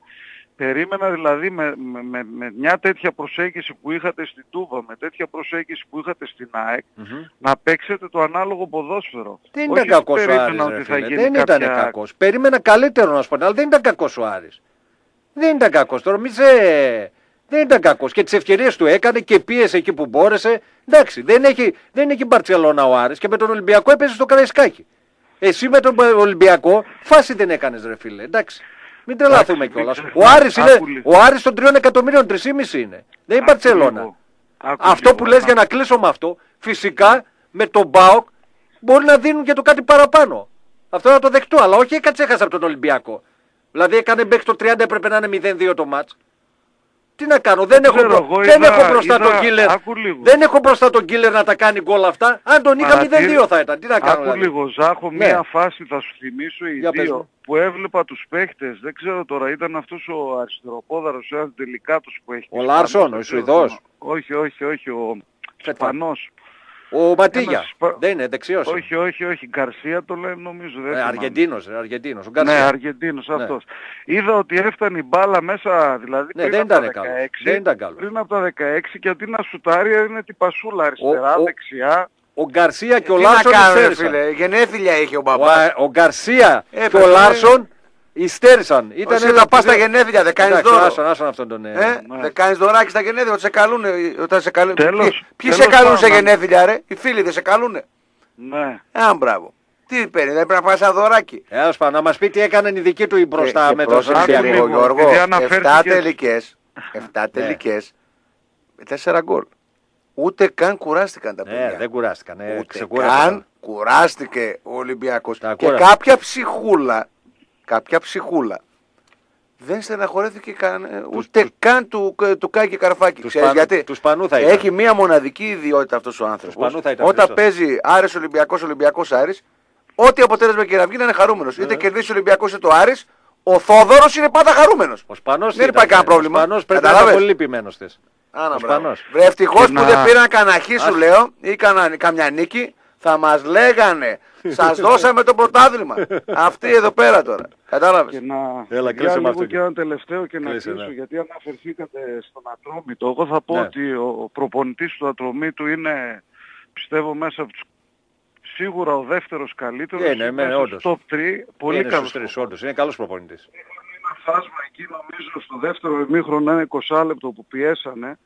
περίμενα δηλαδή με, με, με, με μια τέτοια προσέγγιση που είχατε στην Τούβα, με τέτοια προσέγγιση που είχατε στην ΑΕΚ, Μμμ. να παίξετε το ανάλογο ποδόσφαιρο. Δεν Όχι ήταν κακός ο περίμενα Άρης, ότι ρε θα φίλε. γίνει Δεν ήταν κάποια- κακός. Περίμενα καλύτερο να σου πω, αλλά δεν ήταν κακός ο Άρης. Δεν ήταν κακός. Τώρα μη σε... Δεν ήταν κακός. Και τις ευκαιρίες του έκανε και πίεσε εκεί που μπόρεσε. Εντάξει, δεν έχει, δεν έχει Μπαρτσελώνα ο Άρης και με τον Ολυμπιακό έπαιζε στο Καραϊσκάκι. Εσύ με τον Ολυμπιακό φάση δεν έκανες ρε φίλε. Εντάξει. Μην τρελαθούμε Εντάξει, κιόλας. μην Ο Άρης, είναι, άκου λίγο. ο Άρης των 3 εκατομμύριων, 3,5 είναι. Δεν είναι Άκου Μπαρτσελόνα. λίγο. Άκου Αυτό λίγο, που λες να- για να κλείσω με αυτό, φυσικά με τον ΠΑΟΚ μπορεί να δίνουν και το κάτι παραπάνω. Αυτό να το δεχτώ, αλλά όχι έκατσε έχασα από τον Ολυμπιακό. Δηλαδή έκανε μέχρι το 30 έπρεπε να είναι 0-2 το ματς. Τι να κάνω, δεν, έχω, ξέρω, μπρο- εγώ δεν είδα- έχω μπροστά είδα- τον killer. άκου λίγο. Δεν έχω μπροστά τον killer να τα κάνει γκολ αυτά. Αν τον είχα Παρατήρη- 0-2 θα ήταν. Τι να κάνω. Άκου δηλαδή. λίγο Ζάχο, Ναι. μία φάση θα σου θυμίσω οι Για πες δύο μου. που έβλεπα τους παίχτες, δεν ξέρω τώρα, ήταν αυτός ο αριστεροπόδαρος, ένας τελικάτος που έχει. Ο της Λάρσον, Ισπανός, ο δεν ξέρω Σουηδός. το όνομα. Όχι, όχι, όχι, ο Ισπανός. Ο Ματίγια. Ένας Ισπα- Δεν είναι δεξιός. είναι. Όχι, όχι, όχι, Γκαρσία το λένε νομίζω, δεν Ε, θυμάμαι. Αργεντίνος, ε, Αργεντίνος. Ο Ναι, Γκαρσία. Αργεντίνος Ναι. αυτός. Είδα ότι έφτανε η μπάλα μέσα, δηλαδή Ναι, πριν δεν από τα ήταν καλός. 16, Δεν ήταν καλός. πριν από τα 16 και αντί να σουτάρει είναι την πασούλα αριστερά, ο- δεξιά. Ο Γκαρσία και ο Τι να Λάρσον κάνω ρε υστέρησαν. φίλε, γενέθλια είχε ο Ο, μπαμπάς. Α- ο Γκαρσία Ε, και ο παιδί. Λάρσον υστέρησαν. Ήταν Ήταν να πας στα γενέθλια, δεν κάνεις Εντάξει, δώρο. άσον, άσον αυτόν τον... ε, Ε, Ναι. δεν κάνεις δωράκι στα γενέθλια, όταν σε καλούν, όταν σε καλούν. Τέλος, Ποιοι- Ποιοι τέλος σε καλούν σε πάντων. γενέθλια ρε, οι φίλοι δεν σε καλούνε. Ναι. Α, μπράβο. Τι παίρνει, δεν πρέπει να φας ένα δωράκι. Ε, ας πάμε, να μας πει τι έκαναν οι δικοί του οι μπροστά Και- με και τον πρόσεξε Άκου Ολυμπιακό. λίγο, λίγο, Γιώργος, επειδή 7 αναφέρθηκες- τελικές, 7 τελικές, 4 γκολ. Ούτε καν κουράστηκαν τα παιδιά. Ναι, δεν κουράστηκαν. Ε, Ούτε ξεκούρασαν. καν κουράστηκε ο Ολυμπιακός. Τα Και κούρασα. κάποια ψυχούλα, κάποια ψυχούλα, δεν στεναχωρέθηκε καν, ε, ούτε καν του, ε, του Κάκη Καρφάκη. Τους Ξέρεις Σπανού- γιατί. τους Σπανού θα ήταν. Έχει μία μοναδική ιδιότητα αυτός ο άνθρωπος. Σπανού θα ήταν Όταν Χριστός. παίζει Άρης Ολυμπιακός, Ολυμπιακός Άρης, ό,τι αποτέλεσμα και να βγει να είναι χαρούμενος. Ναι. Είτε κερδίσει ο Ολυμπιακός είτε το Άρης, ο Θόδωρος είναι πάντα χαρούμενος. Ο Σπανός Δεν ήταν, υπάρχει κανένα ε, πρόβλημα. Ο Σπανός πρέπει να Καταλάβες; είναι πολύ λυπημένος της. Άνα, Ο μπράβο. Σπανός. Βρε ευτυχώς Και που να- δεν πήραν κανένα χ σου Ας- λέω ή κανένα, καμιά νίκη θα μας λέγανε σας δώσαμε το πρωτάθλημα. Αυτή εδώ πέρα τώρα. Κατάλαβες. Και να Έλα, για κλείσε με λίγο αυτό και και- ένα τελευταίο και να Κλείσε, κλείσω, ναι. γιατί αναφερθήκατε στον Ατρόμητο. Εγώ θα πω Ναι. ότι ο προπονητής του Ατρομήτου είναι, πιστεύω, μέσα από τους σίγουρα ο δεύτερος καλύτερος Είναι, ή με, μέσα όντως. στους top 3. Πολύ είναι καλός στους τρεις, όντως. Είναι καλός προπονητής. ένα φάσμα εκεί νομίζω στο δεύτερο ημίχρονο ένα 20 λεπτό που πιέσανε.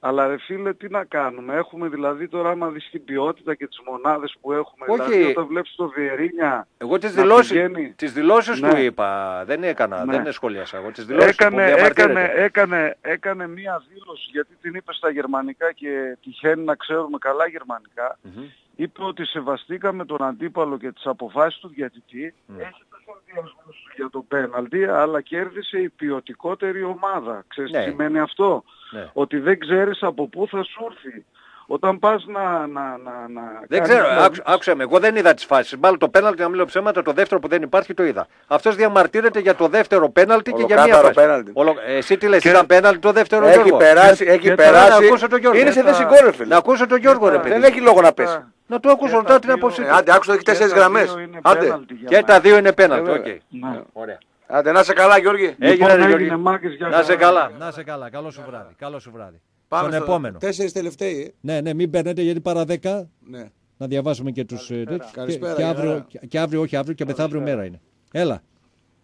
Αλλά ρε φίλε τι να κάνουμε; Έχουμε δηλαδή τώρα άμα δεις την ποιότητα και τις μονάδες που έχουμε. Όχι. Δηλαδή όταν βλέπεις το Βιερίνια Εγώ τις να δηλώσεις, πηγαίνει. τις δηλώσεις Ναι. του είπα. Δεν έκανα, Ναι. δεν σχολίασα. Εγώ τις δηλώσεις του που έκανε, έκανε, διαμαρτύρεται. έκανε, έκανε μία δήλωση γιατί την είπε στα γερμανικά και τυχαίνει να ξέρουμε καλά γερμανικά. Μμμ. Είπε ότι σεβαστήκαμε τον αντίπαλο και τις αποφάσεις του διαιτητή. Ναι. Έχει τους ενδιασμούς του για το πέναλτι, αλλά κέρδισε η ποιοτικότερη ομάδα. Ξέρεις Ναι. τι σημαίνει αυτό; Ναι. Ότι δεν ξέρεις από πού θα σου έρθει. Όταν πας να... να, να, να Δεν κάνεις ξέρω, δηλαδή- άκουσα, άκουσα με. Εγώ δεν είδα τις φάσεις. Μάλλον το πέναλτι, να μην λέω ψέματα, το δεύτερο που δεν υπάρχει το είδα. Αυτός διαμαρτύρεται για το δεύτερο πέναλτι και για μία Ολοκάθαρο φάση. πέναλτι. Ολο- ε, Εσύ τι λες, Και- ήταν πέναλτι το δεύτερο Έχει Γιώργο; περάσει, Και- έχει και τώρα περάσει. να ακούσω τον Γιώργο. Είναι σε Και τα- δεσικό ρε φίλε. Να ακούσω τον Γιώργο ρε τα- παιδί. Δεν έχει λόγο να πέσει. Να του ακούσω, Και ρωτάω τα την δύο- απόψη Ε, του. Άντε, άκουσα ότι έχει Και τέσσερις τα γραμμές. δύο είναι Άντε. πέναλτι για Και μένα. τα δύο είναι πέναλτι. Ε, οκ. βέβαια. Ναι. Ωραία. Άντε, να σε καλά Γιώργη. Έγινε Λοιπόν, ρε έγινε, Γιώργη. Μάκης, για Να σε χαρά. καλά. Να είσαι καλά. Καλό σου βράδυ. Καλό σου βράδυ. Πάμε Στον στο- επόμενο. Τέσσερις τελευταίοι. ε. Ναι, ναι, μην παίρνετε γιατί παρά 10 Ναι. να διαβάσουμε και τους... ε, τέτοιους. Και, Καλησπέρα, και, αύριο, Γιάννα. και, και αύριο, όχι αύριο και μεθαύριο μέρα είναι. Έλα.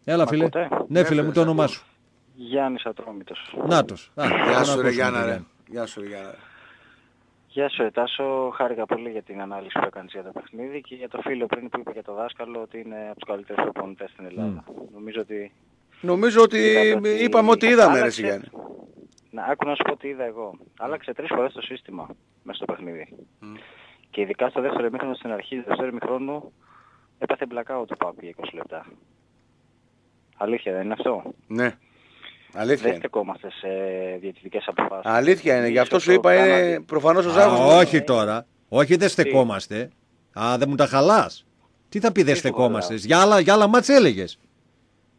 Έλα φίλε. ακούτε; Ναι φίλε μου το όνομά σου. Γιάννης Ατρόμητος. Νάτος. Α, Γεια τον σου ρε ακούσουμε Γιάννα τον ρε. Γιάννη. Γεια σου ρε Γιάννα. Γεια σου Ετάσο, χάρηκα πολύ για την ανάλυση που έκανες για το παιχνίδι και για το φίλο πριν που είπε για το δάσκαλο ότι είναι από τους καλύτερους προπονητές στην Ελλάδα. Νομίζω ότι... Νομίζω ότι είδατε ότι είπαμε ότι είδαμε ρε άλλαξε- Γιάννη. Να, άκου να σου πω τι είδα εγώ. Άλλαξε τρεις φορές το σύστημα μέσα στο παιχνίδι. Και ειδικά στο δεύτερο ημίχρονο στην αρχή του δεύτερου ημίχρονου έπαθε blackout του Πάπη για 20 λεπτά. Αλήθεια δεν είναι αυτό; Ναι. Αλήθεια Δεν είναι. στεκόμαστε σε διαιτητικές αποφάσεις. Αλήθεια είναι. Γι' αυτό σου Ίσως είπα το είναι κάνατε. προφανώς ο Α, Ζάχος. όχι τώρα. Όχι δεν στεκόμαστε. Α, δεν μου τα χαλάς. Τι θα πει δεν Τι σου στεκόμαστε; χαλάω. Για άλλα, για άλλα μάτς έλεγες.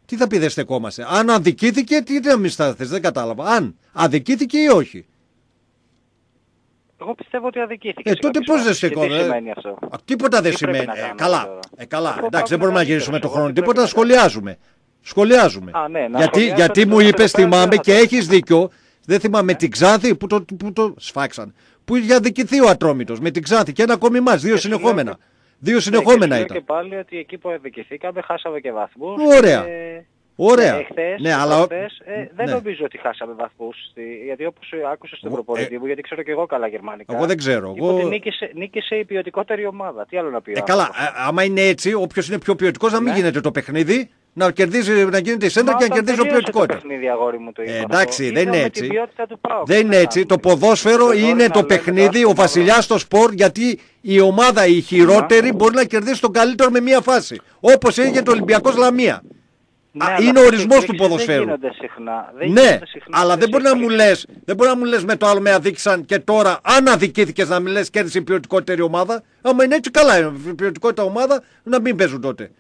Τι θα πει δεν στεκόμαστε; Αν αδικήθηκε, τι να μην σταθείς. Δεν κατάλαβα. Αν αδικήθηκε ή όχι; Εγώ πιστεύω ότι αδικήθηκε. Ε, σε τότε κάποιες πώς δεν φάσεις. Και στεκόμαστε; Τι σημαίνει αυτό; Α, Τίποτα δεν Τι πρέπει σημαίνει. να Ε, κάνουμε καλά. τώρα; Ε, καλά. Εγώ Εντάξει, δεν πάω μπορούμε να με γυρίσουμε το καλύτερος. χρόνο. Εγώ τι Τίποτα πρέπει να σχολιάζουμε. Σχολιάζουμε. Α, ναι, να γιατί σχολιάσω γιατί το μου δεύτερο είπες, πέναλτι, θυμάμαι να και το- έχεις δίκιο. Δεν θυμάμαι την Ξάνθη που το, που το σφάξαν. Που είχε αδικηθεί ο Ατρόμητος με την Ξάνθη και ένα ακόμη μας. Δύο Και σου λέω συνεχόμενα. και- Δύο Ναι, συνεχόμενα και σου λέω ήταν. Και πάλι ότι εκεί που αδικηθήκαμε χάσαμε και βαθμούς. Ωραία. Και... Ωραία. Ε, χθες, Ναι, αλλά. προχθές, ε, δεν ναι. νομίζω ότι χάσαμε βαθμούς. στη- Γιατί όπως άκουσες τον Εγώ- προπονητή ε, μου, γιατί ξέρω και εγώ καλά γερμανικά. Εγώ δεν ξέρω. είπε Εγώ- ότι νίκησε, νίκησε η ποιοτικότερη ομάδα. Τι άλλο να πει. ο Ε, καλά, άνθρωπος; ε, άμα είναι έτσι, όποιος είναι πιο ποιοτικός να μην Ναι. γίνεται το παιχνίδι, να, κερδίζει, να γίνεται η σέντρα Μα και να όταν κερδίζει ο τελείωσε ποιοτικότερο. Το παιχνίδι, αγόρι μου, το είπα Ε, αυτό. εντάξει, δεν Είδαμε είναι την έτσι. ποιότητα του ΠΑΟΚ. Δεν Τι είναι να έτσι. Το κάνουμε. ποδόσφαιρο Δεν είναι μπορεί το να λέμε παιχνίδι, το ο βασιλιάς στο σπορ, γιατί η ομάδα η χειρότερη μπορεί να κερδίσει τον καλύτερο με μία φάση. Όπως έγινε το Ολυμπιακός Λαμία. Ναι, Α, αλλά είναι ο αυτές οι ορισμός του εκπλήξεις ποδοσφαίρου. Δεν γίνονται συχνά. Δεν Ναι, γίνονται συχνά αλλά αυτές δεν οι μπορεί να μου εκπλήξεις. λες, δεν μπορεί να μου λες με το άλλο με αδίκησαν και τώρα, αν αδικήθηκες να μην λες κέρδισε η ποιοτικότερη ομάδα. Άμα είναι έτσι, καλά είναι. Η ποιοτικότητα ομάδα να μην παίζουν τότε.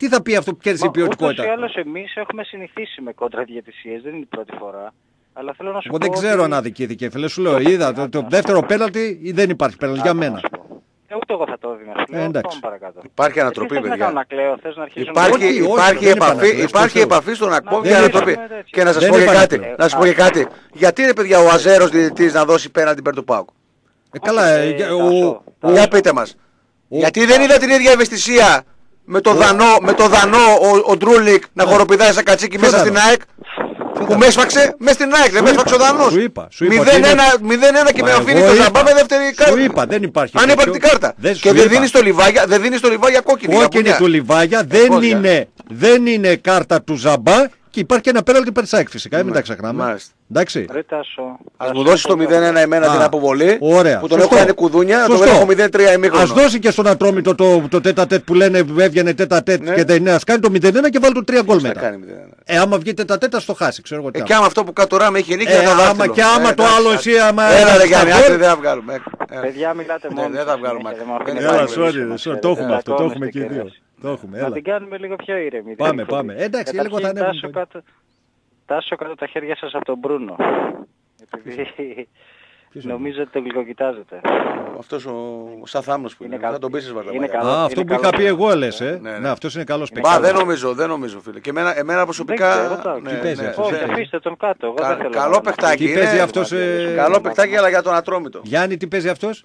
Τι θα πει αυτό που κέρδισε η Μα, Ούτως ή ποιοτικότητα. άλλως εμείς έχουμε συνηθίσει με κόντρα διαιτησίες, δεν είναι η πρώτη φορά. Αλλά θέλω να σου Εγώ πω δεν ξέρω ότι- αν αδικήθηκε, φίλε. Σου λέω, είδα το, το δεύτερο πέναλτι ή δεν υπάρχει πέναλτι για Άκου να μένα. σου πω. Ε, ούτε εγώ θα το έδινα. σου λέω. Ε, εντάξει. Πάμε παρακάτω. Υπάρχει Ε, ανατροπή, τι θες να παιδιά. κάνω να κλαίω, θες να αρχίσω να- Υπάρχει, Όχι, όχι, υπάρχει, δεν είπα να επαφή, κλαις, υπάρχει το ξέρω. επαφή στον ακόμη Να για δεν ανατροπή. είπα, τέτοιο. Και να σας Δεν πω και είπα να κάτι. κλαίω. Να σας πω και κάτι. Γιατί ρε παιδιά ο Αζέρος διαιτητής να δώσει πέναντι υπέρ του Πάουκ. Ε, καλά, ε, ε, για- Τάσο, ο, Για πείτε μας. Γιατί δεν είδα την ίδια ευαισθησία με το δανό, με το δανό ο, ο Ντρούλικ να χοροπηδάει σαν κατσίκι Ποιο μέσα στην δανό; ΑΕΚ. Που με έσφαξε, μέσα στην ΑΕΚ, δεν με έσφαξε ο Δανός. Σου είπα, σου είπα ότι 0-1 και Μα με εγώ αφήνει το είπα. Ζαμπά με δεύτερη Σου κάρτα. είπα, δεν υπάρχει. Ανύπαρκτη τέτοιο. κάρτα. Δεν σου Και δεν είπα. δίνεις το Λιβάγια, δεν δίνεις το Λιβάγια κόκκινη. Κόκκινη γαμπουνιά. του Λιβάγια δεν πώς, είναι, δεν είναι κάρτα του Ζαμπά Και υπάρχει και ένα πέναλτι Περσάκ φυσικά, μην τα ξεχνάμε. Μάλιστα. Εντάξει. Ρε Τάσο. Α μου δώσεις το 0-1 εμένα Α, την αποβολή. Ωραία. Που τον Σωστό. έχω κάνει κουδούνια, να το Σωστό. έχω 0-3 ημίχρονο. Α δώσει και στον Ατρόμητο το, το τέτα τέτ που λένε έβγαινε τέτα τέτ Ναι. και δεν είναι. Α κάνει το 0-1 και βάλει το 3 γκολ Θα μετά. κάνει 0-1. Ε, άμα βγει τέτα τέτ, ας το χάσει. Ξέρω εγώ τι. Ε, άλλο. και άμα αυτό που κατουράμε είχε νίκη, Ε, θα το άμα δάχτυλο. και άμα Ε, το εντάξει, άλλο εντάξει. εσύ, άμα Έλα ένα ρε Γιάννη, στα άκρη γκολ. δεν θα βγάλουμε. Ε, ε. Παιδιά, μιλάτε Ναι, μόνο. δεν θα βγάλουμε συνέχεια, άκρη. δεν με Δεν αφήνετε Έλα, να sorry, μιλήσω, sorry, μας το έχουμε ξέρετε. αυτό, το Τσακώνεστε έχουμε και οι δύο. Κυρίως. Το έχουμε, Να έλα. την κάνουμε λίγο πιο ήρεμη. δεν Πάμε, είναι πάμε. πολύ. Εντάξει, λίγο θα Καταρχήν, ανέβουμε. τάσω κάτω, τάσω κάτω τα χέρια σας από τον Μπρούνο. Επειδή νομίζω ότι το γλυκοκοιτάζετε. Αυτός ο σαν θάμνος που είναι. Είναι Θα τον πείσεις είναι Βαρδαμάγια. καλός. Α, αυτό είναι που είχα καλός. πει εγώ λες, ε. Ναι, ναι. Ναι, αυτός είναι καλός Μπα, παίκτης. δεν νομίζω, δεν νομίζω φίλε. Και εμένα, εμένα Δεν προσωπικά... ξέρω, εντάξει. ναι, Τι παίζει ναι, αυτός, Όχι, τι παίζει. αφήστε τον κάτω. Εγώ Κα- δεν θέλω καλό να- παιχτάκι Τι παίζει είναι. αυτός, ε, Καλό παιχτάκι αλλά για τον Ατρόμητο. Γιάννη, τι παίζει αυτός;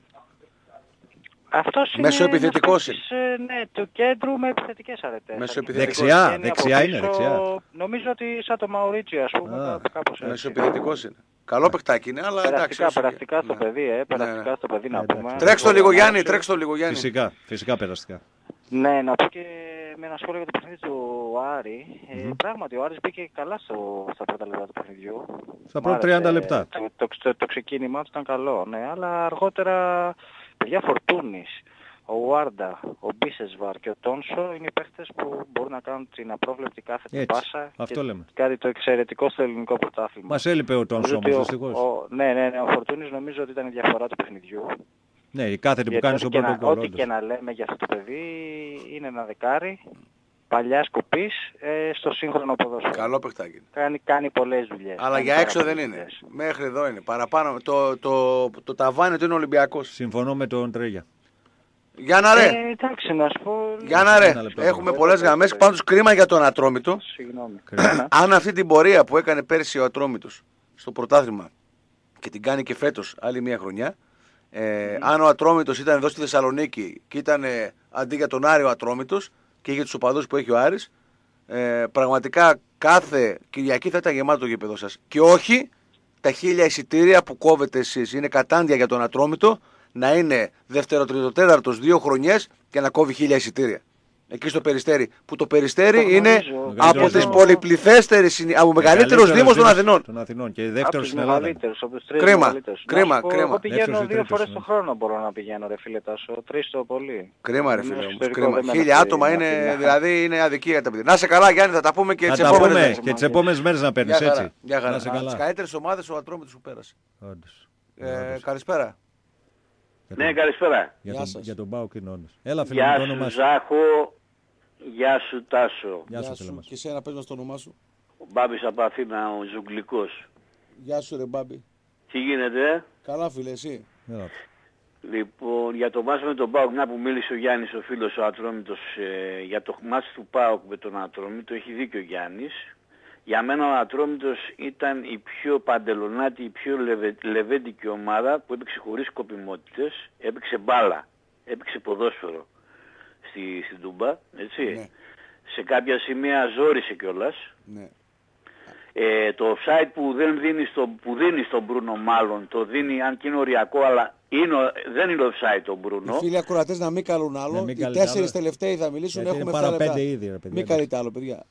Αυτός είναι Μεσοεπιθετικός ένας παίκτης, ε, Ναι, του κέντρου με επιθετικές αρετές. Μεσοεπιθετικός. Δεξιά, Βγαίνει από δεξιά είναι, πίσω, δεξιά. Νομίζω ότι σαν το Μαουρίτσι ας πούμε, Α, κάπως έτσι. Μεσοεπιθετικός είναι. Καλό παιχτάκι είναι, αλλά εντάξει. Περαστικά, όσο και- περαστικά στο ναι. παιδί, ε, περαστικά ναι. στο παιδί να Εντάξει. πούμε. Τρέξ το λίγο Λοιπόν, Γιάννη, άρεσε. τρέξ το λίγο Γιάννη. Φυσικά, φυσικά περαστικά. Ναι, να πω και με ένα σχόλιο για το παιχνίδι του Άρη. Ε, πράγματι, ο Άρης μπήκε καλά στο, στα πρώτα λεπτά του παιχνιδιού. Στα Μ' πρώτα άρεσε. 30 λεπτά. Το, το, το, το ξεκίνημά του ήταν καλό, ναι, αλλά αργότερα, παιδιά Φορτούνης, ο Βάρντα, ο Μπίσεσβαρ και ο Τόνσο είναι οι παίχτες που μπορούν να κάνουν την απρόβλεπτη κάθετη Έτσι, πάσα αυτό και λέμε. κάτι το εξαιρετικό στο ελληνικό πρωτάθλημα. Μας έλειπε ο Τόνσο Νομίζω όμως, ότι ο- δυστυχώς. ο- Ναι, ναι, ναι, ο Φορτούνης νομίζω ότι ήταν η διαφορά του παιχνιδιού. Ναι, η κάθετη που Γιατί κάνεις ό,τι στον και πρώτο να- γκολ. Ό,τι όντως. και να λέμε για αυτό το παιδί είναι ένα δεκάρι, παλιά σκοπής ε, στο σύγχρονο ποδόσφαιρο. Καλό παιχτάκι είναι. Κάνει, κάνει πολλές δουλειές. Αλλά Κάνει για πάρα έξω δεν πολλές είναι. δουλειές. Μέχρι εδώ είναι. Παραπάνω. Το, το, το ταβάνι του είναι Ολυμπιακός. Συμφωνώ με τον Τρέγια. Γιάννα ρε. Ε, εντάξει, να σου πω... Γιάννα ρε. Ένα λεπτό. Έχουμε πολλές γραμμές. Πάντως κρίμα για τον Ατρόμητο. Συγγνώμη. Κρίμα. Αν αυτή την πορεία που έκανε πέρσι ο Ατρόμητος στο πρωτάθλημα και την κάνει και φέτος άλλη μια χρονιά, ε, αν ο Ατρόμητος ήταν εδώ στη Θεσσαλονίκη και ήταν ε, αντί για τον Άρη ο Ατρόμητος και για τους οπαδούς που έχει ο Άρης, ε, πραγματικά κάθε Κυριακή θα ήταν γεμάτο το γήπεδο σας. Και όχι τα χίλια εισιτήρια που κόβετε εσείς. Είναι κατάντια για τον Ατρόμητο να είναι δεύτερο, τρίτο, τέταρτος δύο χρονιές και να κόβει χίλια εισιτήρια. Εκεί στο Περιστέρι. Που το Περιστέρι Το είναι γνωρίζω. από Μεγαλύτερος τις Δήμος. πολυπληθέστερες, συν- από μεγαλύτερος δήμος των Αθηνών. Των Αθηνών και Από δεύτερος τους στην Ελλάδα. μεγαλύτερους, από τους τρεις Κρίμα, μεγαλύτερους. Να κρίμα, σου πω, κρίμα. Εγώ πηγαίνω Δεύτερος ή δύο τρίτος, φορές ναι. το χρόνο μπορώ να πηγαίνω ρε φίλε Τάσο, τρεις το πολύ. Κρίμα ρε Είναι φίλε όμως, εσωτερικό, κρίμα. δεν με Χίλια ενοχλεί, άτομα να είναι, πει μια δηλαδή είναι αδικία για τα παιδιά. Να είσαι καλά Γιάννη, θα τα πούμε και Θα τις τα επόμενες πούμε μέρες. και τις επόμενες μέρες να παίρνεις Γεια χαρά, έτσι. γεια χαρά. Να είσαι Α, Τις καλά. καλύτερες ομάδες ο Ατρόμητος που πέρασε. Όντως. Ε, καλησπέρα. Για Ναι, τον- καλησπέρα. Για Γεια τον- σας. Για τον Πάο και είναι όντως. Έλα φίλε μου, Γεια το σου όνομά σου. Ζάχο, γεια σου Τάσο. Γεια σου φίλε μας. Και εσένα πες μας το όνομά σου. Ο Μπάμπης από Αθήνα, ο Ζουγκλικός. Γεια σου ρε Μπάμπη. Τι γίνεται, ε; Καλά φίλε εσύ. Έλα. Λοιπόν, για το μάτς με τον Πάοκ, να που μίλησε ο Γιάννης, ο φίλος ο Ατρόμητος, ε, για το μάτς του Πάοκ με τον Ατρόμητο, έχει δίκιο ο Γιάννης. Για μένα ο Ατρόμητος ήταν η πιο παντελονάτη, η πιο λεβε, λεβέντικη ομάδα που έπαιξε χωρίς σκοπιμότητες, έπαιξε μπάλα, έπαιξε ποδόσφαιρο στη, στην Τούμπα, έτσι. Ναι. Σε κάποια σημεία ζόρισε κιόλας. Ναι. Ε, το offside που δεν δίνει στο, που δίνει στον Μπρούνο μάλλον, το δίνει αν και είναι οριακό, αλλά είναι, ο- δεν είναι offside τον Μπρούνο. Οι φίλοι ακροατές να μην καλούν άλλο. Ναι, μην Οι καλείτε τέσσερις άλλο. τελευταίοι θα μιλήσουν. Γιατί Έχουμε είναι 7 παρά λεπτά. πέντε ήδη, ρε παιδιά. Μην καλείτε άλλο, παιδιά.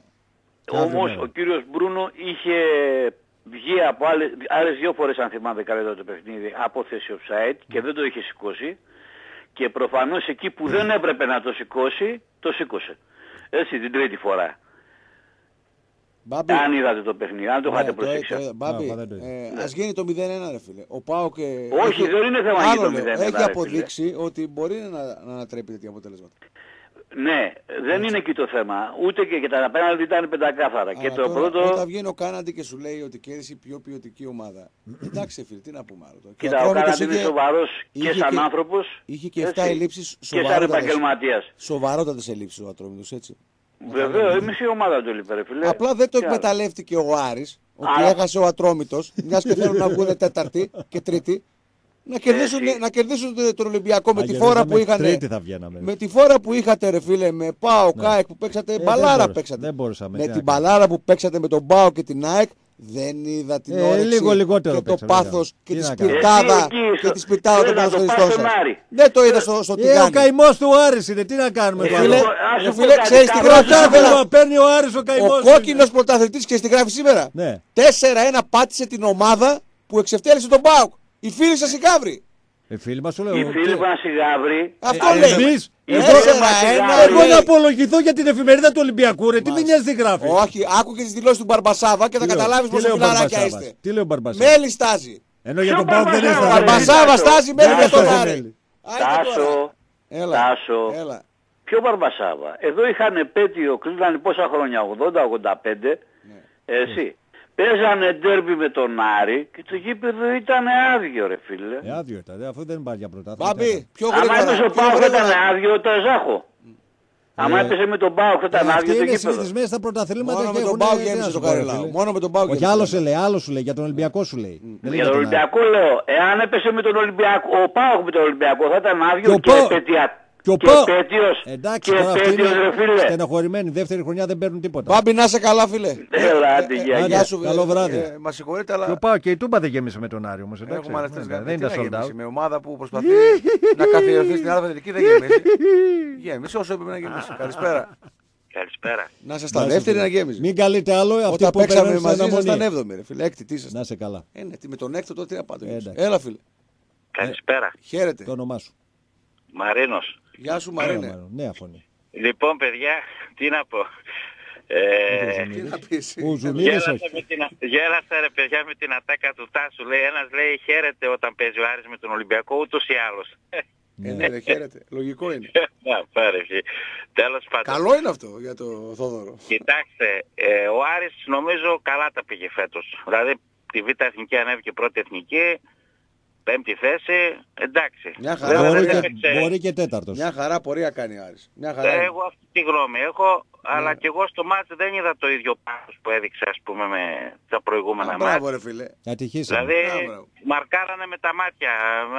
Όμως μέρα. ο κύριος Μπρούνο είχε βγει από άλλες, άλλες δύο φορές αν θυμάμαι καλύτερα το παιχνίδι από θέση offside και δεν το είχε σηκώσει και προφανώς εκεί που δεν έπρεπε να το σηκώσει, το σήκωσε. Έτσι την τρίτη φορά. Μπάμπη, Αν είδατε το παιχνίδι, αν το ναι, είχατε το- προσέξει. το- Μπάμπη, Α, δεν το είδα. ε, ας γίνει το 0-1 ρε φίλε. Ο Πάο και... Όχι, δεν είναι θέμα να γίνει το 0-1, ρε Έχει φίλε. αποδείξει ότι μπορεί να, να ανατρέπει τέτοια αποτελέσματα. Ναι, δεν είναι εκεί το θέμα. Ούτε και, και τα απέναντι ήταν πεντακάθαρα. και Αλλά το τώρα, πρώτο... Όταν βγαίνει ο Κάναντι και σου λέει ότι κέρδισε η πιο ποιοτική ομάδα. (clears throat) Εντάξει φίλε, τι να πούμε άλλο. τώρα. Και Κοίτα, ο Ατρόμητος Κάναντι είναι είχε- σοβαρός και είχε σαν και- άνθρωπος Είχε και έτσι, 7 ελλείψεις και σαν σοβαρότατες. επαγγελματίας. Σοβαρότατες ελλείψεις ο Ατρόμητος, έτσι. Βεβαίως, η μισή ομάδα του έλειπε, ρε φίλε. Απλά δεν το Τι άλλο. εκμεταλλεύτηκε ο Άρης, ότι Άρα- έχασε ο Ατρόμητος, μιας και θέλουν να βγουν τέταρτη και τρίτη, να κερδίσουν, Έτσι. να κερδίσουν τον Ολυμπιακό με Αν τη κερδίζαμε φόρα που είχαν. Τρίτη θα βγαίναμε. Με τη φόρα που είχατε ρε φίλε, με ΠΑΟ, Ναι. ΚΑΕΚ που παίξατε, Ε, δεν μπαλάρα μπορούσα- παίξατε. δεν μπορούσαμε, Με τι την να κάνουμε. μπαλάρα που παίξατε με τον ΠΑΟ και την ΑΕΚ, Δεν είδα την Ε, όρεξη λίγο λιγότερο και το παίξα, πάθος βέβαια. και Τι τη να κάνω. σπιρτάδα Εσύ εκεί και στο- τη σπιρτάδα των θες να το ποδοσφαιριστών πας στον σας. Άρη. Δεν το είδα στο, στο Ε, ο τηγάνι. καημός του Άρης είναι, τι να κάνουμε Ρε τώρα; φίλε, Ας ρε σου φίλε, πω κάτι, ξέρεις τι καλό γράφει Πρωτάθλημα σήμερα. παίρνει ο Άρης ο καημός. Ο κόκκινος πρωταθλητής και στη γράφει σήμερα; Ναι. 4-1 πάτησε την ομάδα που εξευτέλισε τον Μπάουκ. Οι φίλοι σας οι καύροι. Ε, φίλοι μας σου λέω. Οι φίλοι μας οι γάβροι. Αυτό Ε, λέει. εμείς, Οι εγώ- φίλοι μας οι 4-1 γάβροι. Εγώ να απολογηθώ για την εφημερίδα του Ολυμπιακού, ρε. Τι Μας. δεν νοιάζει τι γράφεις; Όχι, άκου και τις δηλώσεις του Μπαρμπασάβα και θα Τι λέω, καταλάβεις τι πόσο λέει ο φιλαράκια Μπαρμπασάβας, είστε. Τι λέει ο Μπαρμπασάβας; Μέλη στάζει. Ενώ για Ποιο τον Πάοκ δεν Μπαρμπασάβα, έστασε. ρε. Μπαρμπασάβα στάζει μέλη Δεν για τον έφτασε Άρη. μέλη. Άιντε τώρα. Τάσο, Έλα. Τάσο. Έλα. Ποιο Μπαρμπασάβα; Εδώ είχαν επέτειο, κλείνανε πόσα χρόνια, 80-85. Ναι. Εσύ. Παίζανε ντέρμπι με τον Άρη και το γήπεδο ήταν άδειο ρε φίλε. Ε, άδειο ήταν, ε, αφού δεν πάει για πρωτάθλημα. Μπάμπη, πιο Άμα γρήγορα. έπαιζε ο πιο Πάοκ θα ήταν γρήγορα. άδειο το Ζάχο. Άμα Ε, έπαιζε με τον Πάοκ θα Ε, ήταν Αυτοί άδειο το είναι γήπεδο. συνηθισμένοι στα πρωταθλήματα Μόνο και με τον έχουν, Πάοκ ε, τι να γέμισε σου το πω, ρε Καρελάο. φίλε. Μόνο με τον Πάοκ Όχι, γέμισε. άλλος σου λέει, άλλος σου λέει, για τον Ολυμπιακό σου λέει. Δεν λέει Για τον τον Άρη. Ολυμπιακό λέω, εάν έπεσε με τον Ολυμπιακό, ο Πάοκ με τον Ολυμπιακό θα ήταν Και άδειο ο και Πάοκ- επαιτειακό. Και ο Και Πάοκ- επέτειος. Εντάξει, Και τώρα αυτοί επέτειος, ρε είναι φίλε. στενοχωρημένοι. Δεύτερη χρονιά δεν παίρνουν τίποτα. Μπάμπη να είσαι καλά φίλε. Έλα, άντε, γεια, Άντε, γεια. σου, Καλό ε, βράδυ. Ε, Μα συγχωρείτε, Και ο αλλά Πάοκ και η Τούμπα δεν γέμισε με τον Άρη όμως. εντάξει. έχουμε άλλες τρεις Δεν γραμμέ. ήταν Τι να sold γεμίσει. out. Με ομάδα που προσπαθεί να καθιερωθεί στην Αλφα δεν γεμίσει. Γέμισε όσο έπρεπε να γεμίσει. Καλησπέρα. Καλησπέρα. Να είσαι στα δεύτερη να γέμιζε. Μην καλείτε άλλο, αυτοί Όταν που παίξαμε παίξαμε μαζί στην ήσασταν αναμονή. έβδομη ρε φίλε. Έκτη τι ήσασταν. Να είσαι καλά. Ε, ναι, τι με τον έκτο τότε τι να πάτε. Ε, εντάξει. Έλα φίλε. Καλησπέρα. Χαίρετε. Το όνομά σου. Μαρίνος. Γεια σου Έλα, Μαρίνε. Μαρό, Νέα φωνή. Λοιπόν, παιδιά, τι να πω. Ε, Τι να πεις. Ο Ζουνίδης γέλασα, όχι. με την, α- γέλασα ρε παιδιά με την ατάκα του Τάσου. Λέει, ένας λέει χαίρεται όταν παίζει ο Άρης με τον Ολυμπιακό ούτως ή άλλως. Ε, ναι, ρε, χαίρετε. Λογικό είναι. (laughs) Να πάρε φύ. Τέλος πάντων. Καλό είναι αυτό για το Θόδωρο. Κοιτάξτε, ε, ο Άρης νομίζω καλά τα πήγε φέτος. Δηλαδή τη Β' Εθνική ανέβηκε πρώτη εθνική, πέμπτη θέση, εντάξει. Μια χαρά, Βέβαια, Μπορεί δεν ωραία. και, έπαιξε- μπορεί και τέταρτος. Μια χαρά πορεία κάνει ο Άρης. Μια χαρά. Ε, είναι. Εγώ αυτή τη γνώμη έχω, αλλά και εγώ στο μάτς δεν είδα το ίδιο πάθος που έδειξε ας πούμε με τα προηγούμενα Α, μάτς. Μπράβο ρε φίλε. Ατυχήσαμε. Δηλαδή Α, μπράβο. μαρκάρανε με τα μάτια.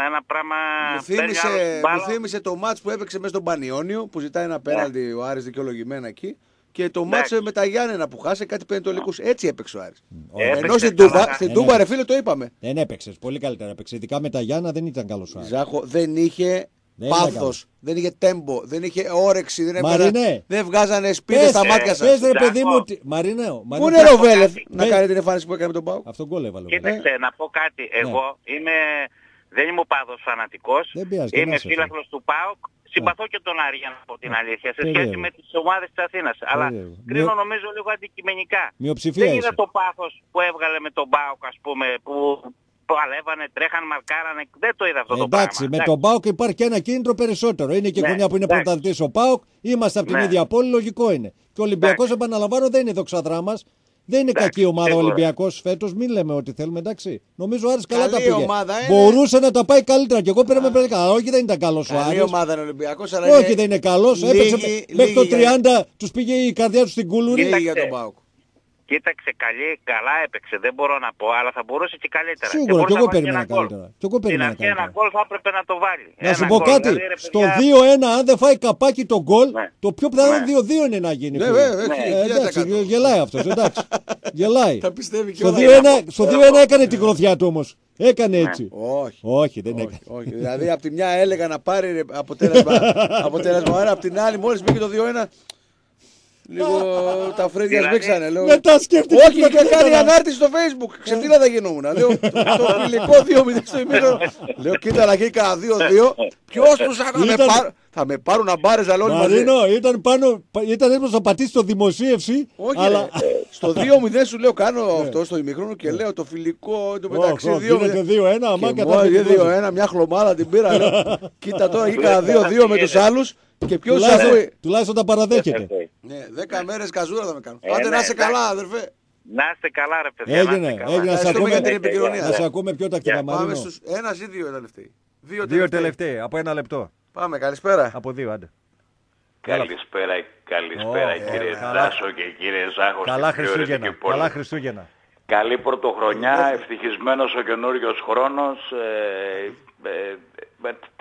Ένα πράγμα Μου παίρνει θύμισε, άλλος την μου μπάλα. θύμισε το μάτς που έπαιξε μέσα στον Πανιόνιο που ζητάει ένα πέναλτι ο Άρης δικαιολογημένα εκεί και το μάτς Εντάξει. με τα Γιάννενα που χάσε κάτι πεντολικούς. Έτσι έπαιξε ο Άρης. Ωραία. Έπαιξε Ενώ στην καλά. Τούμπα, στην Ε, Τούμπα ναι. ρε φίλε το είπαμε. Δεν έπαιξε. Πολύ καλύτερα έπαιξε. Ειδικά με τα Γιάννα δεν ήταν καλός σου. Ζάχο δεν είχε Δεν είναι πάθος, δεν είχε τέμπο, δεν είχε όρεξη, δεν, Μαρινέ. έβγαζε- δεν βγάζανε σπίδες Πες, στα μάτια Πες σας. ρε παιδί Ζάκο. μου. τι- Μαρινέο. Πού Μαρινέο. είναι ο Ροβέλεφ να Πες. κάνει την εμφάνιση που έκανε με τον Πάου. Αυτό γκολ έβαλε. ο Κοίταξε, να πω κάτι. Ναι. Εγώ είμαι, δεν είμαι ο πάδος φανατικός. Δεν πειράζει, και να Είμαι είσαι, φίλαθλος του ΠΑΟΚ. Συμπαθώ και τον Άρη για να πω την αλήθεια. Σε Περίεργο. σχέση με τις ομάδες της Αθήνας. Αλλά Περίεργο. κρίνω Μειο- νομίζω λίγο αντικειμενικά. Μειοψηφία Δεν είδα είσαι. το πάθος που έβγαλε με τον ΠΑΟΚ ας πούμε. Που παλεύανε, τρέχαν, μαρκάρανε. Δεν το είδα αυτό το Εντάξει, πράγμα. με τον Πάοκ υπάρχει και ένα κίνητρο περισσότερο. Είναι και η Ναι, χρονιά που είναι εντάξει. πρωταθλητής ο Πάοκ. Είμαστε από την Ναι. ίδια πόλη, λογικό είναι. Και ο Ολυμπιακός, επαναλαμβάνω, δεν είναι η δοξαδρά μα. Δεν είναι Εντάξει, κακή ομάδα ο σίγουρα. Ολυμπιακός φέτος. Μην λέμε ότι θέλουμε, εντάξει. Νομίζω ο Άρης καλά Καλή τα πήγε. ομάδα είναι. Μπορούσε να τα πάει καλύτερα. Και εγώ πήραμε πέρα καλά. Όχι, δεν ήταν καλός ο Καλή Άρης. ομάδα είναι ο Ολυμπιακός, αλλά Όχι, είναι δεν είναι καλός. λίγη- Έπαιξε μέχρι το λίγη για- 30, τους πήγε η καρδιά του στην κουλούρη. λίγη για Κοίταξε. τον Πάουκ. Κοίταξε, καλή, καλά έπαιξε. Δεν μπορώ να πω, αλλά θα μπορούσε και καλύτερα. Σίγουρα, μπορούσε και να εγώ βάλει περίμενα ένα γκολ. καλύτερα. Και εγώ Στην περίμενα αρχή ένα καλύτερα. γκολ θα έπρεπε να το βάλει. Να σου Ένα πω γκολ. κάτι. Δηλαδή, ρε, Στο παιδιά, 2-1, αν δεν φάει καπάκι το γκολ, Ναι. το πιο πιθανό Ναι. είναι 2-2 είναι να γίνει. Ναι, φίλε. βέβαια, Ε, έχει, εντάξει, 1000%. γελάει αυτός. Εντάξει. (laughs) Γελάει. Τα πιστεύει Στο κιόλας. 2-1 στο 2-1 έκανε την γροθιά του όμως. Έκανε έτσι. Όχι. Όχι, δεν Όχι, έκανε. όχι. Δηλαδή από τη μια έλεγα να πάρει ρε, αποτέλεσμα, (laughs) αποτέλεσμα ένας, από την άλλη μόλις μπήκε το 2-1 λίγο τα φρέδια Δηλαδή, σμίξανε. Λέω, Μετά σκέφτηκε. όχι, το και κάνει καλύτερα. ανάρτηση στο facebook. Ξεφτύλα θα γινόμουν. Λέω το, το φιλικό 2-0 στο ημίχρονο. Λέω κοίτα να γίνει κανένα 2-2. Ποιος τους θα με Ήταν- πάρουν; Θα με πάρουν να μπάρες αλλά όλοι μαζί. Μαρίνο, ήταν πάνω, πα- ήταν έτοιμος να πατήσει το δημοσίευση, Όχι, αλλά... ρε. στο 2-0 σου λέω κάνω αυτό στο ημίχρονο και λέω το φιλικό το μεταξύ Όχι, 2-0. γίνεται 2-1, αμά Και κατά μόλις την 2-1, μια χλωμάδα την πήρα. Λέω, (laughs) Κοίτα τώρα, γήκα 2-2 με τους άλλους και ποιος Τουλάχιστον, ακούει. τουλάχιστον τα παραδέχεται. Ναι, 10 μέρες καζούρα θα με κάνουν. Ε, Άντε να ναι, είσαι εντάξει. καλά, αδερφέ. Να είστε καλά, ρε παιδιά. να Έγινε, είστε καλά. έγινε. Να σε Ευχαριστούμε ακούμε, για την επικοινωνία. να σε ακούμε πιο τακτικά, Πάμε Μαρίνο. στους ένας ή δύο τελευταίοι. Δύο Δύο τελευταίοι. τελευταίοι, από ένα λεπτό. Πάμε, καλησπέρα. Από δύο, άντε. Καλησπέρα, καλησπέρα Ω, κύριε ε, καλά. Τάσο και κύριε Ζάχος. Καλά και πιο Χριστούγεννα. ερωτική πόλη. Καλά Χριστούγεννα. Καλή πρωτοχρονιά, ευτυχισμένος ο καινούριος χρόνος. Ε, ε, ε,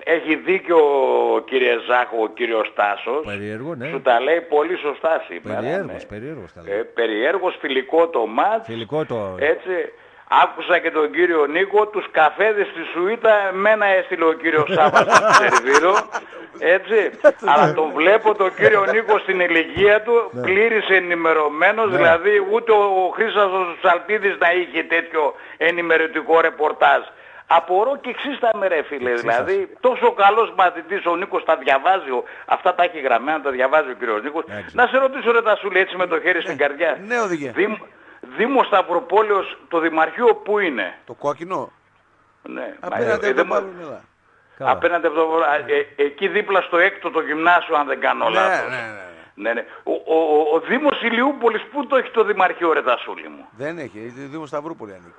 έχει δίκιο κύριε Ζάχο, ο κύριος Τάσος. Περίεργο, ναι. Σου τα λέει πολύ σωστά σήμερα. Περιέργως, ναι. περίεργος τα Ε, λέει. περιέργως, φιλικό το μάτς. Φιλικό το... Έτσι, άκουσα και τον κύριο Νίκο, τους καφέδες στη Σουήτα, εμένα έστειλε ο κύριος Σάββας στο (laughs) σερβίρο, έτσι, αλλά τον βλέπω τον κύριο Νίκο στην ηλικία του, Ναι. πλήρης ενημερωμένος, Ναι. δηλαδή ούτε ο Χρήστος Τσαλτίδης να είχε τέτοιο ενημερωτικό ρεπορτάζ. Απορώ και εξίσταμε ρε φίλε, δηλαδή τόσο καλός μαθητής ο Νίκος τα διαβάζει, ο- αυτά τα έχει γραμμένα, τα διαβάζει ο κύριος Νίκος. Να σε ρωτήσω ρε Τασούλη έτσι με το χέρι στην καρδιά. Ναι, οδηγέ. Δήμ, Δήμος Σταυροπόλεως, το Δημαρχείο πού είναι; Το κόκκινο. Ναι, Απέναντι μα, από ε, το δεν μου- Παύλο Καλά. Απέναντι από το... α, ε, εκεί δίπλα στο έκτο το γυμνάσιο αν δεν κάνω Ναι, λάθος. ναι, ναι. Ναι, ναι. Ο, ο, ο, ο Δήμος Ηλιούπολης πού το έχει το Δημαρχείο ρε Τασούλη μου. Δεν έχει. η Δήμος Σταυρούπολη ανήκει.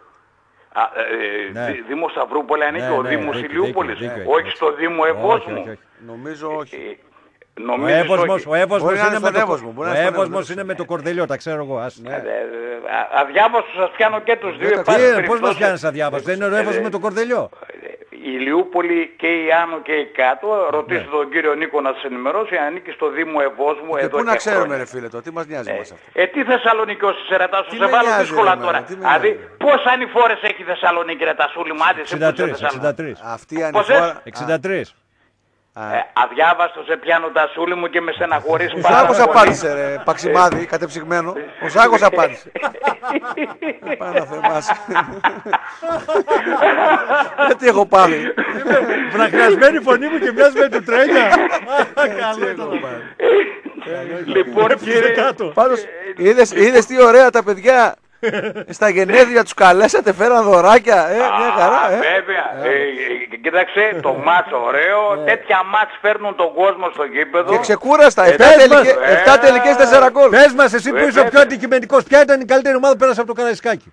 Α, ε, Ναι. Δη- Δήμος Σταυρούπολη ανήκει Ναι, ο ναι, Δήμος δίκιο, Ηλιούπολης. δίκιο, δίκιο, όχι δίκιο. στο Δήμο Όχι, Ευόσμου. όχι, όχι. Νομίζω όχι. Ο Νομίζεις Εύωσμος, όχι; ο Εύωσμος Μπορεί να είναι, είναι με στον το, Εύωσμο, μπορεί ο να είναι στον Εύωσμος Εύωσμο. είναι με το κορδελιό, τα ξέρω εγώ. Ας. Ε, ε, α- Αδιάβαστος σας πιάνω και τους δύο. Τι, εν πάση ε, πώς περιπτώσει. μας πιάνεις αδιάβαστο, δεν είναι ο Εύωσμος Ε, με το κορδελιό. Η Ηλιούπολη και η Άνω και η Κάτω, Ναι. ρωτήστε τον κύριο Νίκο να σας ενημερώσει, ανήκει στο Δήμο Ευόσμου Και εδώ πού να και ξέρουμε χρόνια. ρε φίλε το, τι μας νοιάζει μας αυτό; Ε, τι Θεσσαλονίκη ως Σερετάσου, Τι σε με βάλω νοιάζει, δύσκολα ρε, τώρα. εμένα, τι με Δηλαδή, νοιάζει; πώς ανηφόρες έχει η Θεσσαλονίκη ρε Τασούλη μου, άντε σε πού είσαι 63, Θεσσαλονίκη; 63. Αυτή η Πώς ανηφόρα... 63. Ε, αδιάβαστο σε πιάνω Τασούλη μου και με στεναχωρείς Ο πάρα Ζάκος πολύ. απάντησε ρε, παξιμάδι, κατεψυγμένο. Ο Ζάκος απάντησε. Πάνω να θεμάσαι. Γιατί έχω πάθει. Βραχνιασμένη φωνή μου και μοιάζει με του τρέλια. Καλό ήταν. Λοιπόν κύριε, Πάντως, είδες, είδες τι ωραία τα παιδιά. Στα γενέθλια τους καλέσατε, φέραν δωράκια. Ε, μια χαρά, ε. Βέβαια, ε, ε, κοίταξε το μάτς ωραίο, τέτοια μάτς φέρνουν τον κόσμο στο γήπεδο. Και ξεκούραστα, Ε, 7 πες τελικές, μας. εφτά τελικές, 4 γκολ. Πες μας εσύ που Ε, είσαι ο πιο βέβαια. αντικειμενικός. Ποια ήταν η καλύτερη ομάδα που πέρασε από το Καραϊσκάκι;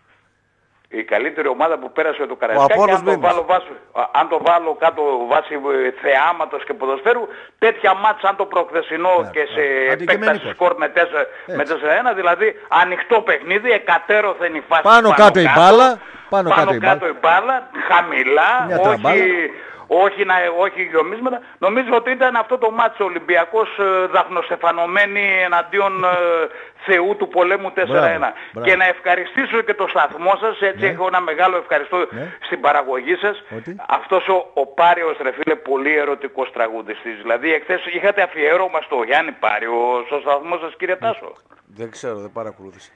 Η καλύτερη ομάδα που πέρασε το Καραϊσκάκι, Απόλλωνας αν το, Μήνας. βάλω βάση, α, αν το βάλω κάτω βάσει ε, θεάματος και ποδοσφαίρου, τέτοια μάτς σαν το προχθεσινό και σε επέκταση Αντικειμενικός. σκορ με 4, με 4-1, δηλαδή ανοιχτό παιχνίδι, εκατέρωθεν η φάση Πάνω κάτω η μπάλα. Πάνω κάτω η μπάλα. κάτω η μπάλα, χαμηλά, Μια όχι, τραμπάλα. όχι, να, όχι γεωμίσματα. Νομίζω ότι ήταν αυτό το μάτσο Ολυμπιακός ε, δαχνοστεφανωμένη εναντίον ε, Θεού του πολέμου 4-1. Μπράβο, μπράβο. Και να ευχαριστήσω και το σταθμό σας, έτσι Ναι. έχω ένα μεγάλο ευχαριστώ Ναι. στην παραγωγή σας. Ότι; Αυτός ο, ο Πάριος ρε φίλε πολύ ερωτικός τραγουδιστής. Δηλαδή εχθές είχατε αφιέρωμα στο Γιάννη Πάριος στο σταθμό σας κύριε Τάσο. Δεν ξέρω, δεν παρακολούθησα.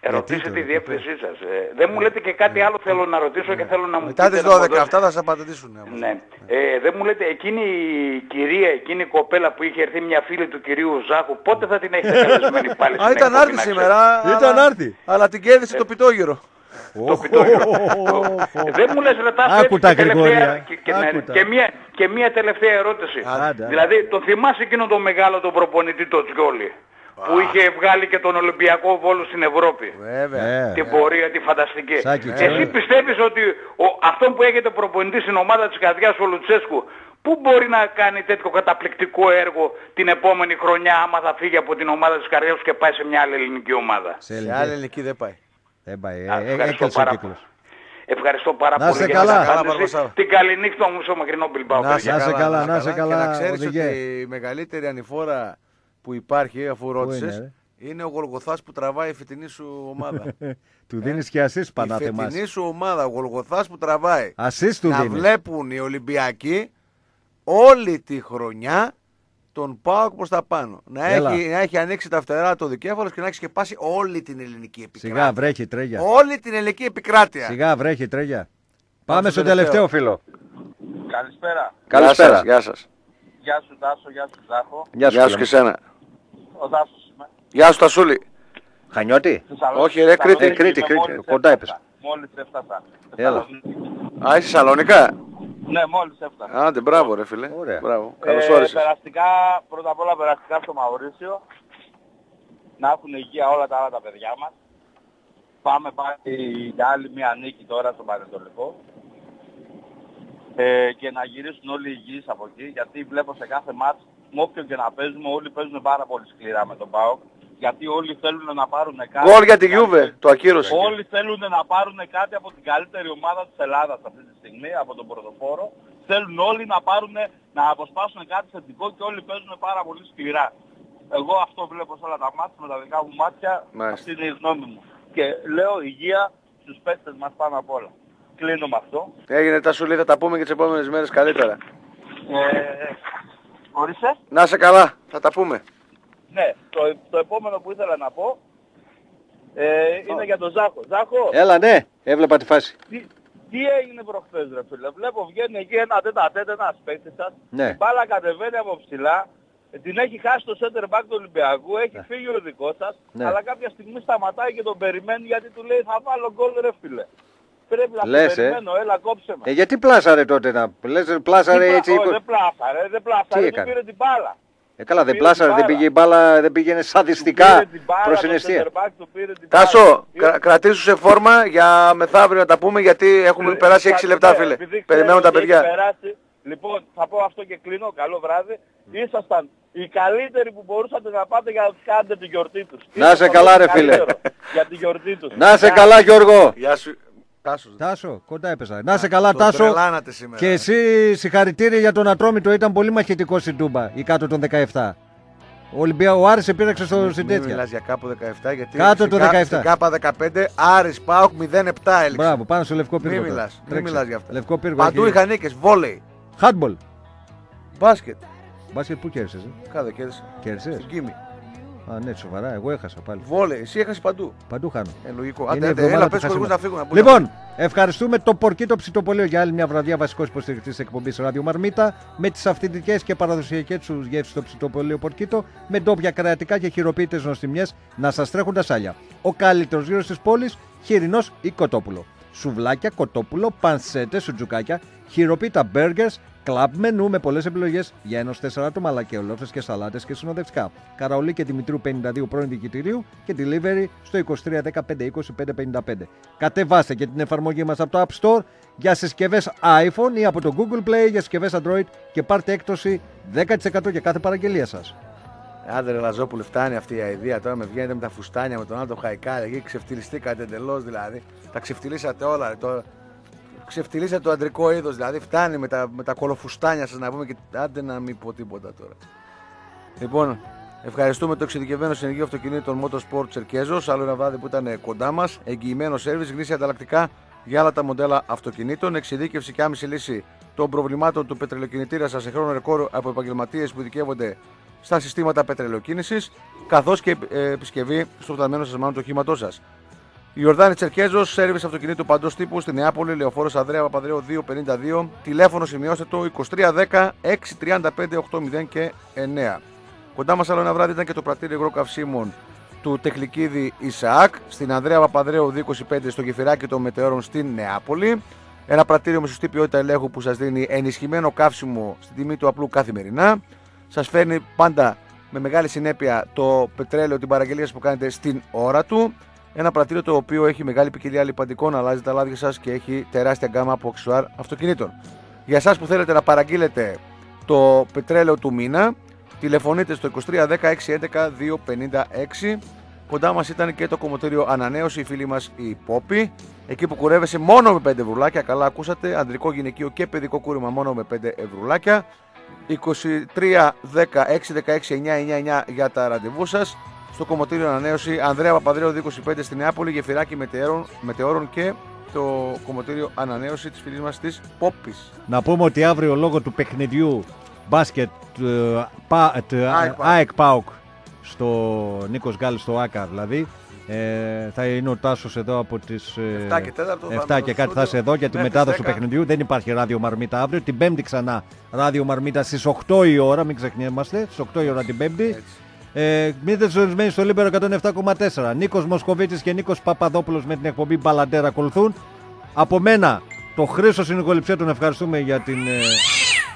Ρωτήστε τη διεύθυνσή σας. Ε, δεν μου λέτε και κάτι άλλο θέλω να ρωτήσω και θέλω να μου Μετά πείτε τις να μου 12 δώσετε. αυτά θα σας απαντήσουν. Ναι. Ε, δεν μου λέτε εκείνη η κυρία, εκείνη η κοπέλα που είχε έρθει μια φίλη του κυρίου Ζάχου, πότε θα την έχετε (laughs) καλεσμένη πάλι Α, στην ήταν εκπομπή, άρτη να σήμερα. Ήταν αλλά- άρτη. Αλλά την κέρδισε το πιτόγυρο. Το πιτόγυρο. Ε, Δεν μου λες ρε Τάσο, Άκου έτσι τα και τελευταία- Γρηγόρια. Και, και, ναι, Άκου τα. και μια, και μια τελευταία ερώτηση. Άντε. Δηλαδή, τον θυμάσαι εκείνο το μεγάλο τον προπονητή το Τζιόλι, που είχε βγάλει και τον Ολυμπιακό Βόλο στην Ευρώπη. Βέβαια. Ε, Την πορεία τη φανταστική. Σάκη, Εσύ ξέρω. πιστεύεις ότι ο, αυτόν που έχετε προπονητή στην ομάδα της καρδιάς ο Λουτσέσκου πού μπορεί να κάνει τέτοιο καταπληκτικό έργο την επόμενη χρονιά άμα θα φύγει από την ομάδα της καρδιάς του και πάει σε μια άλλη ελληνική ομάδα; Σε Σε ελληνική. άλλη ελληνική δεν πάει. Δεν πάει. Α, ε, ε, ευχαριστώ Έκλεισε ο πάρα κύκλος. Ευχαριστώ πάρα Να πολύ σε για καλά. την Καλά, απάντηση. Παρβασάρα. Την καλή νύχτα μου στο μακρινό Μπιλμπάου. Να παιδιά. Να σε καλά, να σε καλά, Και να ξέρεις οδηγέ. ότι η μεγαλύτερη ανηφόρα που υπάρχει, αφού ρώτησες, είναι, είναι ο Γολγοθάς που τραβάει η φετινή σου ομάδα. (laughs) Του δίνεις και ασίς η Πανάθεμας. φετινή σου ομάδα, ο Γολγοθάς που τραβάει. Ασίς του να δίνεις. βλέπουν οι Ολυμπιακοί όλη τη χρονιά τον Πάοκ προς τα πάνω. Να Έλα. έχει, να έχει ανοίξει τα φτερά το δικέφαλος και να έχει σκεπάσει όλη την ελληνική επικράτεια. Σιγά βρέχει τρέγια. Όλη την ελληνική επικράτεια. Σιγά βρέχει τρέγια. Πάμε στο στο τελευταίο τελευταίο. φίλο. Καλησπέρα. Καλησπέρα. Γεια σας. Γεια σου Τάσο, γεια σου Ζάχο. Γεια Γεια σου και σένα. Ο Τάσος είμαι. Γεια σου Τασούλη. Χανιώτη. Θεσσαλονίκη. Όχι, ρε, Κρήτη, Θεσσαλονίκη Κρήτη, είμαι, Κρήτη. μόλις Κοντά έφτασα. έπεσα. Μόλις έφτασα. Έλα. Θεσσαλονίκη. Α, είσαι Σαλονικά. Ναι, μόλις έφτασα. Άντε, μπράβο ρε φίλε. Ωραία. Μπράβο. Καλώς Ε, όρισες. περαστικά, πρώτα απ' όλα περαστικά στο Μαουρίσιο. Να έχουν υγεία όλα τα άλλα τα παιδιά μας. Πάμε πάλι για άλλη μια νίκη τώρα στο Πανετολικό. Ε, και να γυρίσουν όλοι υγιείς από εκεί, γιατί βλέπω σε κάθε μάτς, με όποιον και να παίζουμε, όλοι παίζουν πάρα πολύ σκληρά με τον ΠΑΟΚ. Γιατί όλοι θέλουν να πάρουν κάτι. Γκολ για τη Γιούβε, το ακύρωσε. Όλοι θέλουν να πάρουν κάτι από την καλύτερη ομάδα της Ελλάδας αυτή τη στιγμή, από τον πρωτοπόρο. Θέλουν όλοι να πάρουν, να αποσπάσουν κάτι θετικό και όλοι παίζουν πάρα πολύ σκληρά. Εγώ αυτό βλέπω σε όλα τα μάτια με τα δικά μου μάτια. Μάλιστα. Αυτή είναι η γνώμη μου. Και λέω υγεία στους παίκτες μας πάνω απ' όλα. Κλείνω με αυτό. Έγινε τα σουλή, θα τα πούμε και τις επόμενες μέρες καλύτερα. Ε, ορίστε. Να είσαι καλά, θα τα πούμε. Ναι, το, το επόμενο που ήθελα να πω ε, είναι για τον Ζάχο. Ζάχο, Έλα, ναι, έβλεπα τη φάση. τι, τι έγινε προχθές ρε φίλε. Βλέπω βγαίνει εκεί ένα τέτα τέτα ένας παίκτης σας. Ναι. Η μπάλα κατεβαίνει από ψηλά. Την έχει χάσει το center back του Ολυμπιακού, έχει φύγει ο δικός σας, Ναι. αλλά κάποια στιγμή σταματάει και τον περιμένει γιατί του λέει θα βάλω γκολ ρε φίλε. Πρέπει να Λες, σε ε. περιμένω, έλα κόψε με. Ε, γιατί πλάσαρε τότε να. Λες, πλάσαρε Τι πλα- έτσι. όχι, δεν πλάσαρε, δεν πλάσαρε, Τι δεν έκανε; πήρε την μπάλα. Ε, καλά, δεν πήρε πλάσαρε, την δεν μπάλα. πήγε η μπάλα, δεν πήγαινε σαδιστικά Πήρε την μπάλα, προς την το αιστεία. center back του πήρε την Τάσο, κρα, κρατήσου σε φόρμα για μεθαύριο να τα πούμε γιατί έχουμε περάσει 6 λεπτά φίλε. Ε, Επειδή Περιμένουν τα ξέρω ότι έχει παιδιά. περάσει, λοιπόν, θα πω αυτό και κλείνω. Καλό βράδυ. Ήσασταν οι καλύτεροι που μπορούσατε να πάτε για να κάνετε τη γιορτή τους. Να σε Ήσασταν καλά, ό,τι ρε, φίλε. καλύτερο Για τη γιορτή τους. Να σε Γεια. καλά Γιώργο. Γεια σου. Τάσο. Τάσο, κοντά έπεσα. Να σε καλά, το Τάσο. τρελάνατε σήμερα. Και εσύ συγχαρητήρια για τον Ατρόμητο. Ήταν πολύ μαχητικό στην Τούμπα ή κάτω των 17. Ο, Ολυμπια... ο Άρης επήραξε στο στην Μην τέτοια. μιλάς για κάπου 17 γιατί Κάτω στην το κα- 17. Στην ΚΑΠΑ 15 Άρης Πάοκ 0-7 έληξε. Μπράβο, πάνω στο λευκό πύργο. Μην τώρα. μιλάς, μην Τρέξε. μιλάς για αυτά. Λευκό πύργο. Παντού έχει- είχαν νίκες, βόλεϊ, Handball. μπάσκετ. Μπάσκετ πού κέρδισες, ε; Κάδε κέρδισε. Κέρδισες. Στην Κίμη. Α, ναι, σοβαρά, εγώ έχασα πάλι. Βόλεϊ, εσύ έχασες παντού. Παντού χάνω. Ε, λογικό. Είναι Άντε, η άντε, εβδομάδα έλα, του πες χορηγούς χασίματος. να φύγουν. να μπουν. Λοιπόν, ευχαριστούμε το Πορκίτο Ψητοπολείο για άλλη μια βραδιά βασικό υποστηρικτή τη εκπομπής Ράδιο Μαρμίτα με τις αυθεντικές και παραδοσιακές τους γεύσεις στο Ψητοπολείο Πορκίτο με ντόπια κρεατικά και χειροποίητες νοστιμιές να σας τρέχουν τα σάλια. Ο καλύτερος γύρος της πόλης, χοιρινός ή κοτόπουλο. Σουβλάκια, κοτόπουλο, πανσέτες, σουτζουκάκια, χειροποίητα μπέργκερς, κλαμπ μενού με πολλές επιλογές για ένα 4 άτομα αλλά και ολόφρε και σαλάτες και συνοδευτικά. Καραολί και Δημητρίου 52 πρώην διοικητηρίου και delivery στο 2310 Κατεβάστε και την εφαρμογή μας από το App Store για συσκευές iPhone ή από το Google Play για συσκευές Android και πάρτε έκπτωση 10% για κάθε παραγγελία σας. Άντε ρε Λαζόπουλε, φτάνει αυτή η αηδία τώρα με βγαίνετε με τα φουστάνια με τον άλλο το Χαϊκάρη εκεί, ξεφτυλιστήκατε εντελώς δηλαδή. Τα ξεφτυλίσατε όλα ρε, τώρα. Ξεφτυλίσατε το αντρικό είδος δηλαδή. Φτάνει με τα, με τα κολοφουστάνια σας να πούμε και άντε να μην πω τίποτα τώρα. Λοιπόν, ευχαριστούμε το εξειδικευμένο συνεργείο αυτοκινήτων Motorsport Τσερκέζο. Άλλο ένα βράδυ που ήταν κοντά μας. Εγγυημένο σερβις, γνήσια ανταλλακτικά για άλλα τα μοντέλα αυτοκινήτων. Εξειδίκευση και άμεση λύση των προβλημάτων του πετρελαιοκινητήρα σας σε χρόνο ρεκόρ από επαγγελματίες που ειδικεύονται στα συστήματα πετρελαιοκίνησης. Καθώς και ε, επισκευή στο φταμένο σας μάλλον του οχήματό σας. Ιορδάνης Τσερκέζος, σερβις αυτοκινήτου παντός τύπου στη Νεάπολη, Λεωφόρος Ανδρέα Παπαδρέου 252. Τηλέφωνο σημειώστε το 2310 635 80 και 9. Κοντά μας άλλο ένα βράδυ ήταν και το πρατήριο υγρό καυσίμων του Τεχνικίδη Ισαάκ στην Ανδρέα Παπαδρέου 225 στο γεφυράκι των Μετεώρων στην Νεάπολη. Ένα πρατήριο με σωστή ποιότητα ελέγχου που σας δίνει ενισχυμένο καύσιμο στην τιμή του απλού καθημερινά. Σας φέρνει πάντα με μεγάλη συνέπεια το πετρέλαιο, την παραγγελία σας που κάνετε στην ώρα του. Ένα πρατήριο το οποίο έχει μεγάλη ποικιλία λιπαντικών, αλλάζει τα λάδια σας και έχει τεράστια γκάμα από αξιουάρ αυτοκινήτων. Για εσά που θέλετε να παραγγείλετε το πετρέλαιο του μήνα, τηλεφωνείτε στο 2310 611 256. Κοντά μας ήταν και το κομμωτήριο Ανανέωση, η φίλη μας η Πόπη. Εκεί που κουρεύεσαι μόνο με 5 ευρουλάκια. Καλά, ακούσατε. Ανδρικό, γυναικείο και παιδικό κούρεμα μόνο με 5 ευρουλάκια. 23 10 6 16 9 9 για τα ραντεβού σας. Στο κομμωτήριο Ανανέωση Ανδρέα Παπαδρέου 25 στη Νεάπολη, γεφυράκι μετεώρων, μετεώρων και το κομμωτήριο Ανανέωση της φίλης μας της Πόπης. Να πούμε ότι αύριο λόγω του παιχνιδιού μπάσκετ ε, πα- ε, ΑΕΚ ΠΑΟΚ. ΑΕΚ ΠΑΟΚ στο Νίκος Γκάλης στο ΆΚΑ δηλαδή ε, θα είναι ο Τάσος εδώ από τις ε, 7 και 4 θα 7 είμαι και στο κάτι θα είσαι στούντιο εδώ για τη μέχρι μετάδοση τις του 10. παιχνιδιού. Δεν υπάρχει ράδιο Μαρμίτα αύριο. Την Πέμπτη ξανά ράδιο Μαρμίτα στις 8 η ώρα. Μην ξεχνιόμαστε. Στις 8 η ώρα την Πέμπτη. Ε, μείνετε συντονισμένοι στο Λίμπερο 107,4. Νίκος Μοσκοβίτης και Νίκος Παπαδόπουλος με την εκπομπή Μπαλαντέρα ακολουθούν. Από μένα, το Χρήστο στην ηχοληψία τον ευχαριστούμε για την. ε,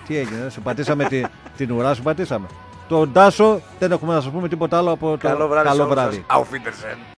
τι έγινε, σου πατήσαμε τη, την ουρά, σου πατήσαμε. Τον Τάσο δεν έχουμε να σας πούμε τίποτα άλλο από το Καλό βράδυ. σε καλό όλους βράδυ. σας. Auf Wiedersehen.